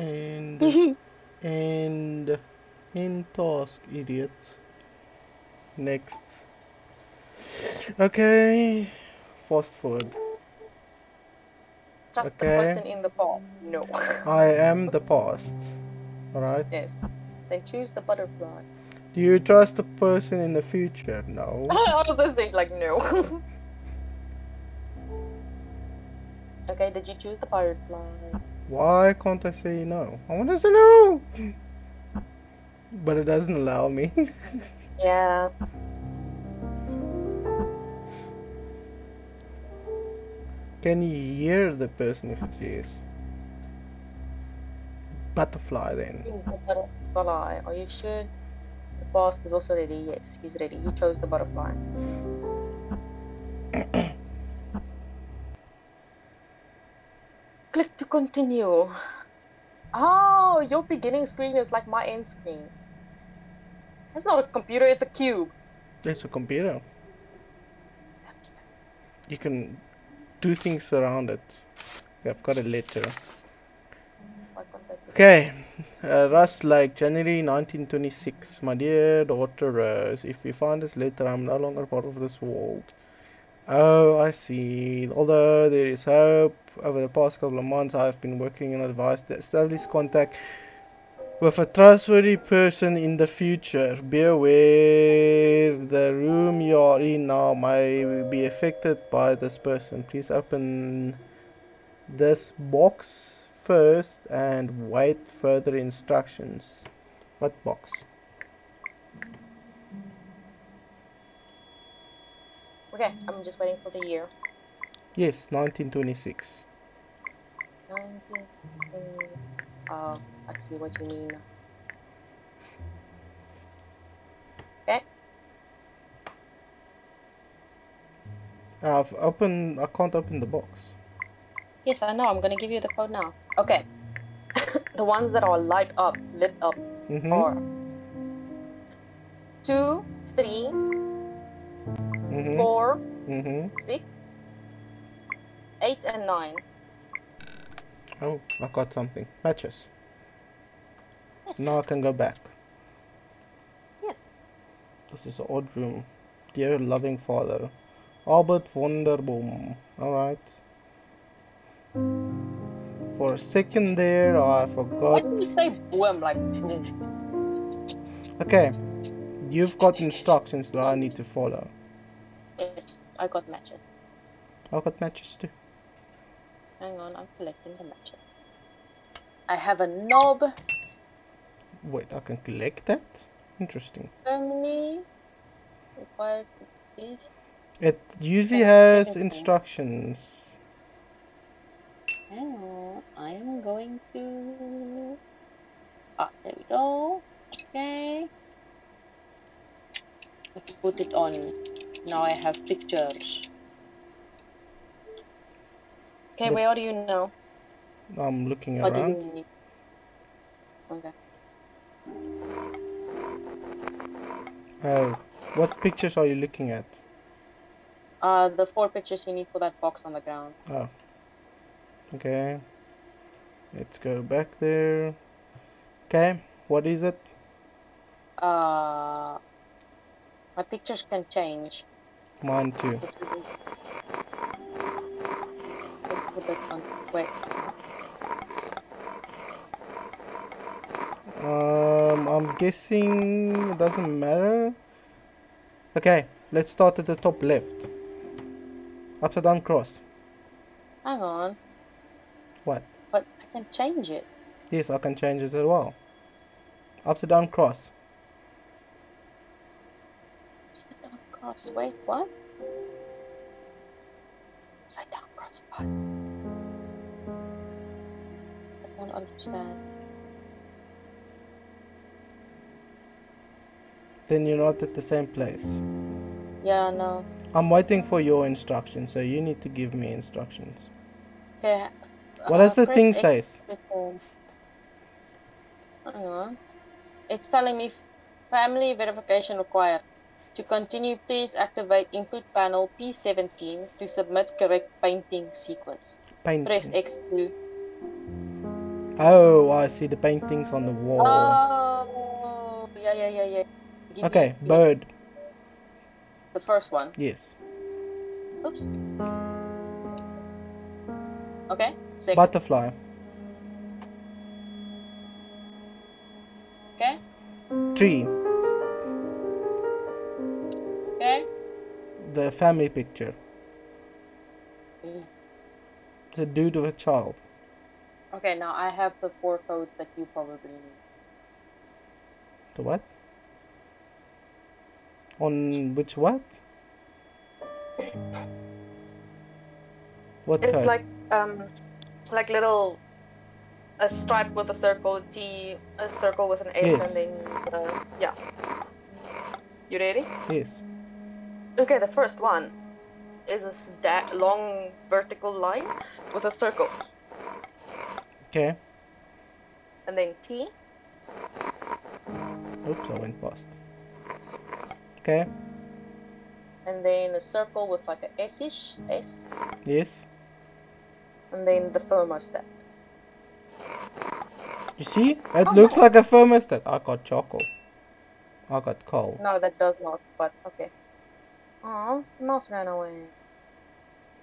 Mm-hmm. And and in task, idiot. Next. Okay, fast forward. Trust Okay. the person in the ball. No. I am the past. Alright. yes. Then choose the butterfly. Do you trust the person in the future? No. I was just saying like no. okay, did you choose the butterfly? Why can't I say no? I want to say no! But it doesn't allow me. Yeah. Can you hear the person if it's yes? Butterfly then. Butterfly. Are you sure? The boss is also ready. Yes, he's ready. He chose the butterfly. Click to continue. Oh, your beginning screen is like my end screen. It's not a computer, it's a cube. It's a computer. It's a cube. You can do things around it. I've got a letter. Why can't I do Okay. Uh, Rusty Lake January 1926. My dear daughter Rose, if you find this letter, I'm no longer part of this world. Oh, I see. Although there is hope, over the past couple of months I have been working on advice to establish contact with a trustworthy person in the future. Be aware the room you are in now may be affected by this person. Please open this box first and wait further instructions. What box? Okay, I'm just waiting for the year. Yes, 1926. 1920. Oh, I see what you mean. Okay, I've opened. I can't open the box. yes, I know. I'm gonna give you the code now. Okay, the ones that are light up, lit up, Mm-hmm. are two, three, Mm-hmm. four, Mm-hmm. six, eight, and nine. Oh, I got something. Matches. Yes. Now I can go back. Yes. This is an odd room. Dear loving father. Albert Wonderboom. Alright. For a second there, I forgot. Why did you say boom like boom? Okay. You've got instructions that I need to follow. I got matches. I've got matches too. Hang on, I'm collecting the matches. I have a knob, Wait, I can collect that? Interesting. Germany. Required cookies. It usually has instructions. Hang on, I am going to. Ah, there we go. Okay. I put it on. Now I have pictures. Okay, But- where are you now? I'm looking What do you need? Okay. Oh, what pictures are you looking at? Uh, the four pictures you need for that box on the ground. Oh. Okay. Let's go back there. Okay. What is it? Uh, my pictures can change. Mine too. This is this is a. Wait, Um, I'm guessing it doesn't matter. Okay, let's start at the top left. Upside down cross. hang on. What? But I can change it. Yes, I can change it as well. Upside down cross. Upside down cross. Wait, what? Upside down cross. What? I don't understand. Then you're not at the same place. Yeah, no. I'm waiting for your instructions, so you need to give me instructions. Okay. What does uh, the thing say? X to form. Hang. It's telling me family verification required. To continue, please activate input panel P17 to submit correct painting sequence. Painting. Press X2. Oh, I see the paintings on the wall. Oh, yeah, yeah, yeah, yeah. Give okay, me bird. The first one. Yes. Oops. Okay. Second. Butterfly. okay. Tree. The family picture. Mm. The dude with a child. Okay. Now I have the four codes that you probably need. The what? On which what? What It's code? like um, like little a stripe with a circle, a T, a circle with an S, Yes. and then uh, yeah. You ready? Yes. Okay, the first one is a long vertical line with a circle, Okay. and then T, Oops, I went past. Okay. And then a circle with like a S-ish S. Yes. and then the thermostat. You see? It oh. looks like a thermostat. I got chocolate. I got coal. No, that does not. But okay. Oh, the mouse ran away.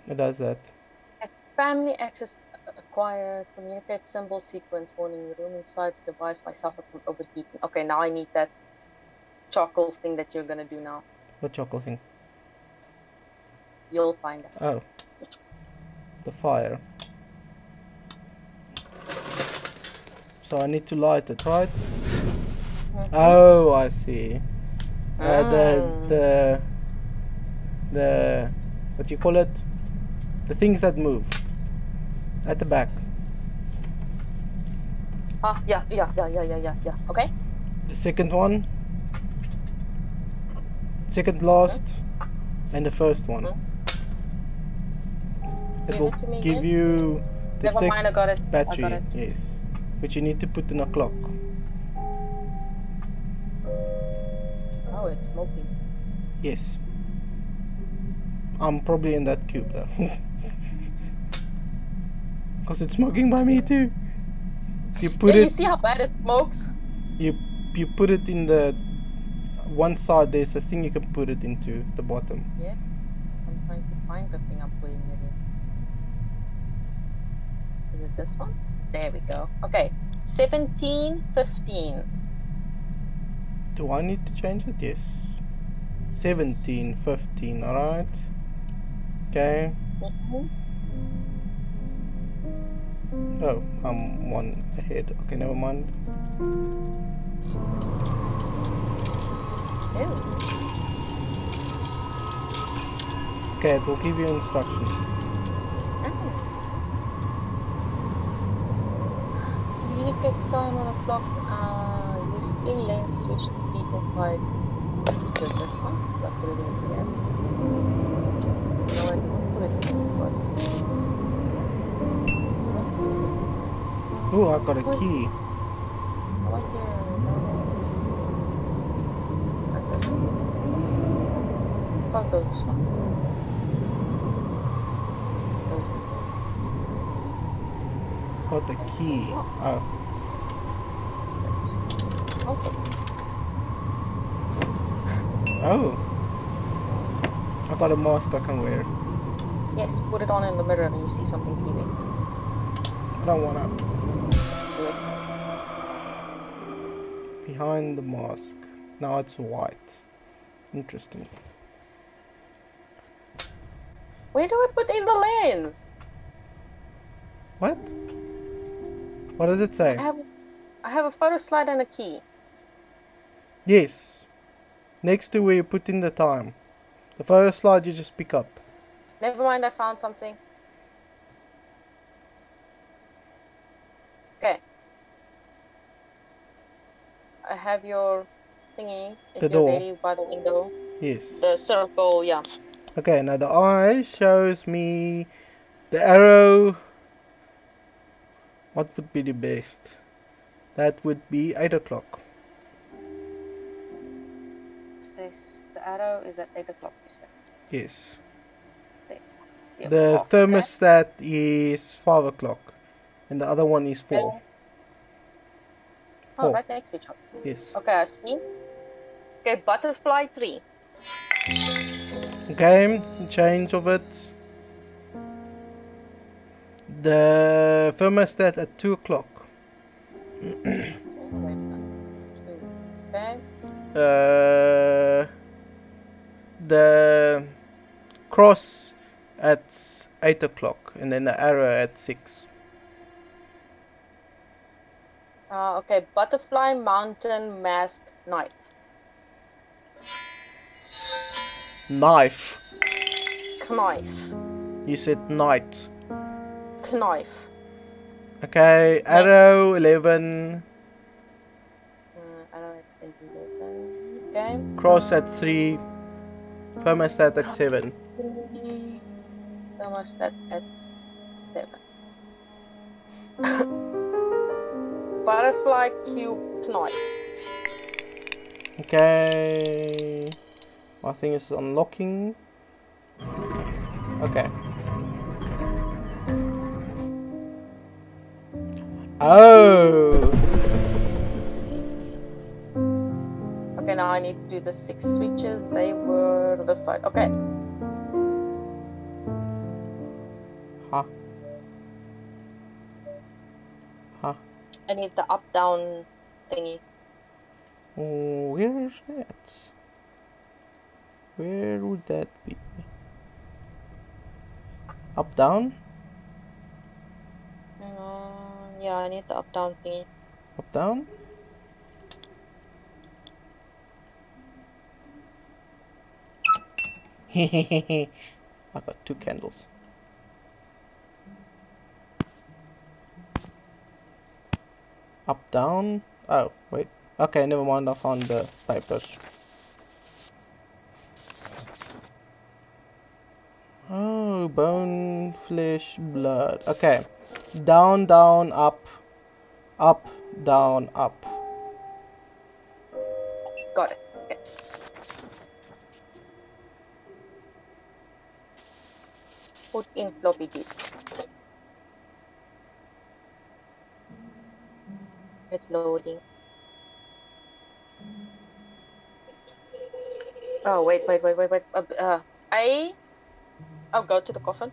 It does that. Family access acquired. Communicate symbol sequence warning. Room inside device myself from overheating. Okay, now I need that chocolate thing that you're gonna do now. What chocolate thing? You'll find out. Oh. The fire. So I need to light it, right? Oh, I see. Uh, the Mm. the the what you call it? The things that move at the back. Ah, yeah, yeah, yeah, yeah, yeah, yeah, yeah. Okay. The second one, second last, and the first one. It Give will it to me give again. you the Never mind. I got it. I battery. got it. Yes, which you need to put in a clock. Oh, it's smoking. Yes. I'm probably in that cube though. Cause it's smoking by me too. You put yeah, you see how bad it smokes? you you put it in the one side there's a thing you can put it into the bottom. Yeah. I'm trying to find the thing I'm putting it in. Is it this one? There we go. Okay. 17, 15. Do I need to change it? Yes. 17, 15, alright. Okay. Mhm. Oh, I'm one ahead. Okay, never mind. Ew. Okay, it will give you instructions. Communicate time on the clock. Uh, use three lens switch to be inside. Is this one? I put it in here? No, I didn't put it in. What? Oh, I got a key. What here? Like this. Photos. Those. Got the key. Oh, Yes. Also, Oh. I got a mask I can wear. yes, put it on in the mirror and you see something creepy. I don't wanna. Behind the mask. Now it's white. Interesting. Where do I put in the lens? What? What does it say? I have, I have a photo slide and a key. Yes. Next to where you put in the time. The first slide you just pick up. Never mind, I found something. Okay. I have your thingy. If The door. ready by the window. Yes. The circle, yeah. Okay, now the eye shows me the arrow. What would be the best? That would be 8 o'clock. The arrow is at 8 o'clock, you said. Yes. Says zero The o'clock, okay? thermostat is 5 o'clock. And the other one is 4. Okay. Oh, right next to each other. Yes. Okay, I see. Okay, butterfly tree. Okay, change of it. The thermostat at 2 o'clock. Okay. Uh, the cross at 8 o'clock and then the arrow at 6. Uh, okay, butterfly mountain mask knife. Knife. Knife. You said night. Knife. Okay, arrow 11, Uh, I don't 11. Okay. cross at 3, thermostat at 7. Thermostat at 7. Butterfly cube knife. Okay. I think it's unlocking. Okay. Oh. Okay, now I need to do the six switches. They were the side. Okay. Huh. Huh. I need the up down thingy. Oh, where's that? Where would that be? Up, down? Uh, yeah, I need the up down thingy. Up, down? I got two candles. Up, down? Oh, wait. Okay, never mind. I found the papers. Oh, bone, flesh, blood. Okay. Down, down, up. Up, down, up. In floppy disk. It's loading. Oh wait, wait, wait, wait, wait. Uh, uh, I. I'll go to the coffin.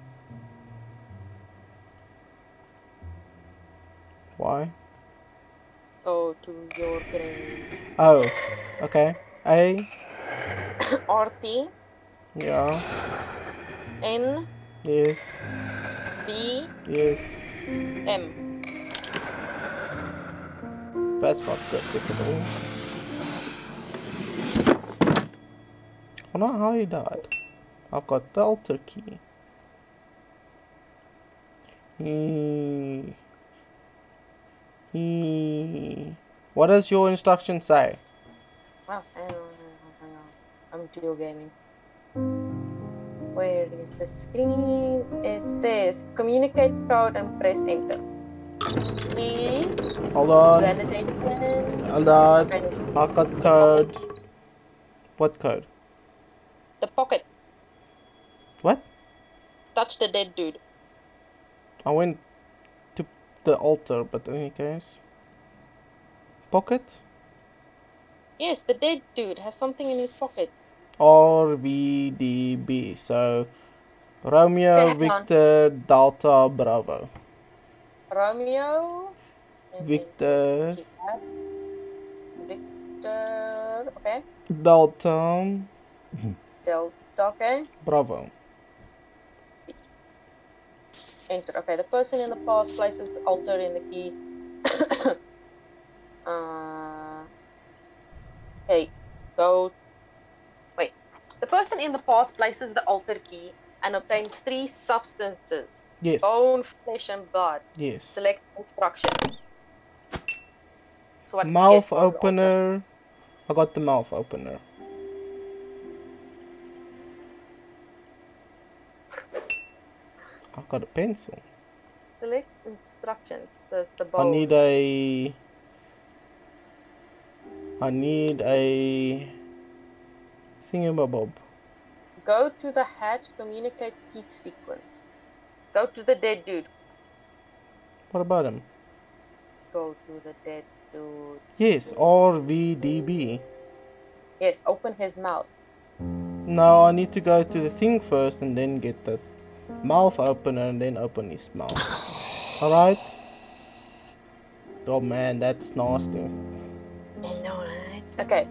Why? Go to your grave. Oh, okay. A, RT yeah, N yes, B yes. M. That's not all. I don't know how he died. I've got the altar key. Hmm. Hmm. What does your instruction say? Wow, hang on, hang on. I'm dual gaming. Where is the screen? It says communicate code and press enter. Please, Hold on. validation. Hold on. I've code. What code? the pocket. What? Touch the dead dude. I went to the altar, but in any case. Pocket? Yes, the dead dude has something in his pocket. RVDB. So Romeo, hang on. Victor, Delta, Bravo. Romeo. Victor, Victor. Okay. Delta, Delta. Okay. Bravo. Enter. Okay. The person in the past places the altar in the key. uh, okay. Go. The person in the past places the altar key and obtains three substances: Yes. bone, flesh, and blood. Yes. Select instruction. So what Mouth get from the altar? opener. I got the mouth opener. I got a pencil. Select instructions. The, the bone. I need a. I need a. Thingamabob. Go to the hatch, communicate key sequence. Go to the dead dude. What about him? Go to the dead dude. Yes, RVDB. Yes, open his mouth. No, I need to go to the thing first and then get the mouth opener and then open his mouth. Alright? Oh man, that's nasty. I know, right? Okay.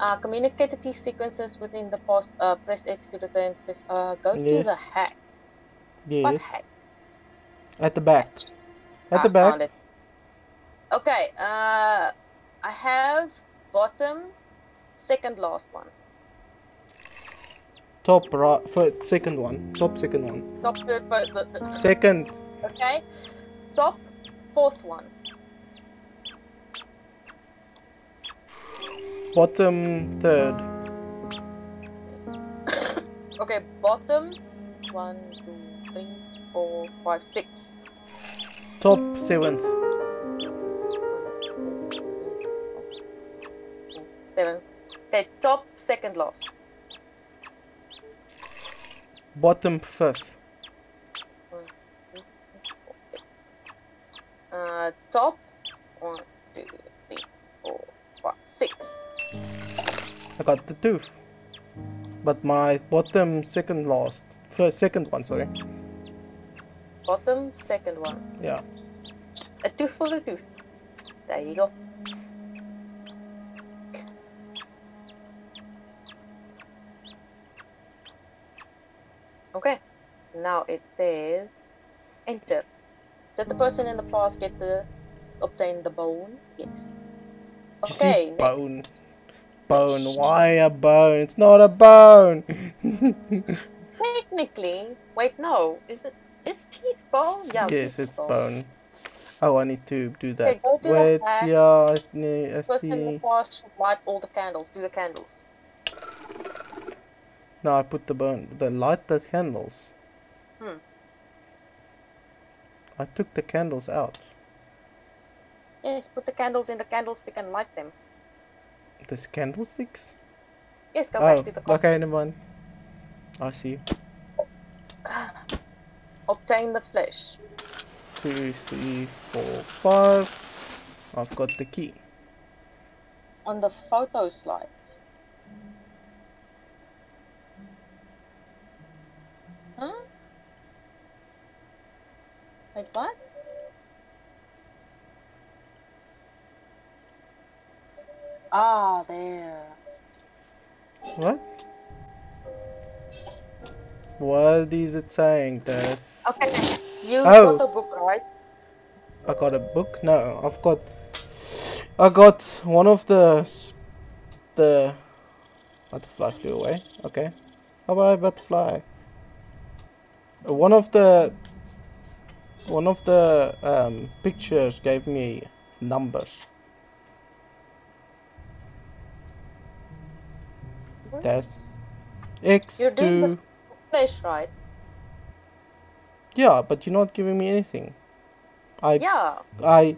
Uh, communicate the key sequences within the post. Uh, press X to return. Press. Uh, go to the Yes. hack. What hack? At the back. At Ah, the back. found it. Okay. Uh, I have bottom, second last one. Top right. First, second one. Top second one. Top the, the, Second. okay. Top, fourth one. Bottom third. Okay, bottom, one, two, three, four, five, six. Top seventh. Seven. Okay, top, second last. Bottom fifth. One, two, three, four, five. Uh, top, one, two, three, four, five, six. I got the tooth. But my bottom second last. First, second one, sorry. Bottom, second one. Yeah. A tooth for the tooth. There you go. Okay, now it says enter. Did the person in the past get the obtain the bone? Yes. Did you Okay, see next. bone? Bone. Why a bone? It's not a bone. Technically, wait, no, is it? Is teeth bone? Yeah. yes, teeth it's bone. Oh, I need to do that. go to the Wait, yeah, I, I the see. past should light all the candles. Do the candles. No, I put the bone. The light the candles. Hmm. I took the candles out. Yes, put the candles in the candlestick and light them. There's candlesticks? Yes, go oh, back to the coffee. okay, never mind. I see. Obtain the flesh. Two, three, four, five. I've got the key. On the photo slides. Huh? Wait, what? Ah, there. What? What is it saying, Des? Okay, you Oh. got the book, right? I got a book? No, I've got. I got one of the. The. Butterfly flew away. Okay. How about a butterfly? Uh, One of the. One of the um, pictures gave me numbers. That's X You're doing the flesh, right? Yeah, but you're not giving me anything. I Yeah. I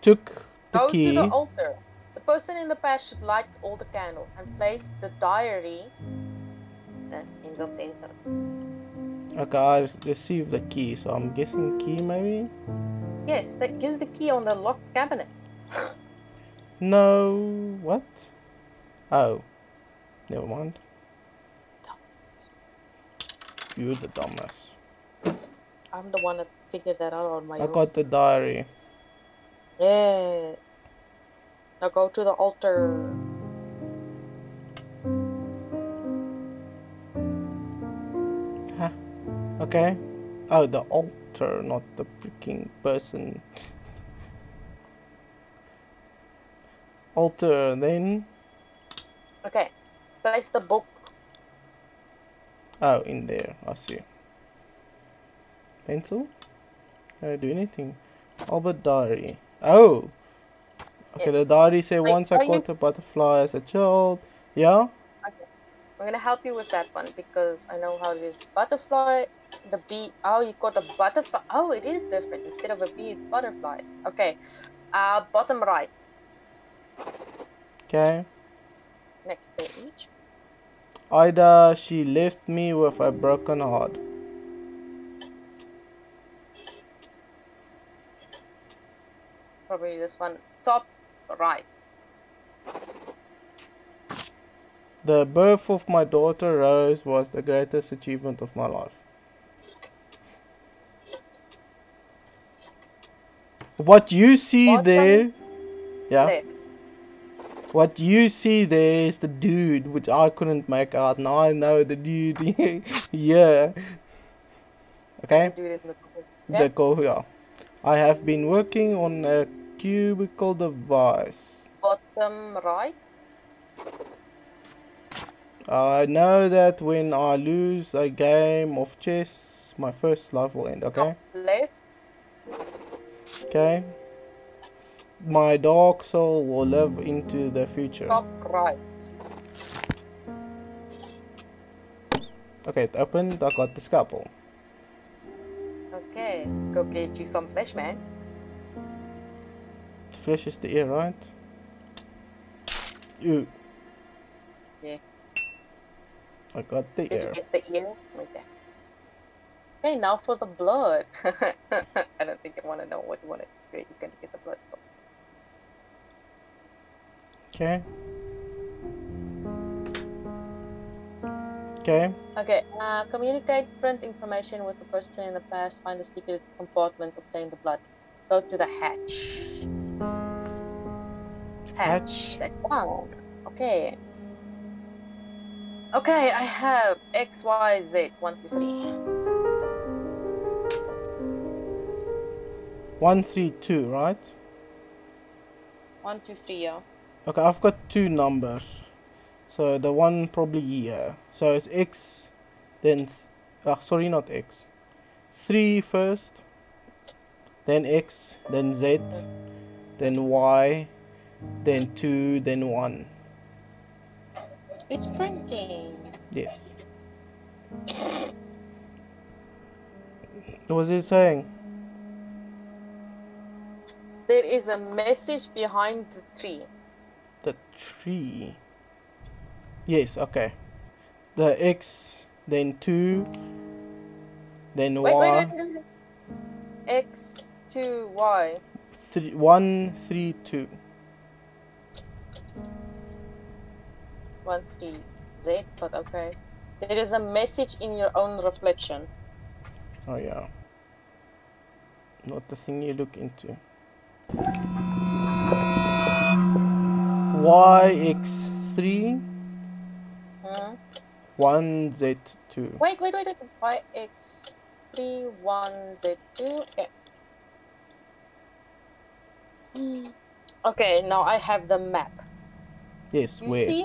took the Go key. to the altar. The person in the past should light all the candles and place the diary that ends up center. Okay, I received the key, so I'm guessing key maybe? Yes, that gives the key on the locked cabinet. No, what? Oh. Never mind. You're the dumbass. I'm the one that figured that out on my I own. I got the diary. Yes. Now go to the altar. Huh? Okay. Oh, the altar, not the freaking person. Altar, then. Okay. Place the book. Oh, in there. I see. Pencil? Can I do anything? Albert diary. Oh! Okay, the Yes. diary say Wait, once I are you- caught a butterfly as a child. Yeah? Okay. I'm gonna help you with that one because I know how it is. Butterfly, the bee. Oh, you got a butterfly. Oh, it is different. Instead of a bee, it's butterflies. Okay. Uh, bottom right. Okay. Next page. Ida, she left me with a broken heart. Probably this one. Top right. The birth of my daughter Rose was the greatest achievement of my life. What you see Bottom there, yeah, Left. What you see there is the dude, which I couldn't make out. Now I know the dude. yeah. Okay. Do it in the go yeah. I have been working on a cubicle device. Bottom right. I know that when I lose a game of chess, my first life will end. Okay. Left. Okay. My dark soul will live into the future. Top right. Okay, it opened. I got the scalpel. Okay. Go get you some flesh, man. Flesh is the ear, right? Ew. Yeah. I got the Did you ear. get the ear? Okay. Okay, now for the blood. I don't think I want to know what you want to where you're going to get the blood. Okay. Okay. Okay, uh, communicate, print information with the person in the past, find a secret compartment, obtain the blood. Go to the hatch. Hatch. Hatch. That one. Okay. Okay, I have X, Y, Z. One, two, three. One, three, two, right? One, two, three, yeah. Okay, I've got two numbers. So the one probably here. So it's X, then, th- ah, sorry, not X. Three first, then X, then Z, then Y, then two, then one. It's printing. Yes. What was it saying? There is a message behind the tree. The tree. Yes, okay. The X, then two, then Wait, Y. wait, wait. X, two, Y. Three, one, three, two. One, three, Z, but okay. There is a message in your own reflection. Oh yeah. Not the thing you look into. YX3, Hmm? 1Z2. Wait, wait, wait, wait. Y, X, three, one, Z, two. Okay. Hmm. Okay, now I have the map. Yes, where You where? see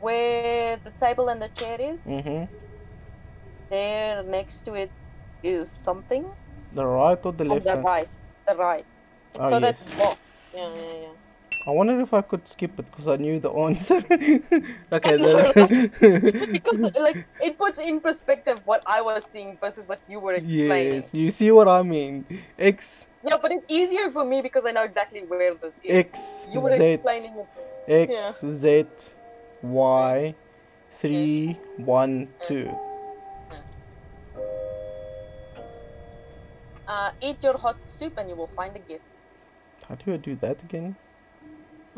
where the table and the chair is? Mm-hmm. There next to it is something. The right or the left? the right. The right. Oh, so yes. that's box. Yeah, yeah, yeah. I wonder if I could skip it because I knew the answer. okay, because like it puts in perspective what I was seeing versus what you were explaining. yes, you see what I mean. X, Yeah, but it's easier for me because I know exactly where this is. X, you were Z, explaining it. X, Z, Y, three, one, two. Uh, eat your hot soup and you will find a gift. How do I do that again?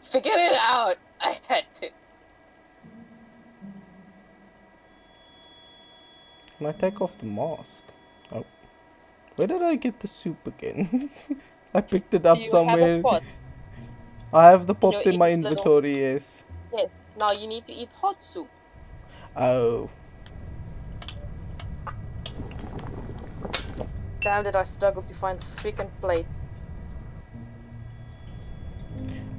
Figure it out. I had to. Can I take off the mask? Oh. Where did I get the soup again? I picked it up you somewhere. have. I have the pot No, in my eat little- inventory, yes. Yes. Now you need to eat hot soup. Oh. Damn did I struggle to find the freaking plate.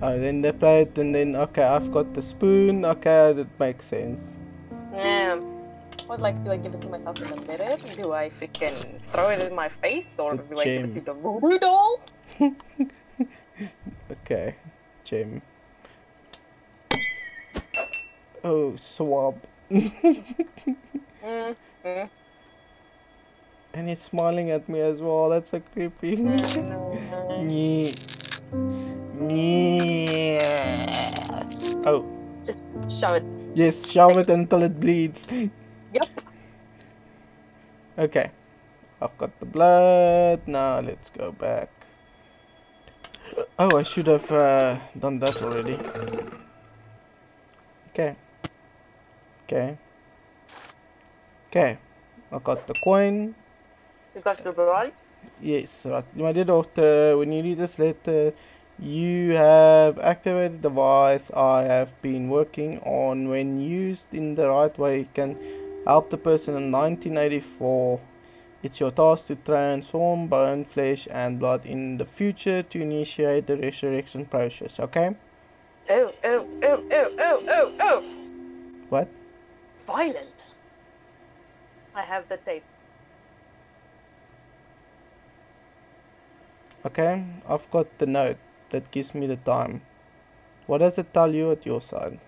Oh, then the plate, and then, okay, I've got the spoon. Okay, that makes sense. Yeah. I was like, do I give it to myself in the mirror? Do I freaking throw it in my face? Or The do I give it gem. to the voodoo doll? Okay, Jim. Oh, swab. Mm, mm, And it's smiling at me as well. That's so creepy. mm. Nyeh. Nyeh. Oh, Just shove it. yes, shove it until it bleeds. Yep. Okay. I've got the blood. Now let's go back. Oh, I should have uh, done that already. Okay. Okay. Okay. I got the coin. You got the blood? Yes, right. My dear doctor, when you read this letter, you have activated the device I have been working on. When used in the right way, it can help the person in 1984. It's your task to transform bone, flesh, and blood in the future to initiate the resurrection process, okay? Oh, oh, oh, oh, oh, oh, oh! oh. What? Violent. I have the tape. Okay, I've got the note that gives me the time. What does it tell you at your side?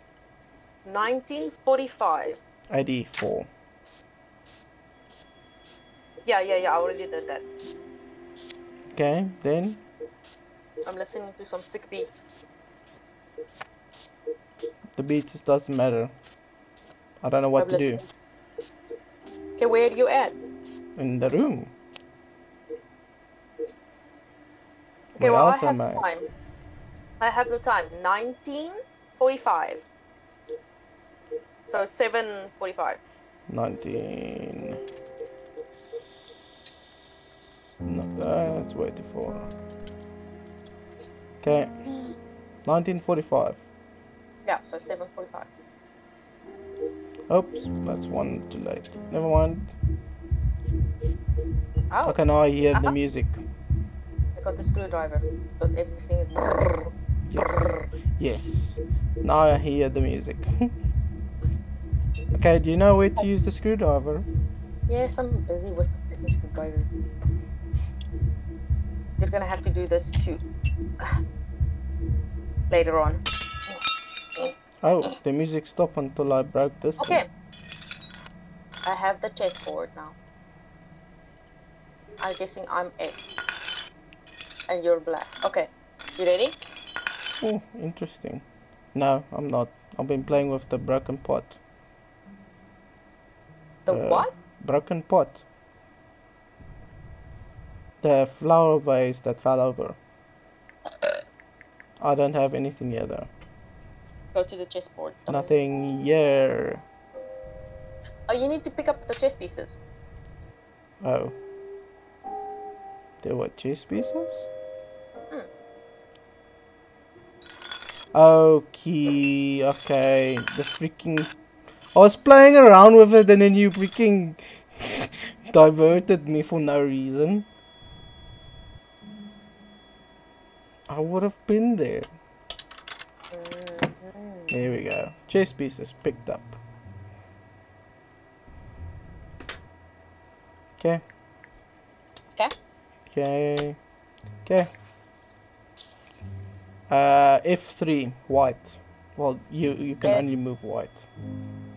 1945. 84. Yeah, yeah, yeah, I already did that. Okay, then I'm listening to some sick beats. The beats just doesn't matter. I don't know what I'm to do. Okay, where are you at? in the room. Okay, well, I have I? time. I have the time. 1945. So 7:45. 19. No, that's way too far. Okay, 1945. Yeah, so 7:45. Oops, that's one too late. Never mind. Oh, Okay, now I hear the Uh-huh. music. Got the screwdriver because everything is. Yes. Yes. Now I hear the music. okay, do you know where to use the screwdriver? Yes, I'm busy with the screwdriver. You're gonna have to do this too. Later on. Oh, the music stopped until I broke this. thing. Okay. I have the chessboard now. I'm guessing I'm F. And you're black. Okay. You ready? Oh, interesting. No, I'm not. I've been playing with the broken pot. The Uh, what? Broken pot. The flower vase that fell over. I don't have anything here though. Go to the chessboard. Nothing here. Oh, you need to pick up the chess pieces. Oh. There were chess pieces? Okay, okay. The freaking. I was playing around with it and then you freaking diverted me for no reason. I would have been there. There we go. Chess pieces picked up. Okay. Okay. Okay. Okay. Uh, F3, white. Well, you you can Okay. only move white.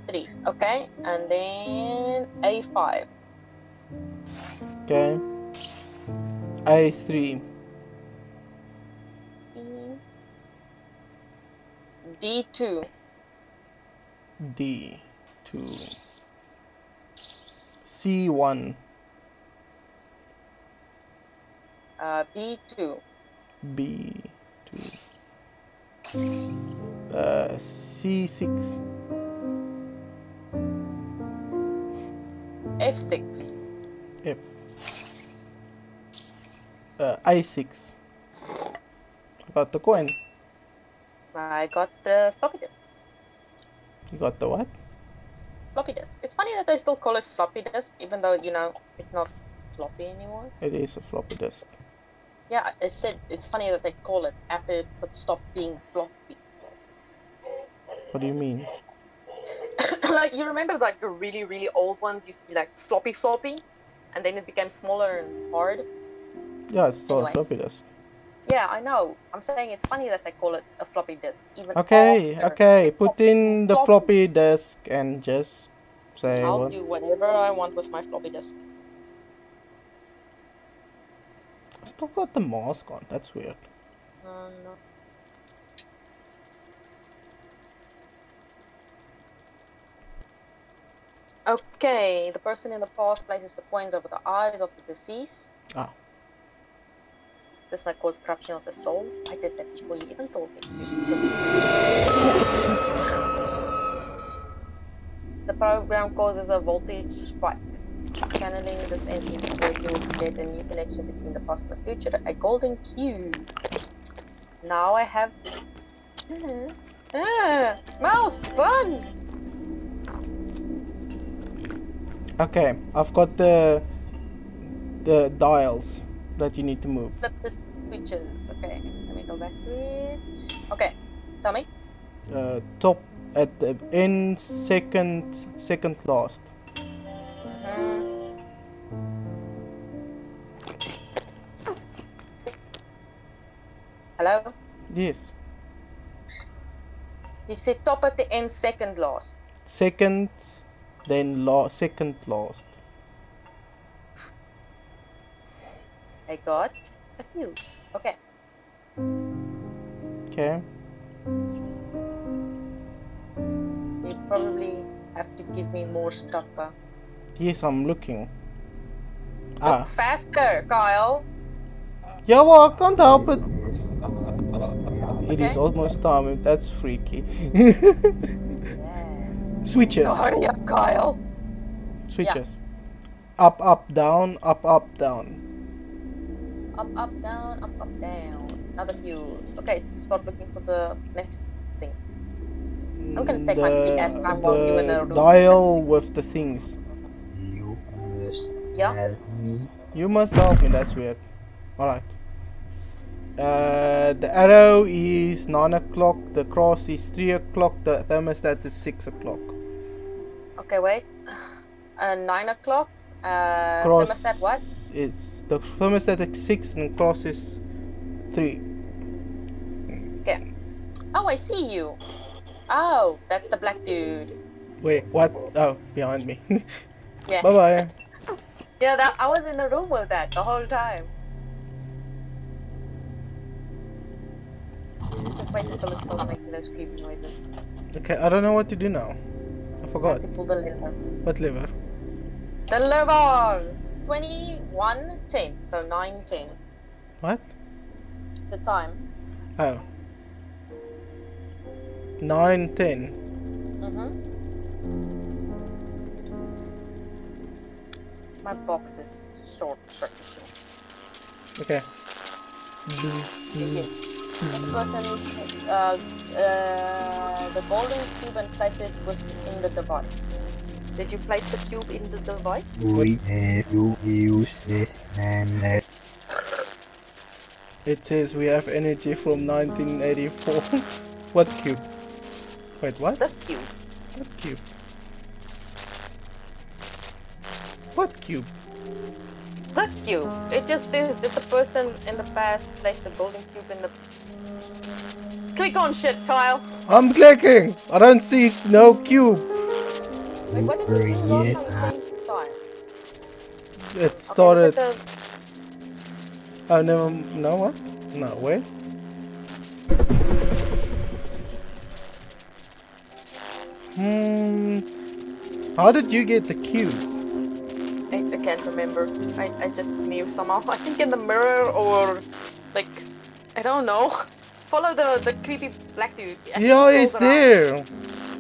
Three. Okay. And then A5. Okay. A3. D2. D2. C1. Uh, B2. B2. Uh, C6. F6. F. Uh, A6. I got the coin. I got the floppy disk. You got the what? Floppy disk. It's funny that they still call it floppy disk, even though you know it's not floppy anymore. It is a floppy disk. Yeah, I said it's funny that they call it after it stopped being floppy. What do you mean? like you remember like the really really old ones used to be like floppy floppy, and then it became smaller and hard. Yeah, it's still Anyway. a floppy disk. Yeah, I know. I'm saying it's funny that they call it a floppy disk. Even Okay, okay. Put in the floppy. floppy disk and just say I'll what. do whatever I want with my floppy disk. I still got the mask on. That's weird. Uh, no. Okay, the person in the past places the coins over the eyes of the deceased. Ah. This might cause corruption of the soul. I did that before you even told me. the program causes a voltage spike. Channeling this to create you will create a new connection between the past and the future. A golden cube. Now I have. Ah, mouse, run! Okay, I've got the the dials that you need to move. Flip the switches. Okay, let me go back to it. Okay, tell me. Uh, top at the end, second, second last. Hmm. Hello? Yes, You said top at the end, second last. second, then last, second last. I got a fuse. Okay. Okay. You probably have to give me more stuff. Uh. Yes, I'm looking. Look Ah, faster, Kyle. yeah. Well, I can't help it. It is almost time. That's freaky. Yeah. Switches. So hurry up, Kyle. Switches. Up, up, down, up, up, down. Up, up, down, up, up, down. Another fuse. Okay, start looking for the next thing. I'm gonna take my sweet ass time while you in a room. dial with the things. You must Yeah. help me. You must help me. That's weird. All right. Uh, the arrow is nine o'clock. The cross is three o'clock. The thermostat is six o'clock. Okay, wait. Uh, nine o'clock. Uh, Cross thermostat It's the thermostat is six and cross is three. Okay. Oh, I see you. Oh, that's the black dude. Wait, what? Oh, behind me. Yeah. bye bye. Yeah, that I was in the room with that the whole time. Just wait until it starts making those creepy noises. Okay, I don't know what to do now. I I forgot. have to pull the lever. What lever? The lever! 21 10. So 9 10. What? The time. Oh. Nine ten. Mm-hmm. My box is short circuit. Okay. Begin. The person, uh, uh, the golden cube and place it within the device. Did you place the cube in the device? We have to use this and It says we have energy from 1984. what cube? Wait, what? The cube. What cube? What cube? The cube. It just says that the person in the past placed the golden cube in the. Click on shit, Kyle. I'm clicking! I don't see no cube. Wait, what did you do last time you changed the time? It started. look at the- Oh, never. No, what? No, wait. Hmm. How did you get the cube? I, I can't remember. I, I just knew somehow. I think in the mirror or like I don't know. follow the the creepy black dude. He Yeah, crawls he's around. there.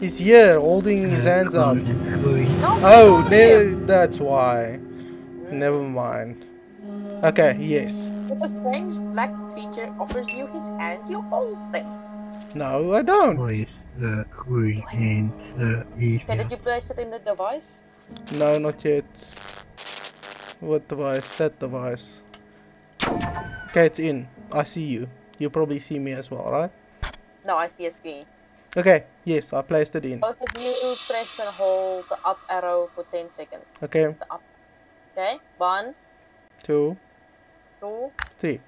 He's here, holding his hands up. No, Oh, there, that's why. Never mind. Okay, yes. If a strange black creature offers you his hands, you hold them. No, I don't. Place the queen in the Okay, did you place it in the device? No, not yet. What device? That device. Okay, it's in. I see you. You probably see me as well, right? No, I see a screen. Okay, yes, I placed it in. Both of you press and hold the up arrow for 10 seconds. Okay. Okay, one, two, two, three.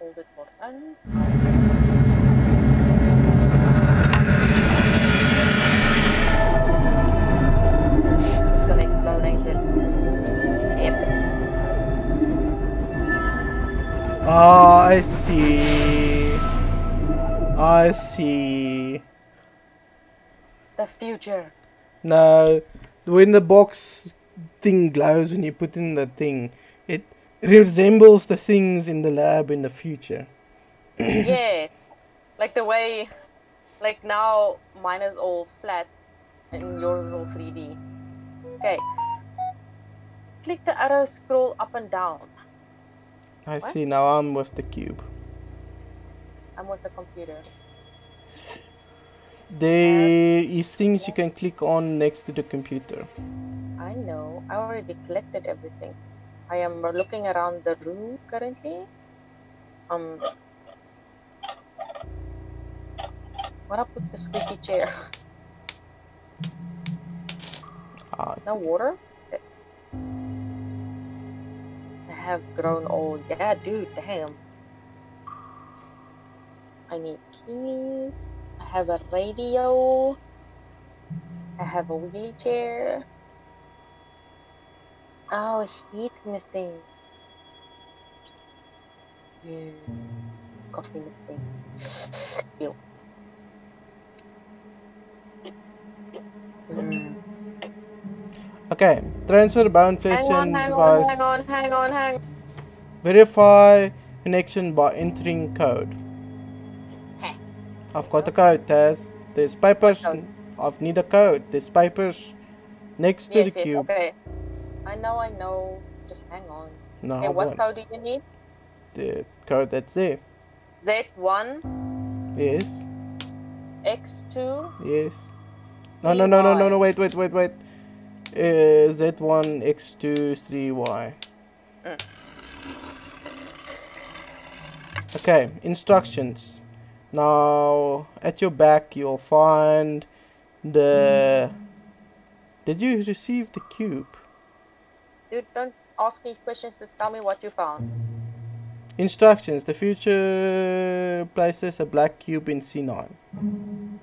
hold it for 10. Ah, I see. I see. The future. No, when the box thing glows when you put in the thing, it resembles the things in the lab in the future. yeah. Like the way, like now mine is all flat and yours is all 3D. Okay. Click the arrow, scroll up and down. I What? see. Now I'm with the cube. I'm with the computer. There is things you can click on next to the computer. I know. I already collected everything. I am looking around the room currently. Um. What up with the squeaky chair? Ah, No water? Have grown old. Yeah, dude, damn. I need keys. I have a radio. I have a wheelchair. Oh, heat missing. Hmm. Coffee missing. Ew. Hmm. Okay, transfer bound Hang session on, hang on, device. hang on, hang on, hang on. Verify connection by entering code. Heh. I've got the code, Taz. There's papers. I've need a code. There's papers next to Yes, the yes, cube. okay. I know, I know. Just hang on. No, Okay, what on. code do you need? The code that's there. Z1, Yes, X2, yes. No, no, no, no, no, no. Wait, wait, wait, wait. Uh, Z1 X2 3Y. Mm. Okay, instructions. Now, at your back, you'll find the. Did you receive the cube? Dude, don't ask me questions, just tell me what you found. Instructions. The future places a black cube in C9.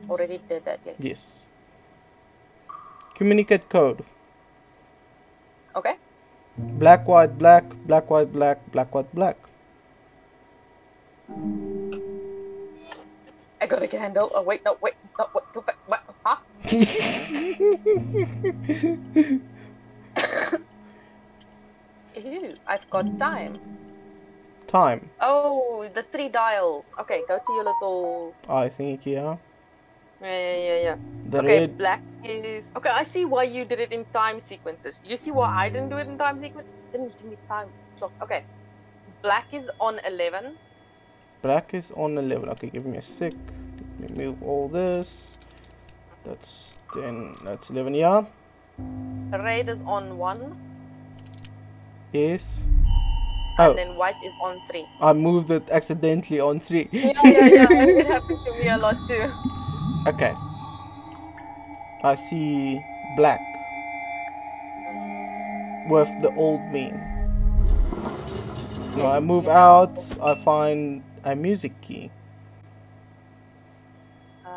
Already did that, yes. Yes. Communicate code. Okay. Black, white, black, black, white, black, black, white, black. I got a candle. Oh, wait, no, wait, no, what, too fa- what, huh? Ew, I've got time. Time. Oh, the three dials. Okay, go to your little. I think, yeah. Yeah, yeah, yeah, yeah. The okay, red. black is. Okay, I see why you did it in time sequences. You see why I didn't do it in time sequence? Didn't give me time. Okay, black is on 11. Black is on 11. Okay, give me a sec. Let me move all this. That's 10. That's 11, yeah. Red is on 1. Yes. Oh. And then white is on 3. I moved it accidentally on 3. Yeah, yeah, yeah. it happened to me a lot too. Okay. I see black with the old me. I move out, I find a music key. Uh,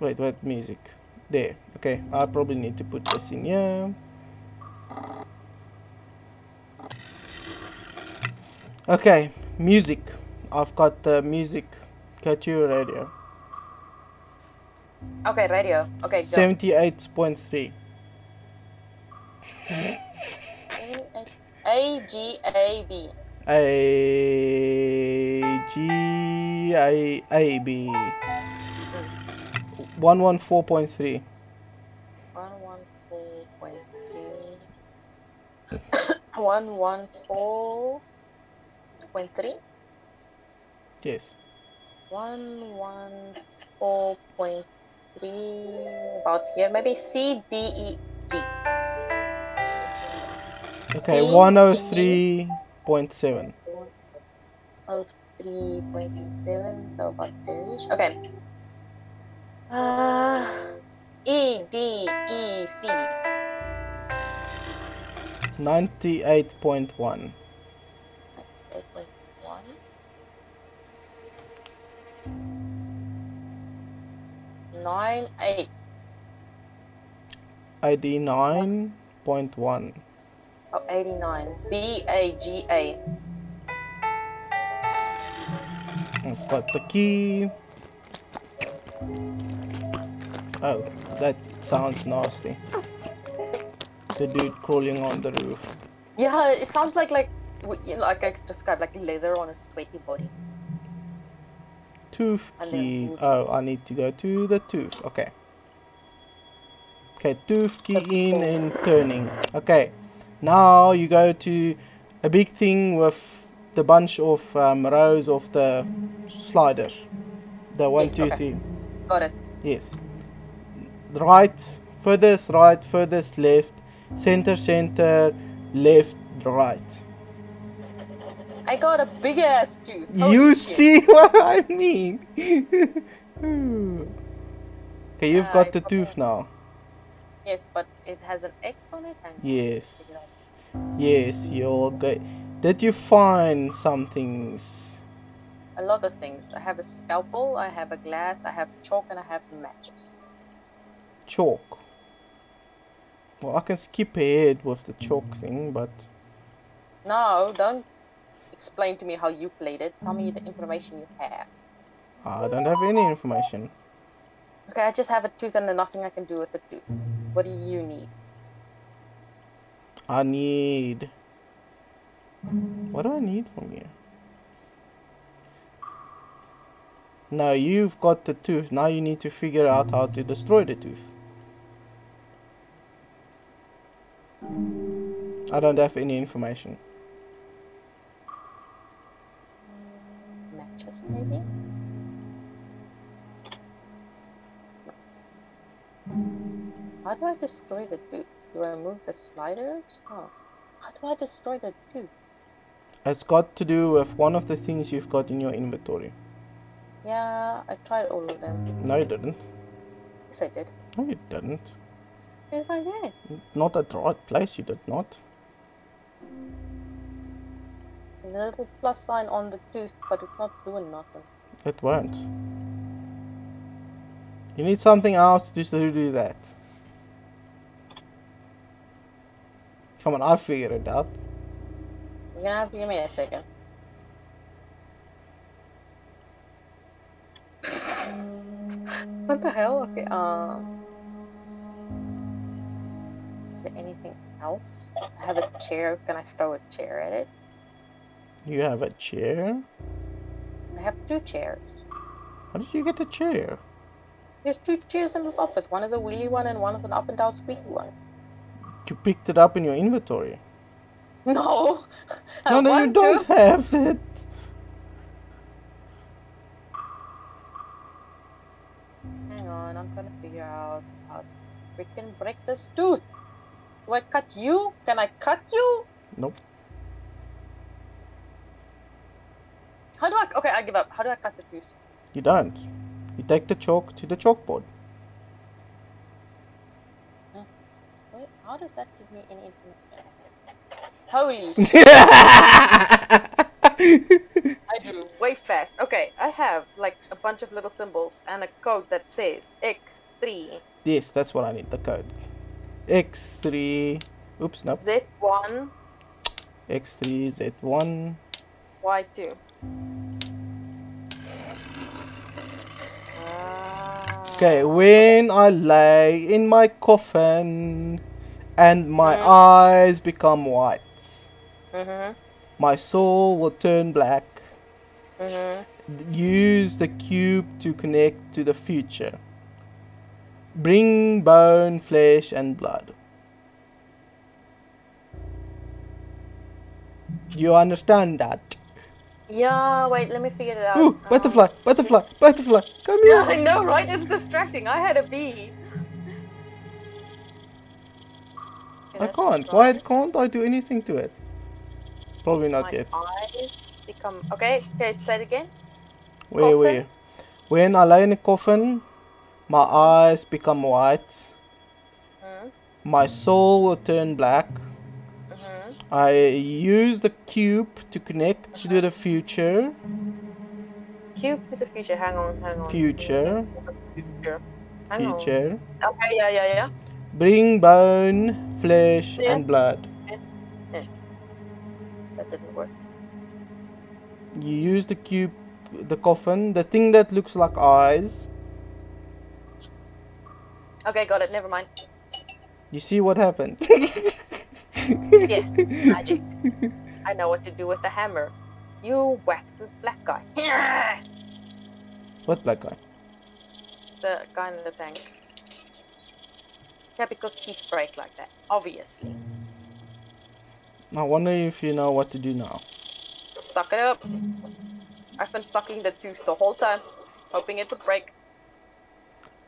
Wait, what music? There. Okay, I probably need to put this in here. Okay, music. I've got the music. Go to your radio. okay, radio. Okay, go. 78.3. A G A B. A G A A B. One one four point three. One one four point three. One one four point three. Yes. One one four point three. About here, maybe C D E D. Okay, one oh D. three point seven. Oh, 3.7, so about there-ish. Okay. Uh, E D E C. Ninety eight point one. Nine eight. ID nine point one. Oh, 89. B A G A. I've got the key. Oh, that sounds nasty. The dude crawling on the roof. Yeah, it sounds like like w- you know, like I described like leather on a sweaty body. Tooth key. Oh, I need to go to the tooth. Okay. Okay, tooth key in and turning. Okay. Now you go to a big thing with the bunch of um, rows of the sliders. The one, Yes, two, okay. three. Got it. Yes. Right, furthest right, furthest left, center, center, left, right. I got a big ass tooth. Holy you shit. see what I mean? okay, you've Uh, got I the tooth now. Yes, but it has an X on it. And Yes. Yes, you're good. Did you find some things? A lot of things. I have a scalpel. I have a glass. I have chalk, and I have matches. Chalk. Well, I can skip ahead with the chalk thing, but No, don't explain to me how you played it. Tell me the information you have. I don't have any information. Okay, I just have a tooth and there's nothing I can do with the tooth. What do you need? I need. What do I need from you? No, you've got the tooth. Now you need to figure out how to destroy the tooth. I don't have any information. Matches, maybe? How do I destroy the tooth? Do I move the sliders? Oh. How do I destroy the tooth? It's got to do with one of the things you've got in your inventory. Yeah, I tried all of them. No, you didn't. Yes, I did. No, you didn't. Yes, I did. Not at the right place, you did not. There's a little plus sign on the tooth, but it's not doing nothing. It won't. You need something else to do- to do that. Come on, I'll figure it out. You're gonna have to give me a second. what the hell? Okay, um. Is there anything else? I have a chair. Can I throw a chair at it? You have a chair? I have two chairs. How did you get a chair? There's two chairs in this office. One is a wheelie one and one is an up and down squeaky one. You picked it up in your inventory. No! I No, no, you don't to. have it. Hang on, I'm trying to figure out how to freaking break this tooth. Do I cut you? Can I cut you? Nope. How do I? Okay, I give up. How do I cut the tooth? You don't. You take the chalk to the chalkboard. Wait, how does that give me any information? Holy shit, I do way fast. Okay, I have like a bunch of little symbols and a code that says X3, yes, that's what I need, the code. X3. Oops, no. Z1, X3, Z1. Y2. Okay, when I lay in my coffin and my Mhm. eyes become white. Mhm. My soul will turn black. Mhm. Use the cube to connect to the future. Bring bone, flesh, and blood. You understand that? Yeah. Wait. Let me figure it out. Ooh, Um, butterfly, butterfly, butterfly, come Yeah, here! I know, right? It's distracting. I had a bee. Okay, I can't. Why can't I do anything to it? Probably not My yet. eyes become okay. Okay, say it again. Where, coffin? where? When I lay in a coffin, my eyes become white. Mm, My soul will turn black. I use the cube to connect to the future. Cube with the future. Hang on, hang on. Future. Future. Hang on. Okay, yeah, yeah, yeah. Bring bone, flesh, Yeah. and blood. That didn't work. You use the cube, the coffin, the thing that looks like eyes. Okay, got it. Never mind. You see what happened? Yes, magic. I know what to do with the hammer. You whack this black guy. what black guy? the guy in the tank. Yeah, because teeth break like that. Obviously. I wonder if you know what to do now. Suck it up. I've been sucking the tooth the whole time, hoping it would break.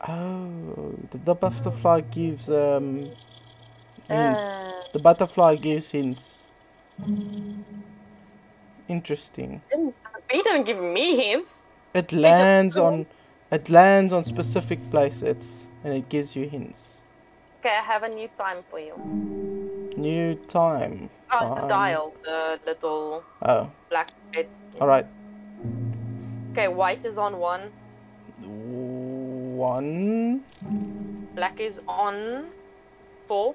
Oh, the, the butterfly gives um hints. The butterfly gives hints. Interesting. He didn't give me hints. It lands go- on it lands on specific places and it gives you hints. Okay, I have a new time for you. New time. Oh, the dial, the little Oh, black bit. alright. Okay, white is on one, One. black is on four,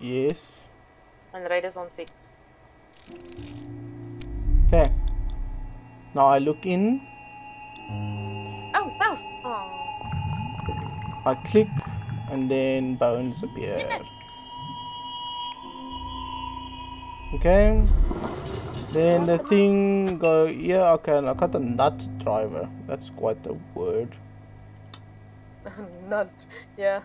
Yes. and red is on six. Okay. Now I look in. Oh, mouse! Oh. I click and then bones appear. Okay. Then the thing go yeah okay I got a nut driver. That's quite a word. Nut. Yeah.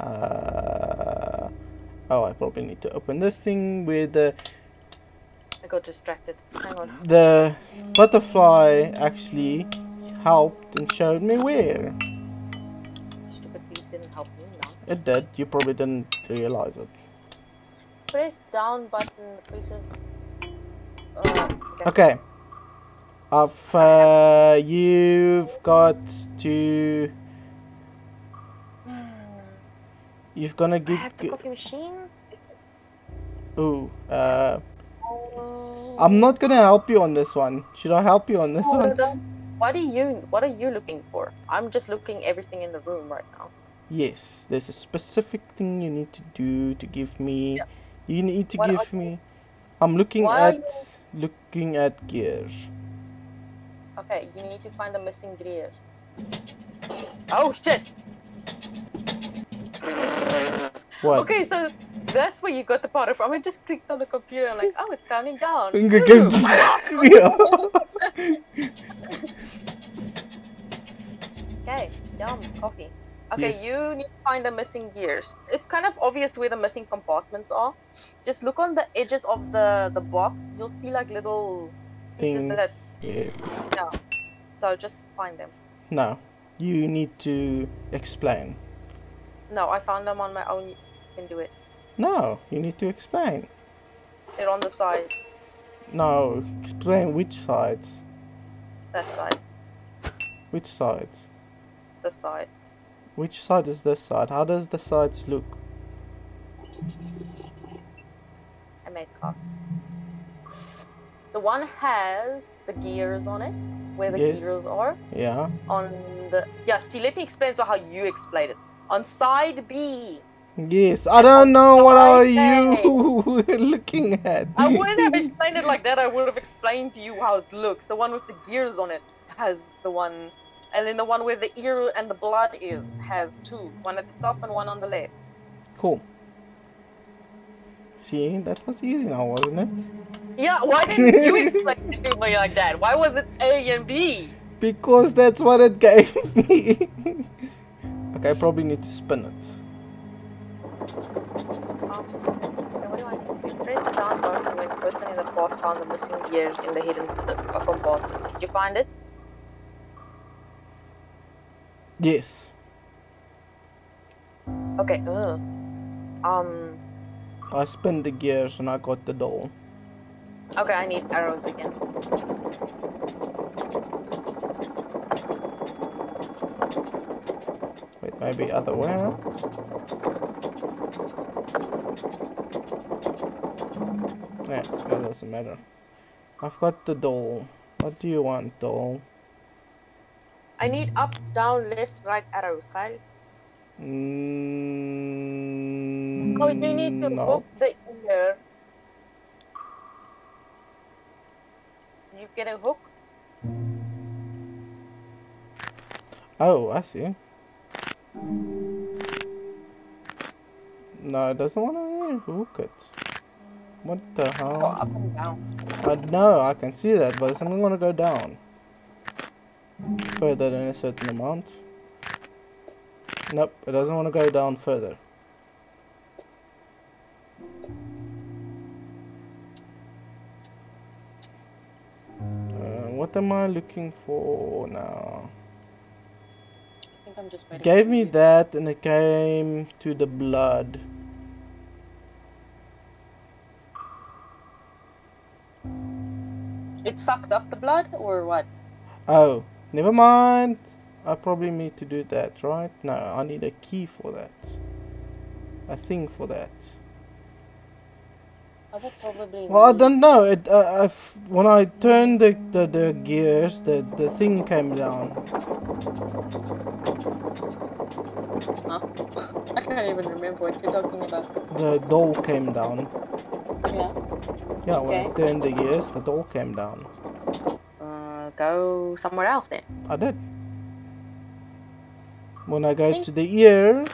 Uh, oh I probably need to open this thing with the I got distracted. Hang on. the butterfly actually helped and showed me where. Stupid bee didn't help me now. It did. You probably didn't realize it. Press down button pieces. Uh, okay. Okay. I've uh, you've got to you've gonna I give have the coffee machine. ooh uh Oh. I'm not gonna help you on this one. Should I help you on this Oh, one? no. What are you? What are you looking for? I'm just looking everything in the room right now. Yes, there's a specific thing you need to do to give me. Yeah. You need to What give me. I'm looking What at looking at gears. Okay, you need to find the missing gear. Oh shit! What? Okay, so that's where you got the powder from. I just clicked on the computer and like, oh, it's counting down. Okay, Woo! yeah. Okay, yum, coffee. Okay, Yes. you need to find the missing gears. It's kind of obvious where the missing compartments are. Just look on the edges of the the box. You'll see like little pieces Things. that. Yes. So just find them. No. You need to explain. No, I found them on my own. You can do it. No, you need to explain. They're on the sides. No, explain which sides. That side. Which sides? The side. Which side is this side? How does the sides look? I made coffee. The one has the gears on it, where the Yes. gears are. Yeah. On the yeah, see, let me explain to how you explain it. On side B, Yes. I don't know what are you looking at. I wouldn't have explained it like that. I would have explained to you how it looks. The one with the gears on it has the one, And then the one where the ear and the blood is has two. One at the top and one on the left. Cool. See, that was easy now, wasn't it? Yeah, why didn't you explain it to me like that? Why was it A and B? Because that's what it gave me. okay, I probably need to spin it. Um, okay, what do I need to do? Press down when the person in the past found the missing gears in the hidden uh, compartment. Did you find it? Yes. Okay. Uh, um. I spun the gears and I got the doll. Okay, I need arrows again. Maybe other way around? Yeah, that doesn't matter. I've got the doll. What do you want, doll? I need up, down, left, right arrows, Kyle. Mm, Oh, you need to no. hook the ear. Did you get a hook? Oh, I see. No, it doesn't want to hook it. What the Go hell? up and down. I know, I can see that, but it's only going to go down. Further than a certain amount. Nope, it doesn't want to go down further. Uh, what am I looking for now? Think I'm just waiting. Gave me that and it came to the blood. It sucked up the blood or what? Oh, never mind. I probably need to do that, right? No, I need a key for that. A thing for that. I would probably. Well, I don't know. It, uh, I've, when I turned the, the, the gears, the, the thing came down. Huh? I can't even remember what you're talking about. The doll came down. Yeah. Yeah, when I turned the gears, the doll came down. Uh, go somewhere else then. I did. When I go Think- to the ear,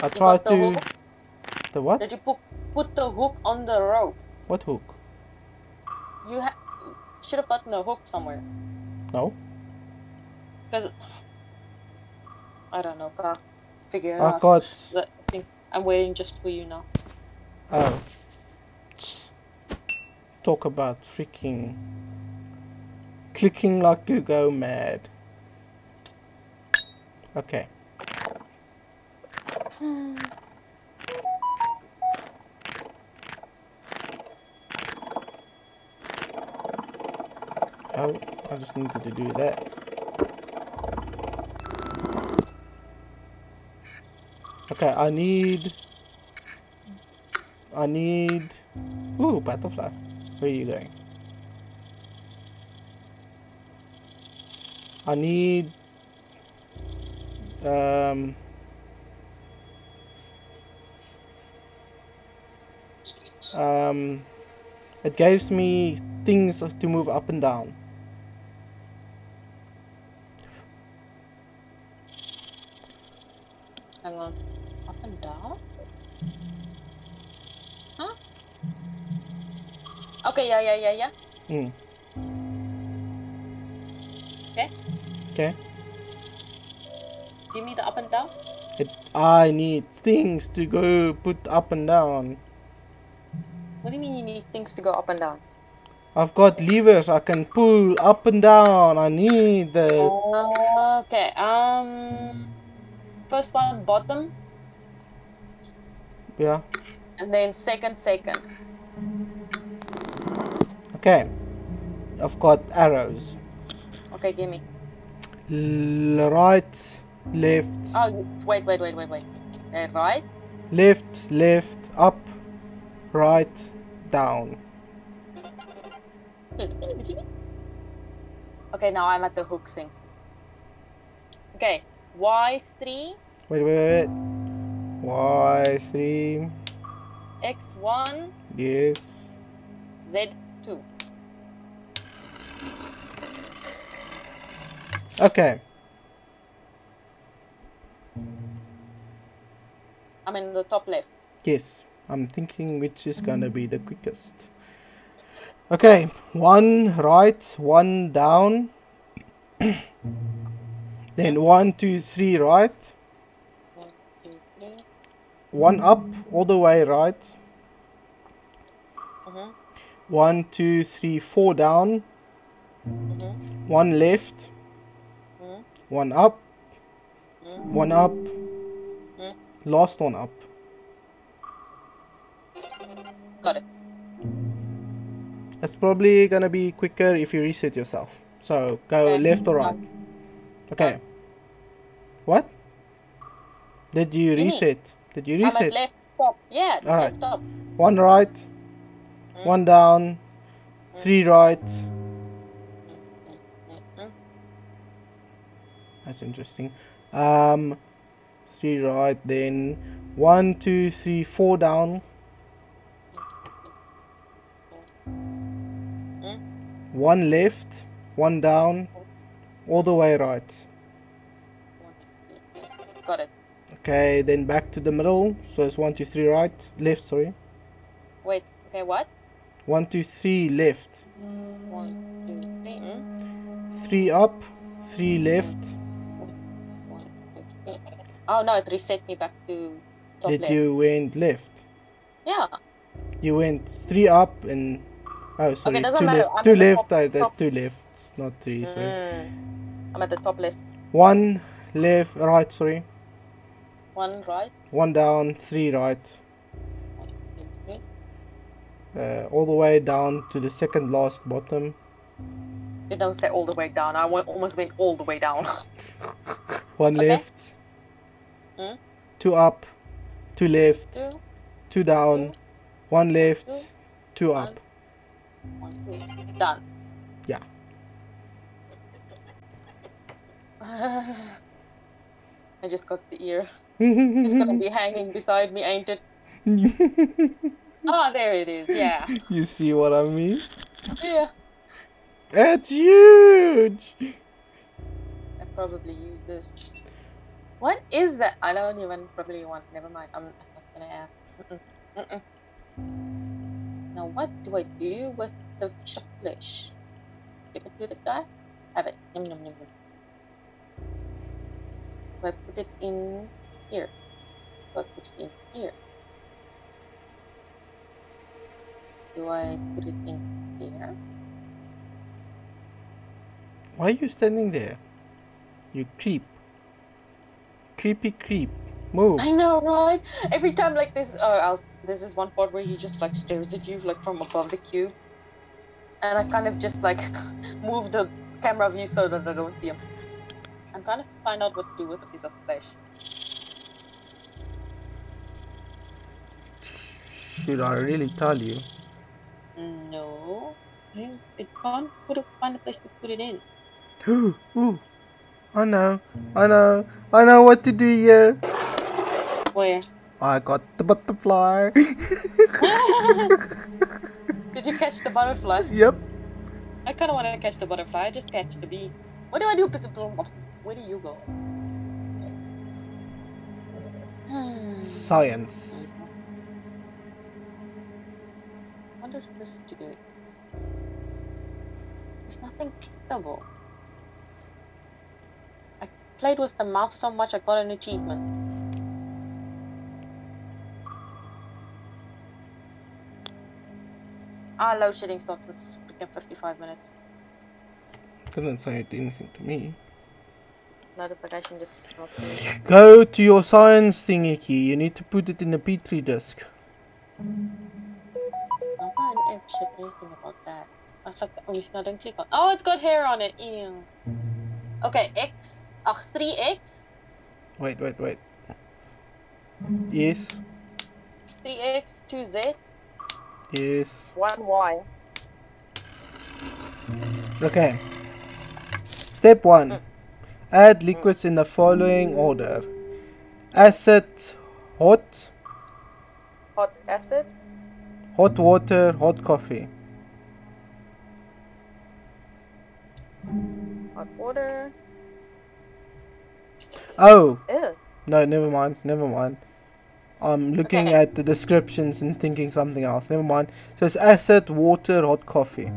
I You try the to. The what? Did you put put the hook on the rope? What hook? You ha- should have gotten a hook somewhere. No. Cause I don't know. Ka. Figure it I out. got. The thing. I'm waiting just for you now. Oh. Talk about freaking. Clicking like you go mad. Okay. Oh, I just needed to do that. Okay, I need. I need. Ooh, butterfly. Where are you going? I need. Um. Um. It gives me things to move up and down. Hang on. Up and down? Huh? Okay, yeah, yeah, yeah, yeah. Mm. Okay. Okay. Give me the up and down. It, I need things to go put up and down. What do you mean you need things to go up and down? I've got levers I can pull up and down. I need the. Uh, okay, um. First one, bottom, Yeah. and then second, second. Okay. I've got arrows. Okay, give me. L- right, left, Oh, wait, wait, wait, wait, wait. Uh, right? left, left, up, right, down. Okay, now I'm at the hook thing. Okay, Y3, Wait, wait, wait. Y three. X1, Yes. Z2. Okay. I'm in the top left. Yes, I'm thinking which is gonna be the quickest. Okay, one right, one down. then one, two, three right. One, two, three. One up, all the way right. Uh -huh. One, two, three, four down. Mhm. one left, Mhm. one up, Mhm. one up, Mhm. last one up. Got it. It's probably gonna be quicker if you reset yourself. So go Okay. left or right. Okay. What? Did you reset? Did you I'm at reset? left top. Yeah, Alright. left top. One right, Mm. one down, three right. Mhm. That's interesting. Um, three right, then one, two, three, four down, one left, one down, all the way right. Got it. Okay, then back to the middle. So it's one, two, three right, left. Sorry, Wait. Okay, what? one, two, three left, One, two, three. Mm. three up, three left. One, two, three. Oh no, it reset me back to top Did left. you went left? Yeah. You went three up and oh sorry, doesn't two matter, left. I'm Two left. top- I top. two left, not three. Sorry. Mm. I'm at the top left. One left, right. Sorry. One right. One down, three right. One, two, three. Uh, all the way down to the second last bottom. You don't say all the way down. I went, almost went all the way down. One Okay. left. Mm. Two up, two left, two, two down, one left, Two. two up. one, two. Done. Yeah. I just got the ear. It's gonna be hanging beside me, ain't it? Ah, there it is. Yeah. you see what I mean? Yeah. It's huge. I probably use this. What is that? I don't even probably want. Never mind. I'm, not gonna ask. Mm-mm. Mm-mm. Now, what do I do with the flesh? Give it to the guy. Have it. Yum, yum, yum, yum. Do I put it in here? Do I put it in here? Do I put it in here? Why are you standing there? You creep. Creepy creep. Move. I know, right? Every time like this, uh, I'll, this is one part where he just like stares at you like from above the cube, and I kind of just like move the camera view so that I don't see him. I'm trying to find out what to do with a piece of flesh. Should I really tell you? No, you it can't put a, find a place to put it in. Ooh, ooh. I know, I know, I know what to do here. Where? I got the butterfly. Did you catch the butterfly? yep. I kind of want to catch the butterfly. I just catch the bee. What do I do with the Where do you go? Hmm. Science. What does this do? There's nothing clickable. I played with the mouse so much I got an achievement. Ah, load shedding starts in freaking 55 minutes. Didn't say anything to me. Notification just. Go to your science thingy key. You need to put it in a petri dish. I'm not an shit anything about that. That's like the only thing I didn't click on. Oh, it's got hair on it. Ew. Okay, X. Ach, 3X. Wait, wait, wait. Yes, 3X, 2Z, yes. 1Y. Okay. Step 1. Add liquids in the following order. Acid, hot, Hot acid. hot water, hot coffee. Hot water. Oh, Ew. no, never mind, never mind. I'm looking Okay. at the descriptions and thinking something else. Never mind. So it's acid, water, hot coffee.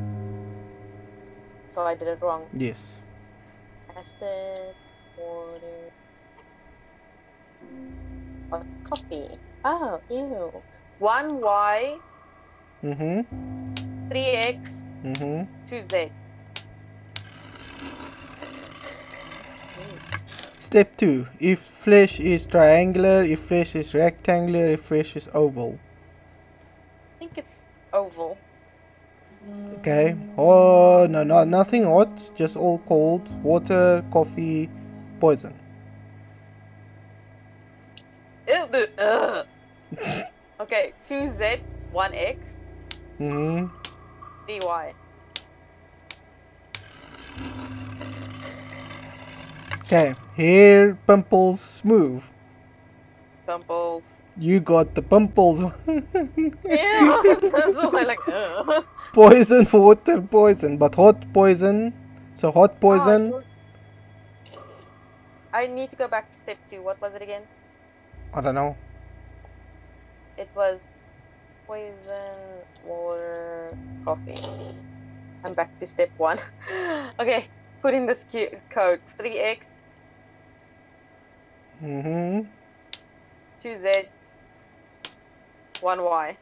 So I did it wrong. Yes. Acid, water, hot coffee. Oh, ew. One Y, Mm-hmm. three X, Mm-hmm. two Z. Step two. If flesh is triangular, if flesh is rectangular, if flesh is oval. I think it's oval. Okay. Oh no, no, nothing hot. Just all cold. Water, coffee, poison. Ugh. okay, two Z, one X, Mm-hmm. Okay. Hair, pimples, smooth. Pimples. You got the pimples. Ew, that's why like ugh. poison, water, poison, but hot poison. So hot Ah, poison. you- I need to go back to step two. What was it again? I don't know. It was poison, water, coffee. I'm back to step one. okay, put in this code 3x, Mm-hmm. 2z, 1y.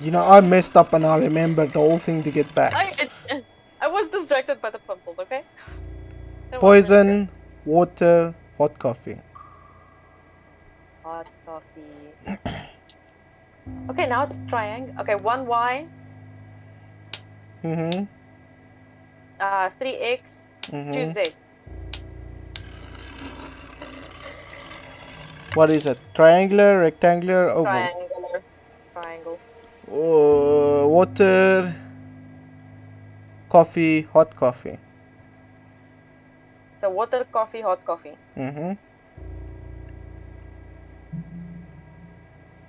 You know, I messed up and I remembered the whole thing to get back. I, it, I was distracted by the pimples, okay? Poison, water, hot coffee. Hot coffee. okay, now it's triangle. Okay, 1y, Mm-hmm. Uh, 3x, mm-hmm. 2z. What is it? Triangular, rectangular, oval. Triangular. Triangle. Uh, water, coffee, hot coffee. So water, coffee, hot coffee. Mm-hmm.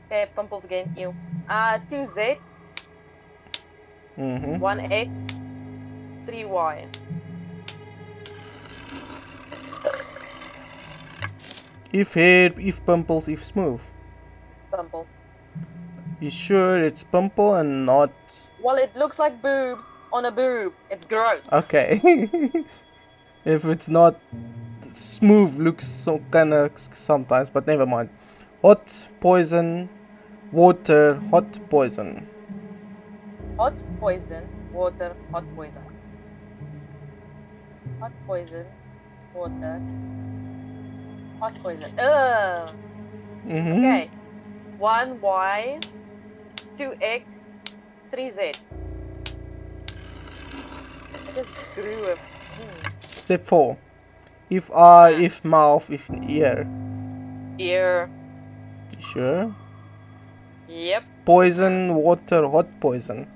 Okay, pimples again. You. Uh, 2z, Mm-hmm. 1x, 3y. If hair, if pimples, if smooth. Pimple. You sure it's pimple and not Well, it looks like boobs on a boob. It's gross. okay? if it's not smooth, looks so kind of sometimes, but never mind. Hot poison, water, hot poison. Hot poison, water, hot poison. Hot poison, water, hot poison. Ugh. Mm-hmm. Okay. 1y, 2x, 3z. I just grew a. Hmm. Step four. If eye, if mouth, if ear. Ear. You sure? Yep. Poison, water, hot poison.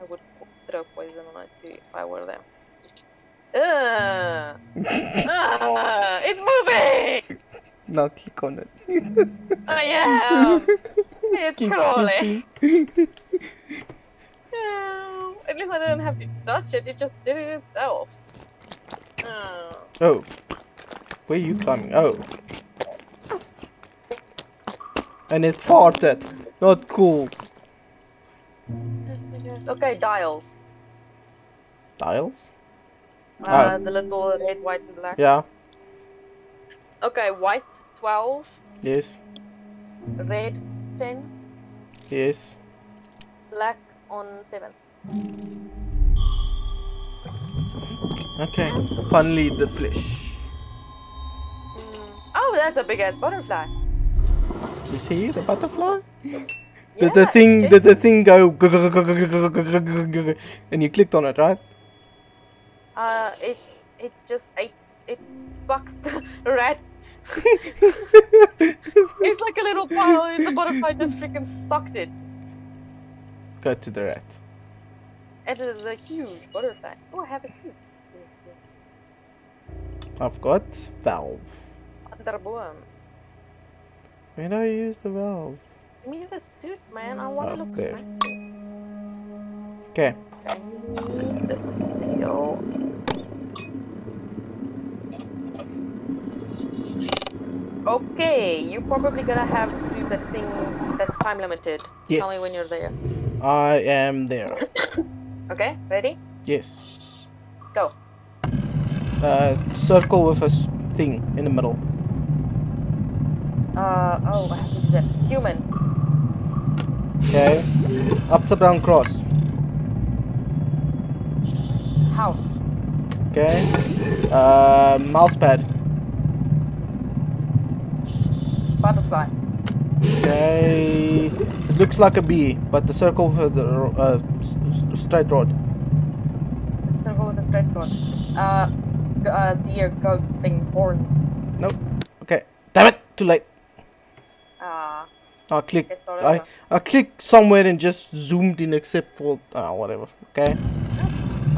I would throw poison on it too if I were them. Ugh. Ah, it's moving! now click on it. I am! It's crawling! No. At least I didn't have to touch it, it just did it itself. Oh. Oh. Where are you climbing? Oh. And it farted. Not cool. Okay, dials. Dials? Uh, The little red, white, and black. Yeah. Okay, white 12, Yes. red 10, Yes. black on 7. Okay. Finally, the flesh. Mm. Oh, that's a big ass butterfly. You see the butterfly? Yeah, Did the thing? Did the thing go? And you clicked on it, right? Uh, it it just ate it sucked the rat. it's like a little pile, and the butterfly just freaking sucked it. Cut to the rat. It is a huge butterfly. Oh, I have a suit. I've got valve. Underboom. Do I use the valve? Give me the suit, man. I want to look snazzy. Okay. The steel. Okay, you're probably gonna have to do that thing that's time limited. Tell me when you're there. I am there. Okay, ready? Yes. Go. Uh, circle with a thing in the middle. Uh, oh, I have to do that. Human. Okay. Upside down cross. House. Okay. Uh, mouse pad. Butterfly. Okay. It looks like a bee, but the circle for the uh, straight rod. Let's with the straight rod. Uh, uh, deer, goat thing, horns. Nope. Okay. Damn it! Too late. Ah, I click. I. I clicked somewhere and just zoomed in, except for ah whatever. Okay.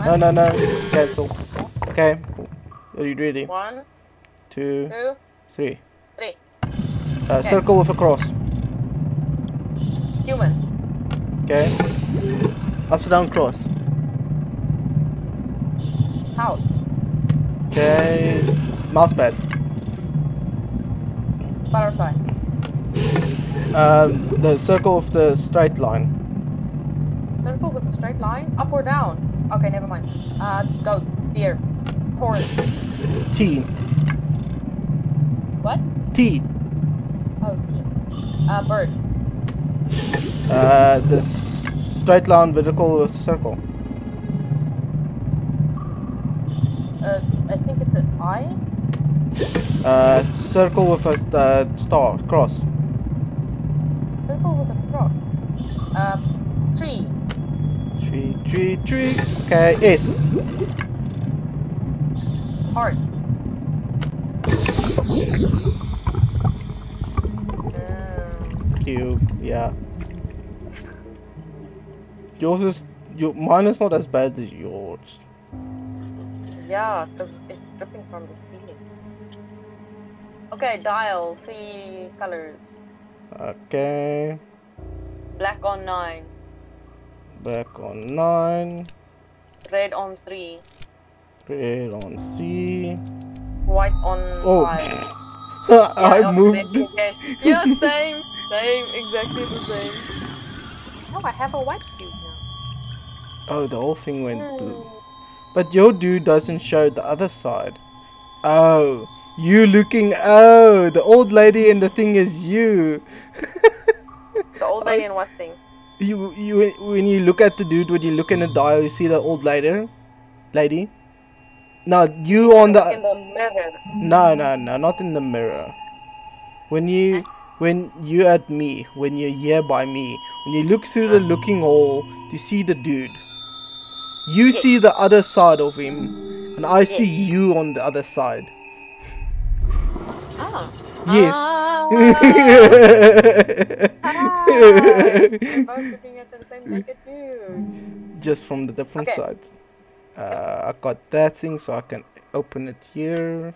No no no. Cancel. Okay. Are you ready? one, Two, two, three. three. Uh, Okay. Circle with a cross. Human. Okay. Upside down cross. House. Okay. Mouse pad. Butterfly. Um, the circle of the straight line. Circle with a straight line. Up or down? Okay, never mind. Uh, goat, deer, horn. T. What? T. Oh, T. Uh, bird. Uh, the straight line vertical circle. Uh, I think it's an I. Uh, circle with a uh, star cross. Circle with a cross. Uh, tree. Tree, tree, tree. Okay, S. Heart. Uh, Q. Yeah. Yours is your mine is not as bad as yours. yeah, because it's dripping from the ceiling. Okay, dial. Three colors. Okay. Black on nine. Back on nine. Red on three. Red on three. White on Oh. five. I oh, moved. okay. Yeah, same, same, exactly the same. Oh, I have a white cube now. Oh, the whole thing went blue. Hmm. But your dude doesn't show the other side. Oh, you looking. Oh, the old lady and the thing is you. The old lady and what thing? You, you, when you look at the dude, when you look in the dial, you see the old lady. Lady. Now you on in the. the mirror. No, no, no, not in the mirror. When you, when you at me, when you're here by me, when you look through the looking hole, you see the dude. You see the other side of him, and I see you on the other side. Ah. Yes. Ah. Ah. Both looking at the same naked dude. Just from the different Okay. sides. Uh, I got that thing, so I can open it here.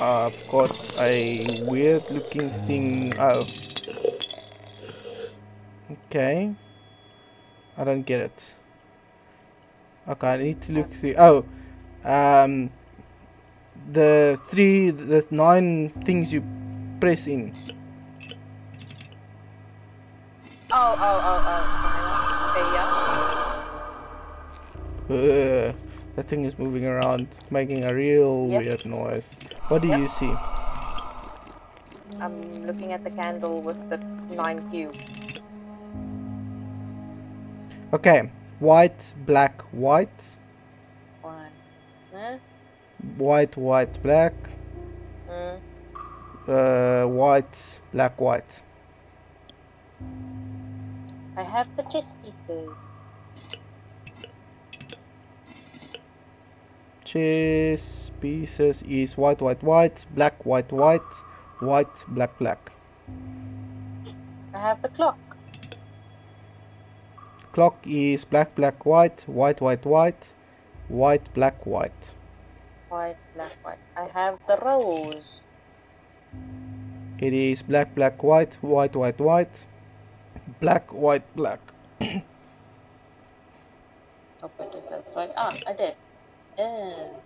I've got a weird looking thing. Oh. Okay. I don't get it. Okay, I need to look through. Oh. Um. The three, the nine things you press in. Oh, oh, oh, oh. Okay, yeah. Ugh, that thing is moving around, making a real Yep. weird noise. What do Yep. you see? I'm looking at the candle with the nine cubes. Okay, white, black, white, One. Huh? White, white, black, Mm. uh, white, black, white. I have the chess pieces. Chess pieces is white, white, white, black, white, white, white, black, black. I have the clock. Clock is black, black, white, white, white, white, white, black, white. White, black, white. I have the rose. It is black, black, white, white, white, white, black, white, black. Hope I did that right. Ah, I did. Uh,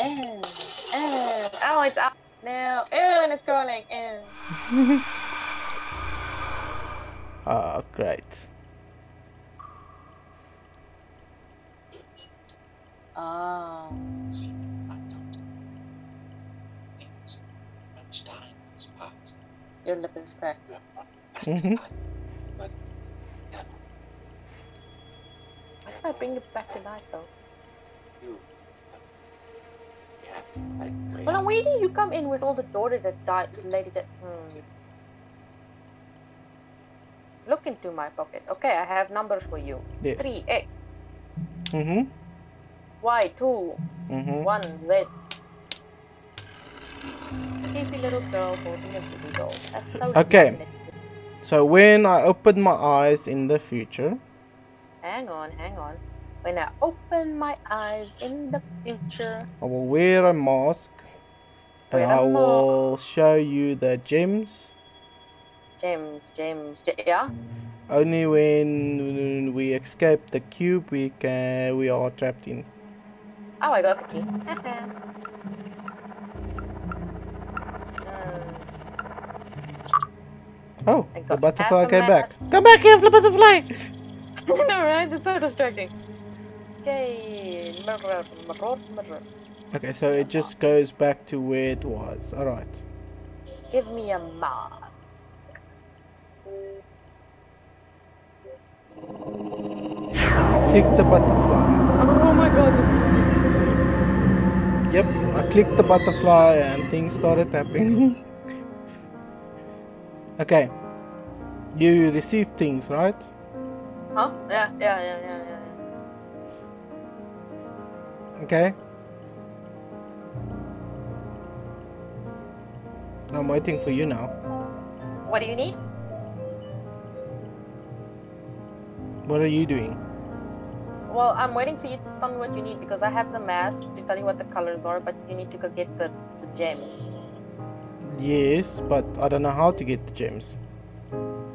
And, and, oh, it's out now. And it's crawling. And. Ah, great. Oh. Your lip is cracked. Mhm. Why did I bring it back to life though? Well, I'm. You come in with all the daughter that died, the lady that. Hmm. Look into my pocket. Okay, I have numbers for you. Yes. Three X, Mhm. Y two, Mhm. one Z. Creepy little girl holding a voodoo doll. Okay. So when I open my eyes in the future, Hang on, hang on. When I open my eyes in the future, I will wear a mask and a I will show you the gems Gems, gems, yeah. only when we escape the cube we can we are trapped in. Oh, I got the key. Oh, the butterfly came back. Come back here, the butterfly! Alright, that's so distracting. Okay, mirror, mirror, mirror. Okay, so it just goes back to where it was. Alright. Give me a mask. Click the butterfly. Oh my god. Yep, I clicked the butterfly and things started happening. okay. You receive things, right? Huh? Yeah, yeah, yeah, yeah, yeah. yeah. Okay. I'm waiting for you now. What do you need? What are you doing? Well, I'm waiting for you to tell me what you need because I have the mask to tell you what the colors are, but you need to go get the, the gems. Yes, but I don't know how to get the gems.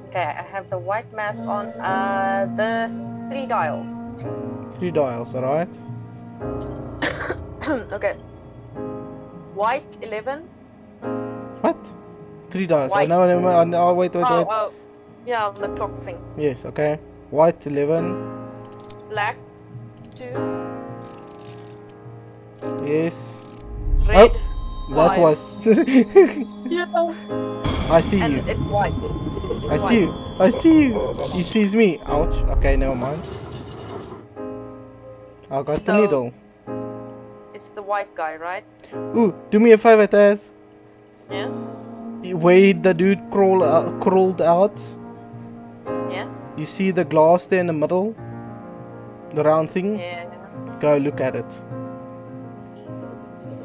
Okay, I have the white mask on uh, the three dials. Three dials, alright? okay. White 11. What? Three dials. I White. know, I know, I know. Wait, wait, Oh, wait. oh, yeah, the clock thing. Yes, okay. White 11. Black 2. Yes. Red. Oh, that Five. was. Yeah. I see you. And it's white. I see you. I see you. He sees me. Ouch. Okay, never mind. I got the needle. It's the white guy, right? Ooh, do me a favor, Taz. Yeah. Where the dude crawl out, crawled out, Yeah. you see the glass there in the middle? The round thing? Yeah. Go look at it.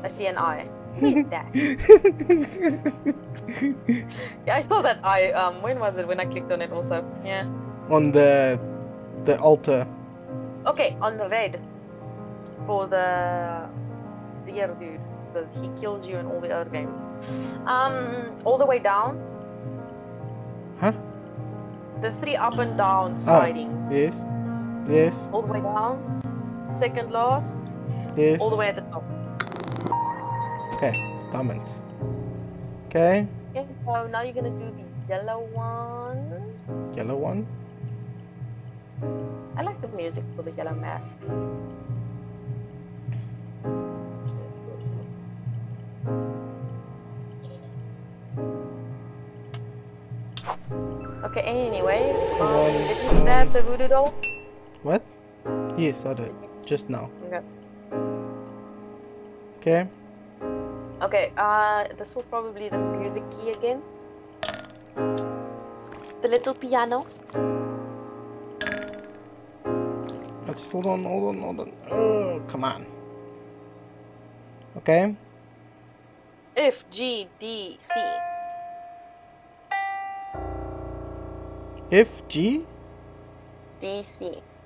I see an eye. Who is that? yeah, I saw that eye. Um, when was it? When I clicked on it, also. Yeah. On the the altar. Okay, on the red for the deer dude because he kills you in all the other games. Um, all the way down. Huh? The three up and down sliding. Yes. Yes. All the way down. Second last. Yes. All the way at the top. Okay. Diamond. Okay. Okay, so now you're gonna do the yellow one. Yellow one. I like the music for the yellow mask. Okay, anyway, um, did you stab the voodoo doll? What? Yes, I did. Just now. Okay. Okay. Okay, uh, this will probably be the music key again. The little piano. Just hold on, hold on, hold on. Oh, come on. Okay. F, G, D, C. F G D, C.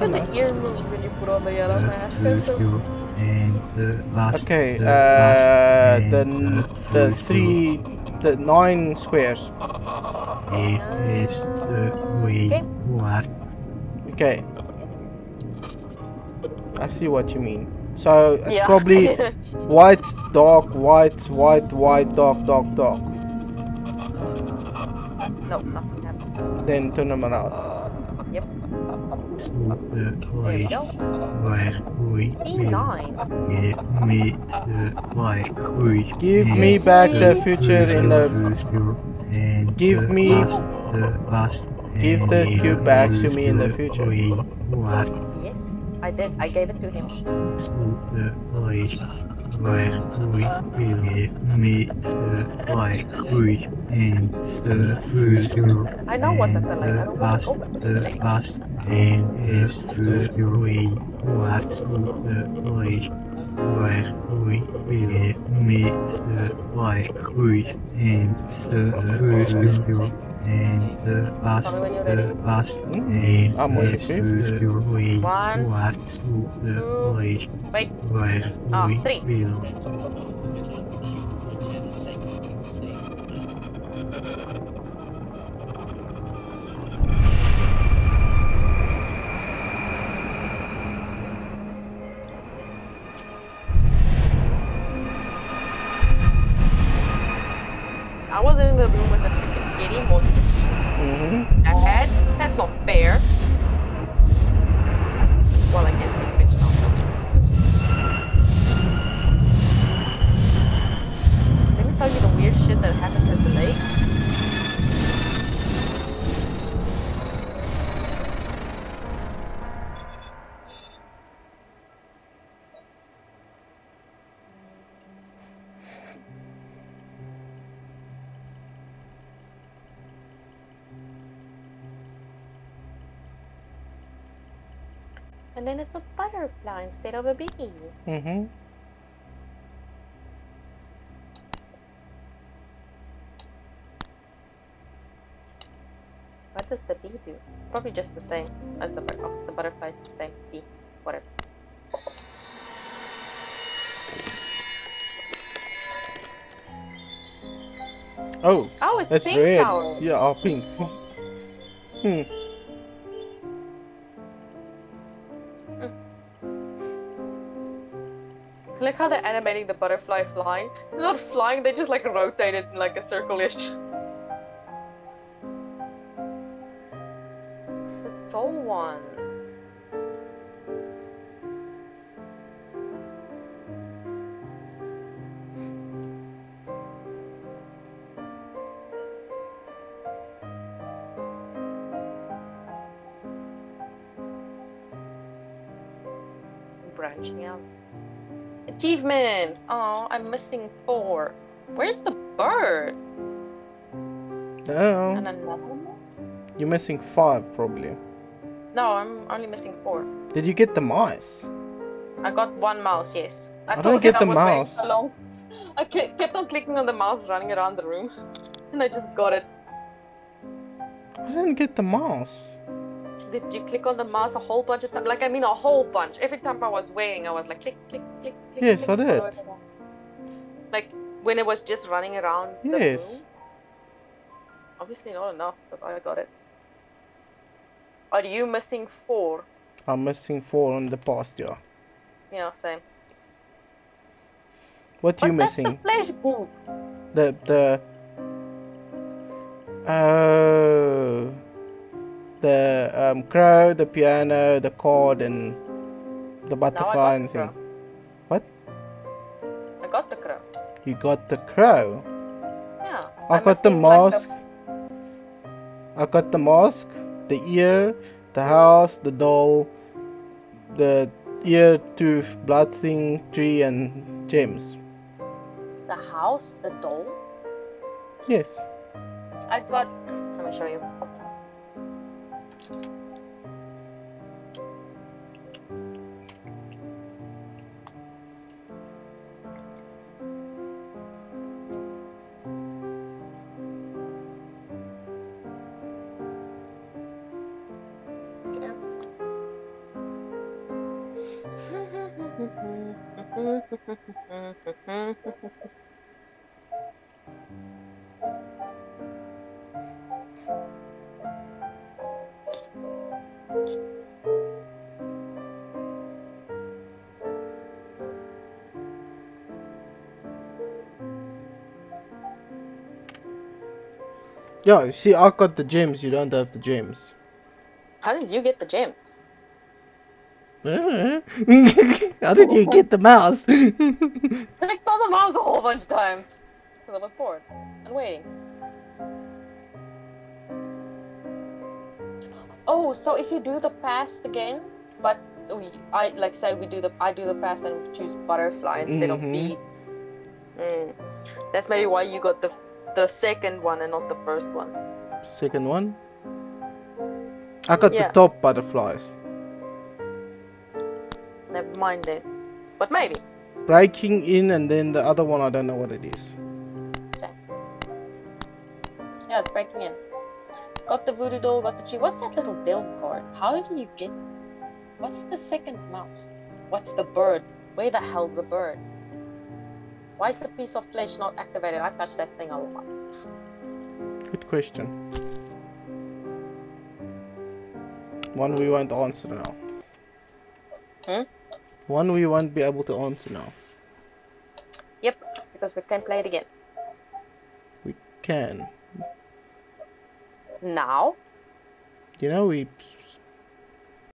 Even the ear moves when you put on the yellow mask. the I'm so- cube and the last Okay, the uh, last the, the three, the nine squares. It is the way Okay. what Okay. I see what you mean. So it's Yeah. probably white, dark, white, white, white, dark, dark, dark. no, nothing happened. Then turn them around. Yep. to the There we place go. where we will E9. get meet the like we Give me back the the future in the. Give me- the past Give the cube back to me in the the future. Yes, I did. I gave it to him. Where we meet the like we and the future I know what's at the and lake. I the don't want to open the lake. and is the way what to the place where we the like we and the future and the past Tell me when you're the ready. past Hmm? and I'm ready, is way One, what to the place Wait, where Ah, we three. Instead of a bee. Mm-hmm. What does the bee do? Probably just the same as the, oh, the butterfly, thing. bee, whatever. Oh, Oh, it's that's pink red. flower. Yeah, all pink. Hmm. Look how they're animating the butterfly flying. They're not flying, they just like rotate it in like a circle-ish. The tall one. Branching out. Achievement! Oh, I'm missing four. Where's the bird? No, And another one? you're missing five probably. No, I'm only missing four. Did you get the mice? I got one mouse, yes. I, I don't get the mouse. long. I kept on clicking on the mouse running around the room. And I just got it. I didn't get the mouse. Did you click on the mouse a whole bunch of times? Like, I mean, a whole bunch. Every time I was weighing, I was like, click, click, click, click. Yes, click, I did. Like, when it was just running around Yes. room? Obviously not enough, because I got it. Are you missing four? I'm missing four on the past year. Yeah, same. What But you that's missing? the flesh poop. The the oh the um crow, the piano, the chord, and the butterfly and thing. crow. What? I got the crow. You got the crow. Yeah. I I'm got the missing, like, mask. I got the mask, the ear, the house, the doll, the ear, tooth, blood thing, tree, and gems. the house, the doll. Yes. I got. Let me show you. Mm-hmm. Yeah, see, I got the gems. You don't have the gems. How did you get the gems? How did you get the mouse? I on the mouse a whole bunch of times. Because I was bored and waiting. Oh, so if you do the past again, but we, I like say we do the I do the past and we choose butterfly instead of bee. Mm. That's maybe why you got the the second one and not the first one. Second one. I got Yeah. the top butterflies. Never mind then. But maybe. Breaking in, and then the other one, I don't know what it is. Yeah, it's breaking in. Got the voodoo doll, got the tree. What's that little delve card? How do you get? What's the second mouse? What's the bird? Where the hell's the bird? Why is the piece of flesh not activated? I touched that thing a lot. Good question. One we won't answer now. Hmm? One we won't be able to answer now. Yep, because we can't play it again. We can. Now? You know, we